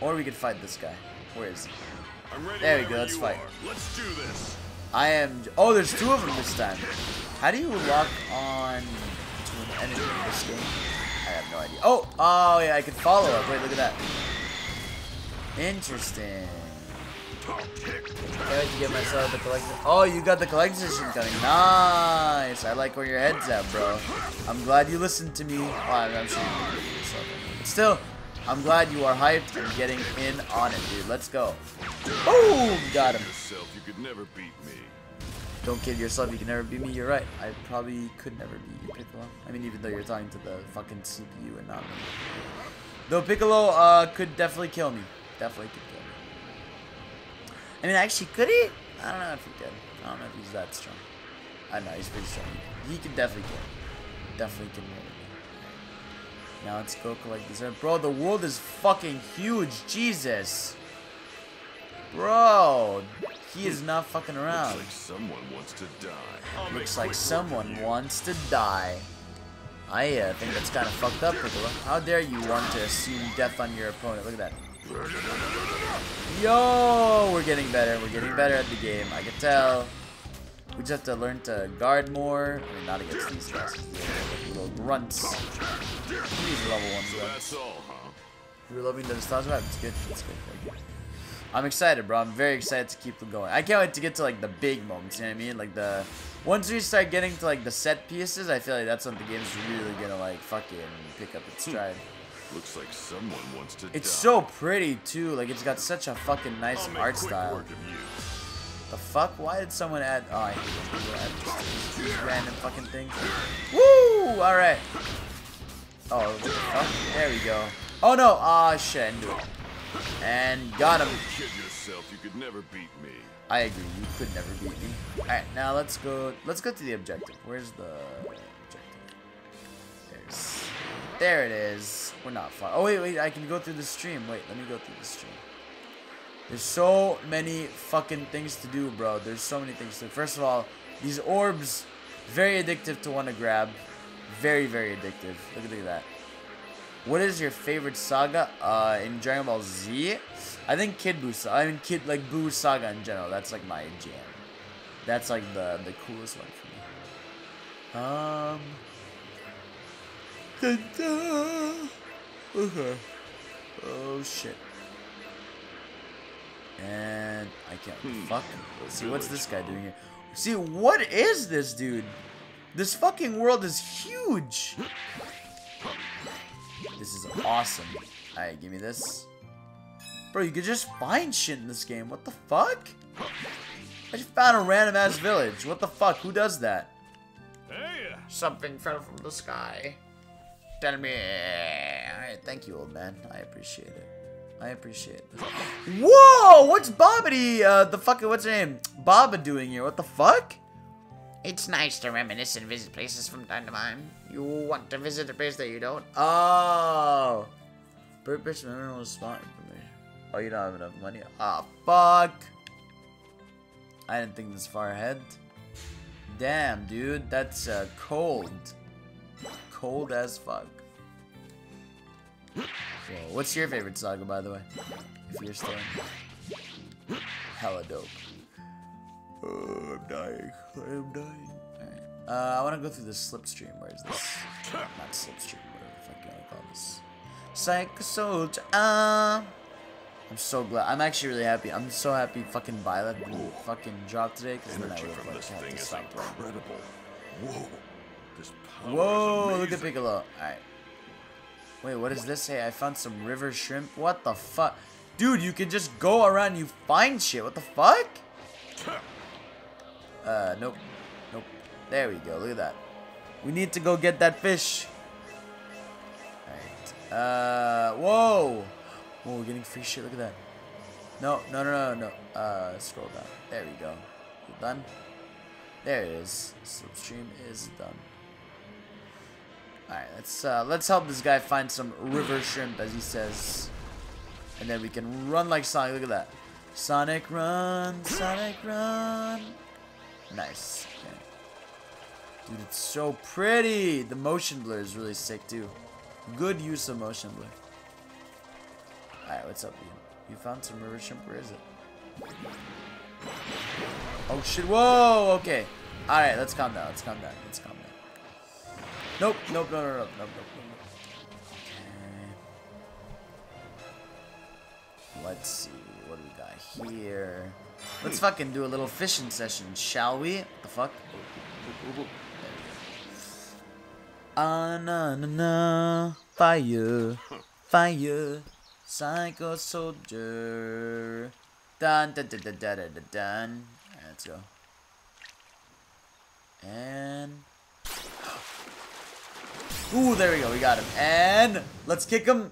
Speaker 1: Or we could fight this guy. Where is he?
Speaker 7: I'm ready
Speaker 1: There we go, let's fight.
Speaker 7: Let's do this.
Speaker 1: I am. Oh, there's two of them this time. How do you lock on to an enemy in this game? I have no idea. Oh, oh yeah, I can follow up. Wait, look at that. Interesting. Can't wait to get myself the collector. Oh, you got the collector's edition coming. Nice. I like where your head's at, bro. I'm glad you listened to me. Oh, I'm, sure still, I'm glad you are hyped and getting in on it, dude. Let's go. Boom! Got him.
Speaker 7: You could never beat me.
Speaker 1: Don't kid yourself, you can never beat me. You're right. I probably could never beat you, Piccolo. I mean, even though you're talking to the fucking CPU and not me. Though Piccolo uh, could definitely kill me. Definitely could kill me. I mean, actually, could he? I don't know if he could. I don't know if he's that strong. I know, he's pretty strong. He could definitely kill me. Definitely can murder me. Now let's go collect this. Bro, the world is fucking huge. Jesus. Bro, he is not fucking around.
Speaker 7: Looks like someone wants to die. I'll
Speaker 1: Looks like someone wants to die. I uh, think that's kind of fucked up, Piccolo. How dare you want to assume death on your opponent? Look at that. Yo, we're getting better. We're getting better at the game. I can tell. We just have to learn to guard more. I mean, not against these guys. These little grunts. These level ones.
Speaker 7: So
Speaker 1: though.
Speaker 7: that's all, huh?
Speaker 1: You're loving the nostalgia vibe. It's good. It's good. Very good. I'm excited, bro. I'm very excited to keep them going. I can't wait to get to like the big moments. You know what I mean? Like the once we start getting to like the set pieces, I feel like that's when the game's really gonna like fucking pick up its stride.
Speaker 7: Looks like someone wants to
Speaker 1: It's
Speaker 7: die.
Speaker 1: so pretty too. Like it's got such a fucking nice art style.
Speaker 7: work of you.
Speaker 1: The fuck? Why did someone add? Oh, I hate when people add just these random fucking things. Woo! All right. Oh, the fuck? There we go. Oh no! Ah, shit! I didn't it. And got him.
Speaker 7: Kid yourself, you could never beat me.
Speaker 1: I agree. You could never beat me. All right, now let's go. Let's go to the objective. Where's the objective? There's. There it is. We're not far. Oh wait, wait. I can go through the stream. Wait, let me go through the stream. There's so many fucking things to do, bro. There's so many things to do. First of all, these orbs, very addictive to want to grab. Very, very addictive. Look at, look at that. What is your favorite saga uh, in Dragon Ball Z? I think Kid Buu Saga. I mean, Kid like Buu Saga in general. That's like my jam. That's like the the coolest one for me. Um. da-da. Okay. Oh shit. And I can't. Fuck. See what's this guy doing here? See what is this dude? This fucking world is huge. This is awesome. Alright, give me this. Bro, you could just find shit in this game. What the fuck? I just found a random ass village. What the fuck? Who does that?
Speaker 7: Hey!
Speaker 1: Something fell from the sky. Tell me. Alright, thank you, old man. I appreciate it. I appreciate it. Whoa! What's Bobbity, uh, the fucking, what's her name? Baba doing here? What the fuck? It's nice to reminisce and visit places from time to time. You want to visit a place that you don't? Oh. Purpose mineral spot information. Oh, you don't have enough money? Ah, fuck. I didn't think this far ahead. Damn, dude. That's uh, cold. Cold as fuck. Whoa, what's your favorite saga, by the way? If you're still in. Hella dope. Oh, I'm dying. I'm dying. Uh, I want to go through the slipstream. Where is this? Not slipstream, whatever the fuck. Nice. Psycho Soldier. Uh, I'm so glad. I'm actually really happy. I'm so happy fucking Violet fucking dropped today because then I would have like
Speaker 7: this
Speaker 1: had
Speaker 7: thing
Speaker 1: to
Speaker 7: is
Speaker 1: stop playing.
Speaker 7: incredible. Whoa. This power
Speaker 1: Whoa, look at. Piccolo. Alright. Wait, what does this say? I found some river shrimp. What the fuck? Dude, you can just go around you find shit. What the fuck? Uh, nope. There we go. Look at that. We need to go get that fish. Alright. Uh, whoa. Whoa, we're getting free shit. Look at that. No, no, no, no, no. Uh, scroll down. There we go. Done? There it is. Slipstream is done. Alright, let's uh, let's help this guy find some river shrimp, as he says. And then we can run like Sonic. Look at that. Sonic run, Sonic run. Nice. Okay. Dude, it's so pretty. The motion blur is really sick too. Good use of motion blur. Alright, what's up, you? You found some river shrimp? Where is it? Oh shit! Whoa! Okay. All right. Let's calm down. Let's calm down. Let's calm down. Nope. Nope. No. No. No. Nope. Nope. nope. Let's see. What do we got here? Let's fucking do a little fishing session, shall we? What the fuck? Ah na na na, fire, fire, psycho soldier. Dun dun dun dun dun dun dun. Let's go. And ooh, there we go. We got him. And let's kick him.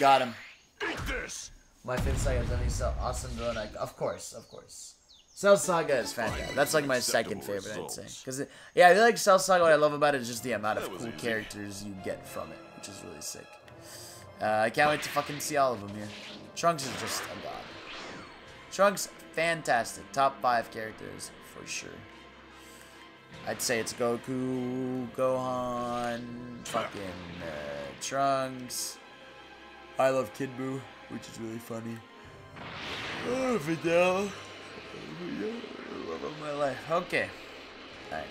Speaker 1: Got him.
Speaker 7: Eat this!
Speaker 1: My is any so awesome villain. Of course, of course. Cell Saga is fantastic. That's like my second favorite, I'd say. Cause yeah, I feel like Cell Saga. What I love about it is just the amount of cool
Speaker 7: easy.
Speaker 1: characters you get from it, which is really sick. Uh, I can't wait to fucking see all of them here. Trunks is just a god. Trunks, fantastic. Top five characters for sure. I'd say it's Goku, Gohan, fucking uh, Trunks. I love Kid Buu, which is really funny. Oh, Videl. Love of my life. Okay. Alright.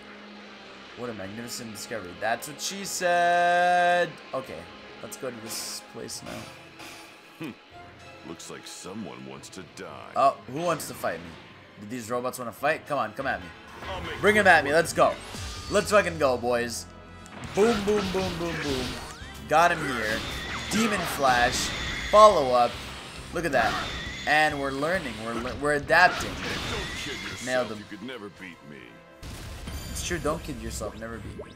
Speaker 1: What a magnificent discovery. That's what she said. Okay. Let's go to this place now. Hmm.
Speaker 7: Looks like someone wants to die.
Speaker 1: Oh, who wants to fight me? Did these robots want to fight? Come on, come at me. Bring him at me. Let's go. Let's fucking go, boys. Boom, boom, boom, boom, boom. Got him here. Demon Flash. Follow up. Look at that. And we're learning. We're le- we're adapting.
Speaker 7: Don't.
Speaker 1: Nailed him.
Speaker 7: You could never beat me.
Speaker 1: It's true. Don't kid yourself. Never be. Alright.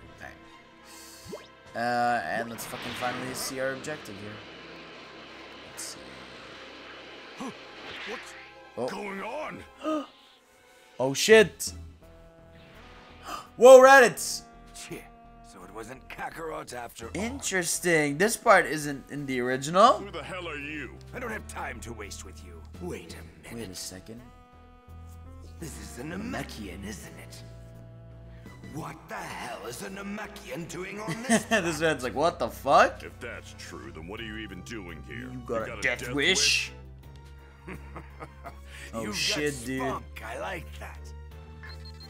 Speaker 1: Uh, and let's fucking finally see our objective here. Let's see.
Speaker 7: What's
Speaker 1: Oh.
Speaker 7: going on?
Speaker 1: Oh shit. Whoa, Raditz.
Speaker 4: Shit. So it wasn't Kakarot after all.
Speaker 1: Interesting. This part isn't in the original.
Speaker 7: Who the hell are you?
Speaker 4: I don't have time to waste with you. Wait a minute.
Speaker 1: Wait a second.
Speaker 4: This is a Namekian, isn't it? What the hell is a Namekian doing on this?
Speaker 1: this man's like, what the fuck?
Speaker 7: If that's true, then what are you even doing here?
Speaker 1: You got, a, death, wish? oh
Speaker 4: You've
Speaker 1: shit,
Speaker 4: got
Speaker 1: dude.
Speaker 4: I like that.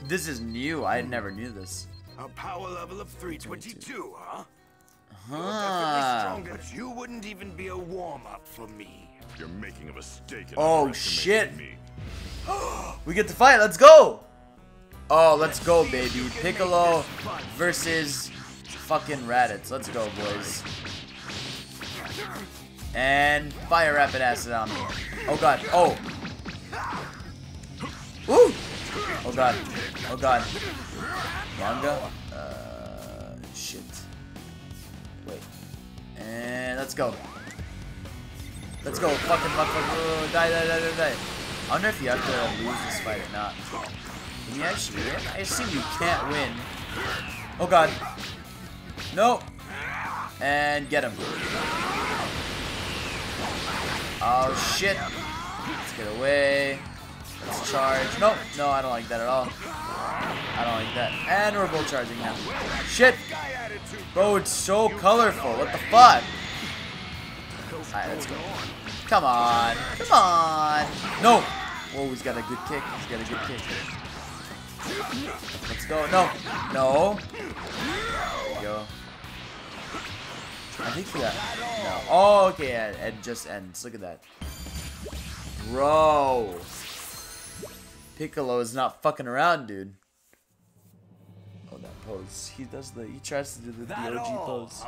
Speaker 1: This is new. I never knew this.
Speaker 4: A power level of 322, huh? You're
Speaker 1: Huh.
Speaker 4: definitely stronger. But you wouldn't even be a warm-up for me.
Speaker 7: You're making a mistake.
Speaker 1: Oh, shit. We get to fight. Let's go. Oh, let's go, baby. Piccolo versus fucking Raditz. Let's go, boys. And fire rapid acid on me. Oh god. Oh. Woo. Oh god. Oh god. Manga. Uh, shit. Wait. And let's go. Let's go. Fucking fuck, fuck. Oh, die, die, die, die, die. I wonder if you have to lose this fight or not. Can you actually win? I assume you can't win. Oh god. No. And get him. Oh shit. Let's get away. Let's charge. No, no, I don't like that at all. I don't like that. And we're both charging now. Shit. Bro, it's so colorful. What the fuck? Alright, let's go. Come on. Come on. No. Whoa, he's got a good kick. He's got a good kick. Let's go. No. No. There we go. I think that. No. Oh, okay. It, just ends. Look at that. Bro. Piccolo is not fucking around, dude. Oh, that pose. He does the. He tries to do the, the OG pose.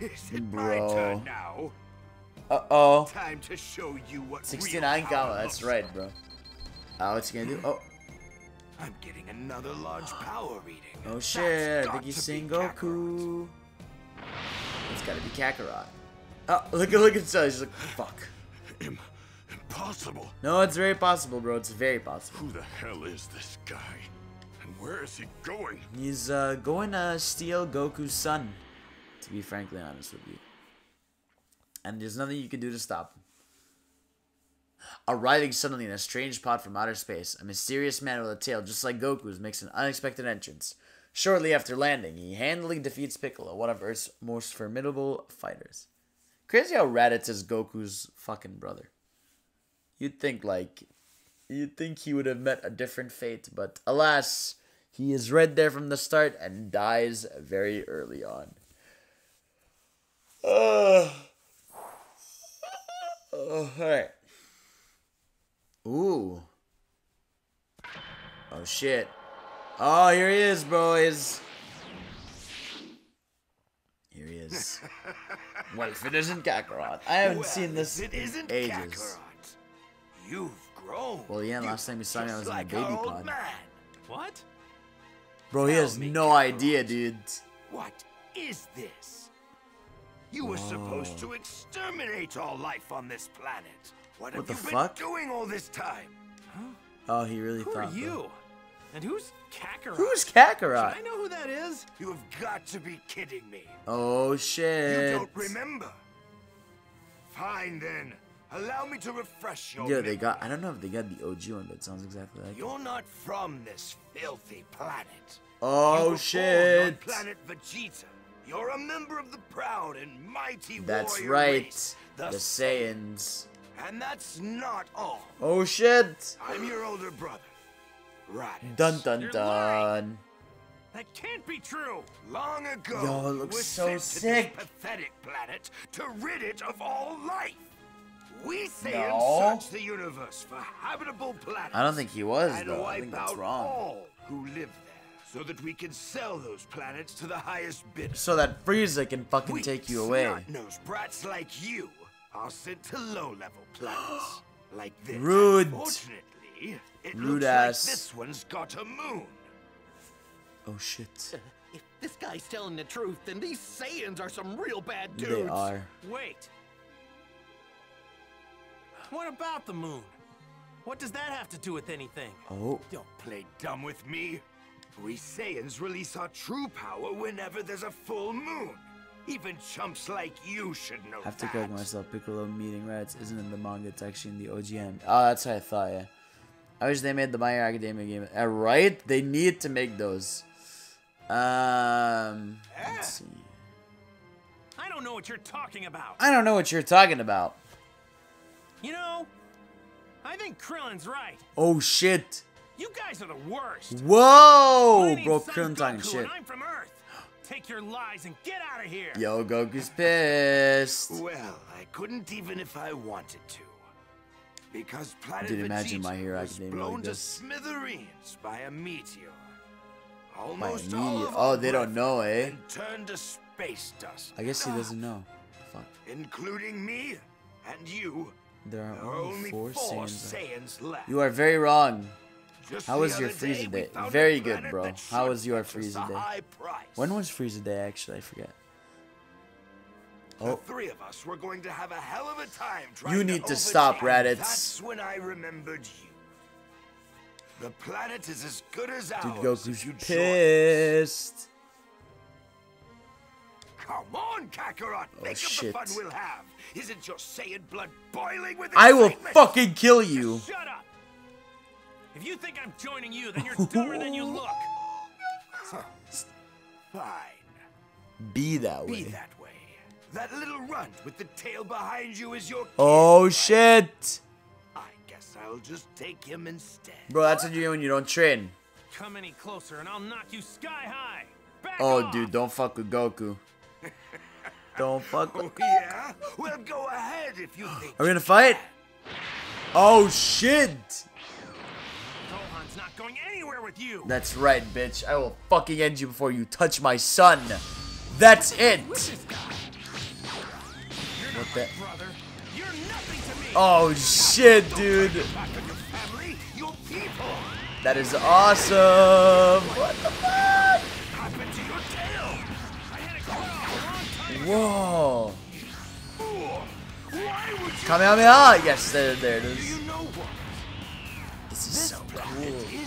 Speaker 4: Is it my
Speaker 1: Bro.
Speaker 4: turn now?
Speaker 1: Uh oh.
Speaker 4: Time to show you what
Speaker 1: 69
Speaker 4: real
Speaker 1: gamma. That's right, bro. Oh, what's he gonna do? Oh.
Speaker 4: I'm getting another large power reading.
Speaker 1: Oh shit. I think he's
Speaker 4: to
Speaker 1: seeing Goku. It's gotta be Kakarot. Oh, look at look at Cell. He's like, fuck.
Speaker 3: Im impossible.
Speaker 1: No, it's very possible, bro. It's very possible.
Speaker 3: Who the hell is this guy? And where is he going?
Speaker 1: He's uh, going to steal Goku's son, to be frankly honest with you. And there's nothing you can do to stop. Arriving suddenly in a strange pod from outer space, a mysterious man with a tail just like Goku's makes an unexpected entrance. Shortly after landing, he handily defeats Piccolo, one of Earth's most formidable fighters. Crazy how Raditz is Goku's fucking brother. You'd think like you'd think he would have met a different fate, but alas, he is right there from the start and dies very early on. Uh, uh, alright. Ooh. Oh shit. Oh, here he is, boys. Here he is. well, if it isn't Kakarot. I haven't
Speaker 4: Well,
Speaker 1: seen this
Speaker 4: it
Speaker 1: in
Speaker 4: isn't
Speaker 1: ages.
Speaker 4: Kakarot, you've grown.
Speaker 1: Well, yeah, last time you saw me, I was in a baby pod.
Speaker 4: Man.
Speaker 2: What?
Speaker 1: Bro, he
Speaker 4: Tell
Speaker 1: has no
Speaker 4: Kakarot.
Speaker 1: idea, dude.
Speaker 4: What is this? You were supposed to exterminate all life on this planet. What,
Speaker 1: What
Speaker 4: have
Speaker 1: the
Speaker 4: you
Speaker 1: fuck?
Speaker 4: been doing all this time?
Speaker 1: Oh, he really
Speaker 2: Who
Speaker 1: thought.
Speaker 2: are
Speaker 1: bro.
Speaker 2: you? And who's Kakarot?
Speaker 1: Who's Kakarot?
Speaker 2: Should I know who that is?
Speaker 4: You have got to be kidding me.
Speaker 1: Oh shit!
Speaker 4: You don't remember? Fine then. Allow me to refresh your
Speaker 1: Yeah, they got. I don't know if they got the OG one, but it sounds exactly like.
Speaker 4: You're not from this filthy planet. Oh, you
Speaker 1: Oh
Speaker 4: were born on
Speaker 1: shit.
Speaker 4: planet Vegeta. You're a member of the proud and mighty
Speaker 1: That's
Speaker 4: warrior
Speaker 1: right.
Speaker 4: race,
Speaker 1: The
Speaker 4: the
Speaker 1: Saiyans.
Speaker 4: And that's not all.
Speaker 1: Oh shit.
Speaker 4: I'm your older brother, Raditz.
Speaker 1: Dun dun dun.
Speaker 2: That can't be true.
Speaker 4: Long ago,
Speaker 1: Yo, it looks
Speaker 4: were
Speaker 1: so
Speaker 4: sent
Speaker 1: sick.
Speaker 4: to this pathetic planet to rid it of all life. We Saiyans
Speaker 1: No.
Speaker 4: search the universe for habitable planets.
Speaker 1: I don't think he was
Speaker 4: and
Speaker 1: though. I think that's wrong.
Speaker 4: all who live there, so that we can sell those planets to the highest bidder.
Speaker 1: So that Frieza can fucking
Speaker 4: We
Speaker 1: take you away.
Speaker 4: snot-nosed brats like you are sent to low-level planets like this.
Speaker 1: Rude.
Speaker 4: Fortunately, it
Speaker 1: Rude
Speaker 4: looks
Speaker 1: ass.
Speaker 4: like this one's got a moon.
Speaker 1: Oh shit.
Speaker 8: If this guy's telling the truth, then these Saiyans are some real bad dudes.
Speaker 1: They
Speaker 8: dudes.
Speaker 1: are.
Speaker 2: Wait. What about the moon? What does that have to do with anything?
Speaker 1: Oh.
Speaker 4: Don't play dumb with me. We Saiyans release our true power whenever there's a full moon. Even chumps like you should know
Speaker 1: I have to correct myself. Piccolo meeting Raditz isn't in the manga. It's actually in the OGM. Oh, that's what I thought. Yeah. I wish they made the My Hero Academia game. Uh, right? They need to make those. Um. Let's see.
Speaker 2: I don't know what you're talking about.
Speaker 1: I don't know what you're talking about.
Speaker 2: You know, I think Krillin's right.
Speaker 1: Oh shit.
Speaker 2: You guys are the worst.
Speaker 1: Whoa, bro.
Speaker 2: Son
Speaker 1: Krillin shit.
Speaker 2: I'm from Earth. Take your lies and get out of here.
Speaker 1: Yo, Goku's pissed.
Speaker 4: Well, I couldn't even if I wanted to. Because planet
Speaker 1: Dude, imagine
Speaker 4: Vegeta
Speaker 1: My Hero
Speaker 4: was
Speaker 1: Academia
Speaker 4: blown
Speaker 1: like
Speaker 4: to smithereens by a meteor.
Speaker 1: By a
Speaker 4: Almost all
Speaker 1: meteor.
Speaker 4: of
Speaker 1: Oh, they don't know, eh?
Speaker 4: turned to space dust.
Speaker 1: I guess he doesn't know. Fuck.
Speaker 4: Including me and you.
Speaker 1: There are
Speaker 4: There are
Speaker 1: only
Speaker 4: only
Speaker 1: four
Speaker 4: four
Speaker 1: Saiyans.
Speaker 4: Saiyans left.
Speaker 1: You are very wrong.
Speaker 4: Just
Speaker 1: How was your
Speaker 4: other day,
Speaker 1: Frieza day? Very good, bro. How was your Frieza day? When was Frieza Day, actually? I forget.
Speaker 4: The
Speaker 1: Oh,
Speaker 4: three of us were going to have a hell of a time trying
Speaker 1: You need to stop,
Speaker 4: overtake-
Speaker 1: Raditz.
Speaker 4: That's when I remembered you. The planet is as good as
Speaker 1: dude,
Speaker 4: ours.
Speaker 1: Goku's
Speaker 4: you
Speaker 1: pissed.
Speaker 4: Come on, Kakarot.
Speaker 1: Oh,
Speaker 4: of
Speaker 1: shit.
Speaker 4: the fun we'll have. Isn't your Saiyan blood boiling with
Speaker 1: I will fucking kill you.
Speaker 2: Shut up. If you think I'm joining you, then you're dumber than you look.
Speaker 4: Fine.
Speaker 1: Be that way.
Speaker 4: Be that way. That little runt with the tail behind you is your oh, kid,
Speaker 1: Oh
Speaker 4: right?
Speaker 1: shit.
Speaker 4: I guess I'll just take him instead.
Speaker 1: Bro, that's what you do when you don't train.
Speaker 2: Come any closer and I'll knock you sky high. back
Speaker 1: Oh,
Speaker 2: off.
Speaker 1: dude, don't fuck with Goku. Don't fuck oh, with
Speaker 4: Oh, yeah? Well, go ahead if you think.
Speaker 1: Are we gonna fight? Oh, shit!
Speaker 2: Going anywhere with you.
Speaker 1: That's right, bitch. I will fucking end you before you touch my son. That's it.
Speaker 2: This guy. You're
Speaker 1: What the-
Speaker 2: brother. You're nothing to me.
Speaker 1: Oh, shit, dude.
Speaker 4: Back on your family, your people.
Speaker 1: That is awesome. What the fuck?
Speaker 4: Happened to your tail.
Speaker 2: I had it cut a long time
Speaker 1: Whoa.
Speaker 4: Fool. Why would you?
Speaker 1: Kamehameha. Yes, there, there it
Speaker 4: Do you know what?
Speaker 1: This is so cool.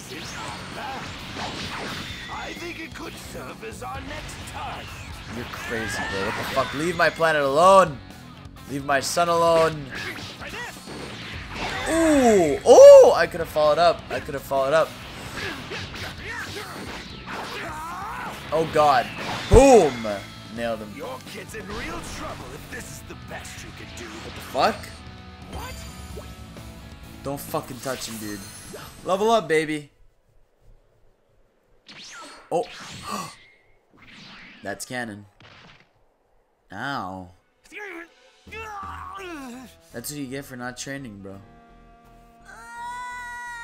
Speaker 4: Think it could serve as our next.
Speaker 1: You're crazy, bro. What the fuck? Leave my planet alone. Leave my son alone. Ooh. Oh, I could have followed up. I could have followed up. Oh, God. Boom. Nailed him.
Speaker 4: Your kid's in real trouble if this is the best you can do.
Speaker 1: What the Fuck.
Speaker 4: What?
Speaker 1: Don't fucking touch him, dude. Level up, baby. Oh. That's canon. Ow. That's what you get for not training, bro.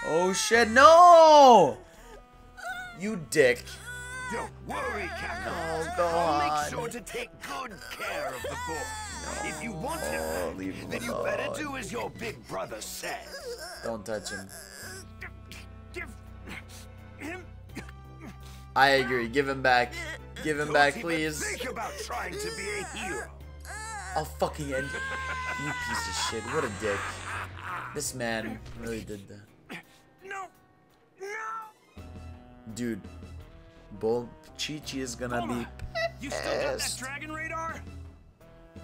Speaker 1: Oh shit, no! You dick.
Speaker 4: Don't worry, Kakarot.
Speaker 1: Oh, go
Speaker 4: I'll
Speaker 1: on.
Speaker 4: make sure to take good care of the boy. If you want him
Speaker 1: Oh, leave him
Speaker 4: then you better do as your big brother says.
Speaker 1: Don't touch him. I agree. Give him back. Give him
Speaker 4: Don't
Speaker 1: back, please.
Speaker 4: Think about trying to be a hero.
Speaker 1: I'll fucking end you. You piece of shit. What a dick. This man really did that.
Speaker 2: No. No.
Speaker 1: Dude. Bull Chi Chi is gonna be.
Speaker 2: Bulma, you still got that dragon radar?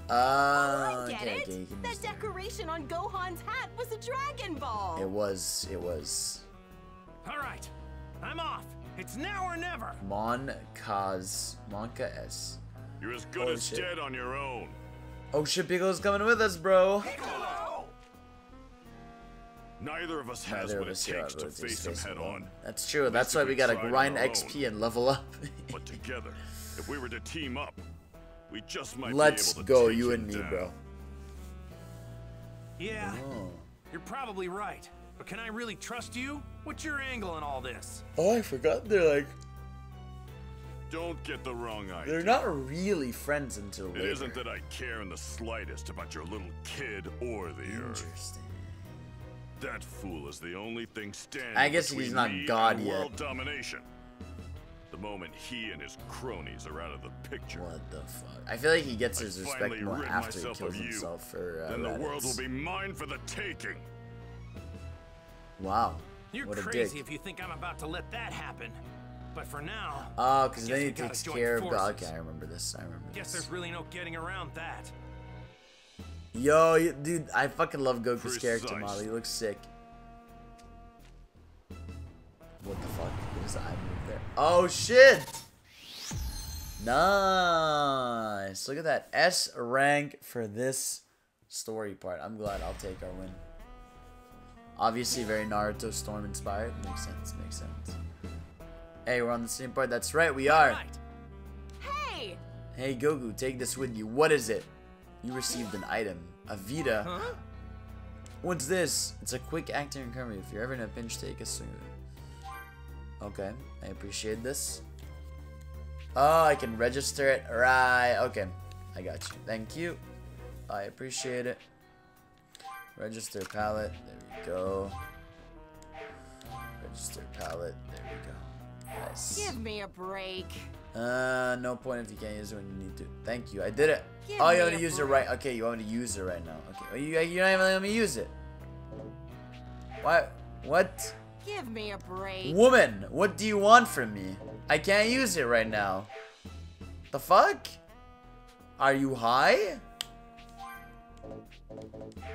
Speaker 1: Uh,
Speaker 6: I get
Speaker 1: okay,
Speaker 6: it.
Speaker 1: okay,
Speaker 6: that
Speaker 1: use that.
Speaker 6: decoration on Gohan's hat was a Dragon Ball.
Speaker 1: It was, it was.
Speaker 2: All right. I'm off. It's now or never.
Speaker 1: Mon Kaz. Monka S.
Speaker 7: You're as good
Speaker 1: Oh,
Speaker 7: as
Speaker 1: shit.
Speaker 7: dead on your own.
Speaker 1: Oh shit, Piccolo's coming with us, bro.
Speaker 7: Neither of us has
Speaker 1: Neither
Speaker 7: what
Speaker 1: of
Speaker 7: it
Speaker 1: us here
Speaker 7: takes to
Speaker 1: are abilities
Speaker 7: face him head
Speaker 1: alone.
Speaker 7: on.
Speaker 1: That's true. That's why we
Speaker 7: we
Speaker 1: gotta grind XP
Speaker 7: own.
Speaker 1: and level up.
Speaker 7: But together, if we were to team up, we just might
Speaker 1: Let's
Speaker 7: be able to
Speaker 1: go,
Speaker 7: take
Speaker 1: you
Speaker 7: him
Speaker 1: and me,
Speaker 7: down.
Speaker 1: bro.
Speaker 2: Yeah,
Speaker 1: Oh.
Speaker 2: you're probably right. But can I really trust you? What's your angle in all this?
Speaker 1: oh, I forgot. They're like,
Speaker 7: Don't get the wrong idea.
Speaker 1: they're not really friends until
Speaker 7: It
Speaker 1: later.
Speaker 7: isn't that I care in the slightest about your little kid or the Earth.
Speaker 1: Interesting.
Speaker 7: That fool is the only thing standing
Speaker 1: I guess he's not God yet.
Speaker 7: world domination. The moment he and his cronies are out of the picture,
Speaker 1: What the fuck? I feel like he gets
Speaker 7: I
Speaker 1: his respect
Speaker 7: finally
Speaker 1: more after he kills
Speaker 7: you.
Speaker 1: himself for uh,
Speaker 7: then the world will be mine for the taking.
Speaker 1: Wow.
Speaker 2: You're
Speaker 1: what a
Speaker 2: crazy
Speaker 1: dick.
Speaker 2: if you think I'm about to let that happen. But for now,
Speaker 1: Oh, because then he takes care of.
Speaker 2: forces.
Speaker 1: Okay, I remember this. I remember
Speaker 2: guess
Speaker 1: this.
Speaker 2: there's really no getting around that.
Speaker 1: Yo, dude, I fucking love Goku's character model. He looks sick. What the fuck? What is the eye move there? Oh shit! Nice. Look at that S rank for this story part. I'm glad I'll take our win. Obviously, very Naruto Storm inspired. Makes sense. Makes sense. Hey, we're on the same part. That's right, we are.
Speaker 6: Hey!
Speaker 1: Hey Goku, take this with you. What is it? You received an item. A Vita.
Speaker 2: Huh?
Speaker 1: What's this? It's a quick acting recovery. If you're ever in a pinch, take a swing. Okay, I appreciate this. Oh, I can register it. Right. Okay, I got you. Thank you. I appreciate it. Register palette. There go. Register palette. There we go. Nice.
Speaker 6: Give me a break.
Speaker 1: Uh, no point if you can't use it when you need to. Thank you. I did it.
Speaker 6: Give
Speaker 1: oh, you want to use it right? Okay, you want me to use it right now. Okay. Oh, you you're not even letting me use it. Why? What?
Speaker 6: Give me a break.
Speaker 1: Woman, what do you want from me? I can't use it right now. The fuck? Are you high?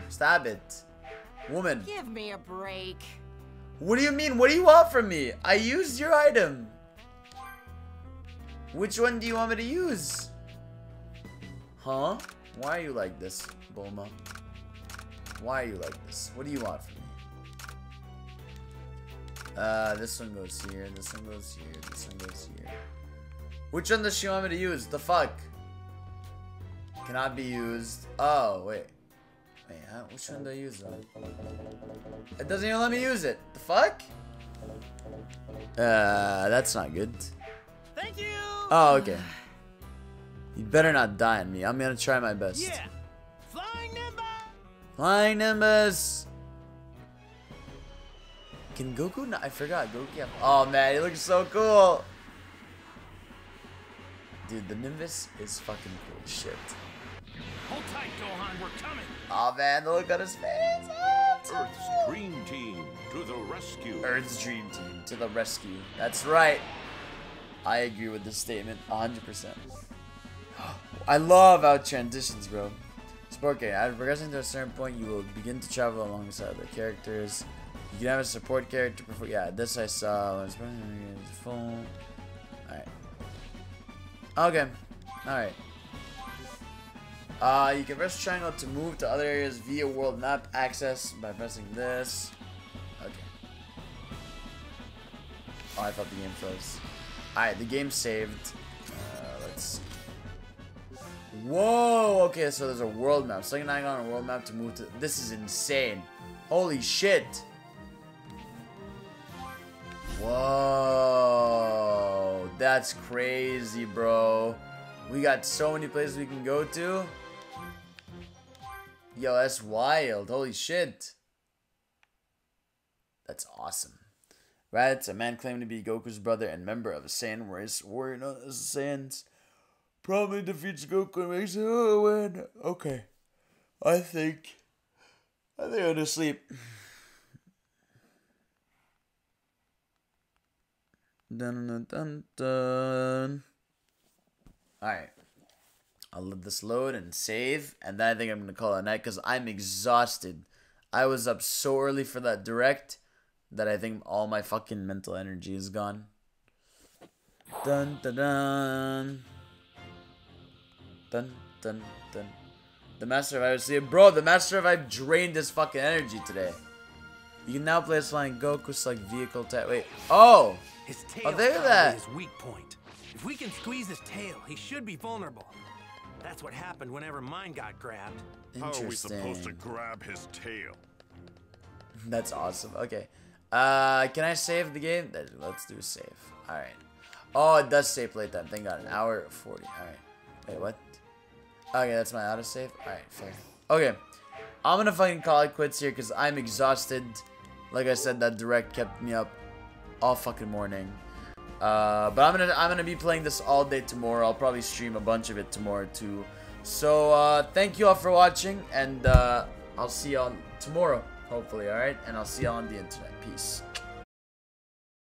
Speaker 1: Stop it. Woman,
Speaker 6: Give me a break.
Speaker 1: what do you mean? What do you want from me? I used your item. Which one do you want me to use? Huh? Why are you like this, Bulma? Why are you like this? What do you want from me? Uh, this one goes here, this one goes here, this one goes here. Which one does she want me to use? The fuck? Cannot be used. Oh, wait. Wait, huh? which one do I use though? It doesn't even let me use it. The fuck? Uh, that's not good.
Speaker 2: Thank you.
Speaker 1: Oh, okay. You better not die on me. I'm gonna try my best.
Speaker 2: Yeah. Flying Nimbus.
Speaker 1: Flying Nimbus! Can Goku not? I forgot. Goku. Yeah. Oh man, he looks so cool. Dude, the Nimbus is fucking cool shit.
Speaker 2: Hold tight, Gohan. We're coming.
Speaker 1: Oh man, the look on his face.
Speaker 7: Earth's. Dream Team to the rescue.
Speaker 1: Earth's Dream Team to the rescue. That's right. I agree with this statement 100%. I love how it transitions, bro. Sport game. After progressing to a certain point, you will begin to travel alongside other characters. You can have a support character. Before, yeah, this I saw. when it's Full. Alright. Okay. Alright. Uh, you can press triangle to move to other areas via world map access by pressing this. Okay. Oh, I thought the game froze. Alright, the game saved. Uh, let's see. Whoa! Okay, so there's a world map. Second icon on a world map to move to. This is insane. Holy shit! Whoa! That's crazy, bro. We got so many places we can go to. Yo, that's wild. Holy shit. That's awesome. Raditz, a man claiming to be Goku's brother and member of a Saiyan race warrior known as the Saiyans, probably defeats Goku and makes him win. Okay. I think. I think I'm to sleep. Dun dun dun dun. Alright. I'll let this load and save, and then I think I'm gonna call it a night because I'm exhausted. I was up so early for that direct that I think all my fucking mental energy is gone. Dun dun dun. Dun dun dun. The Master of Vibe see bro, the Master of Vibe drained his fucking energy today. You can now play as flying Goku like vehicle type. Wait. Oh!
Speaker 2: His oh, tail
Speaker 1: Oh, at that.
Speaker 2: his weak point. If we can squeeze his tail, he should be vulnerable. That's what happened whenever mine got grabbed.
Speaker 3: How are we supposed to grab his tail?
Speaker 1: That's awesome. Okay. Uh, can I save the game? Let's do save. Alright. Oh, it does save late. playtime. Thank God. An hour 40. Alright. Wait, what? Okay, that's my autosave. Alright, fair. Okay. I'm gonna fucking call it quits here because I'm exhausted. Like I said, that direct kept me up all fucking morning. Uh, but I'm gonna I'm gonna be playing this all day tomorrow. I'll probably stream a bunch of it tomorrow too. So uh, thank you all for watching, and uh, I'll see y'all tomorrow, hopefully. All right, and I'll see y'all on the internet. Peace.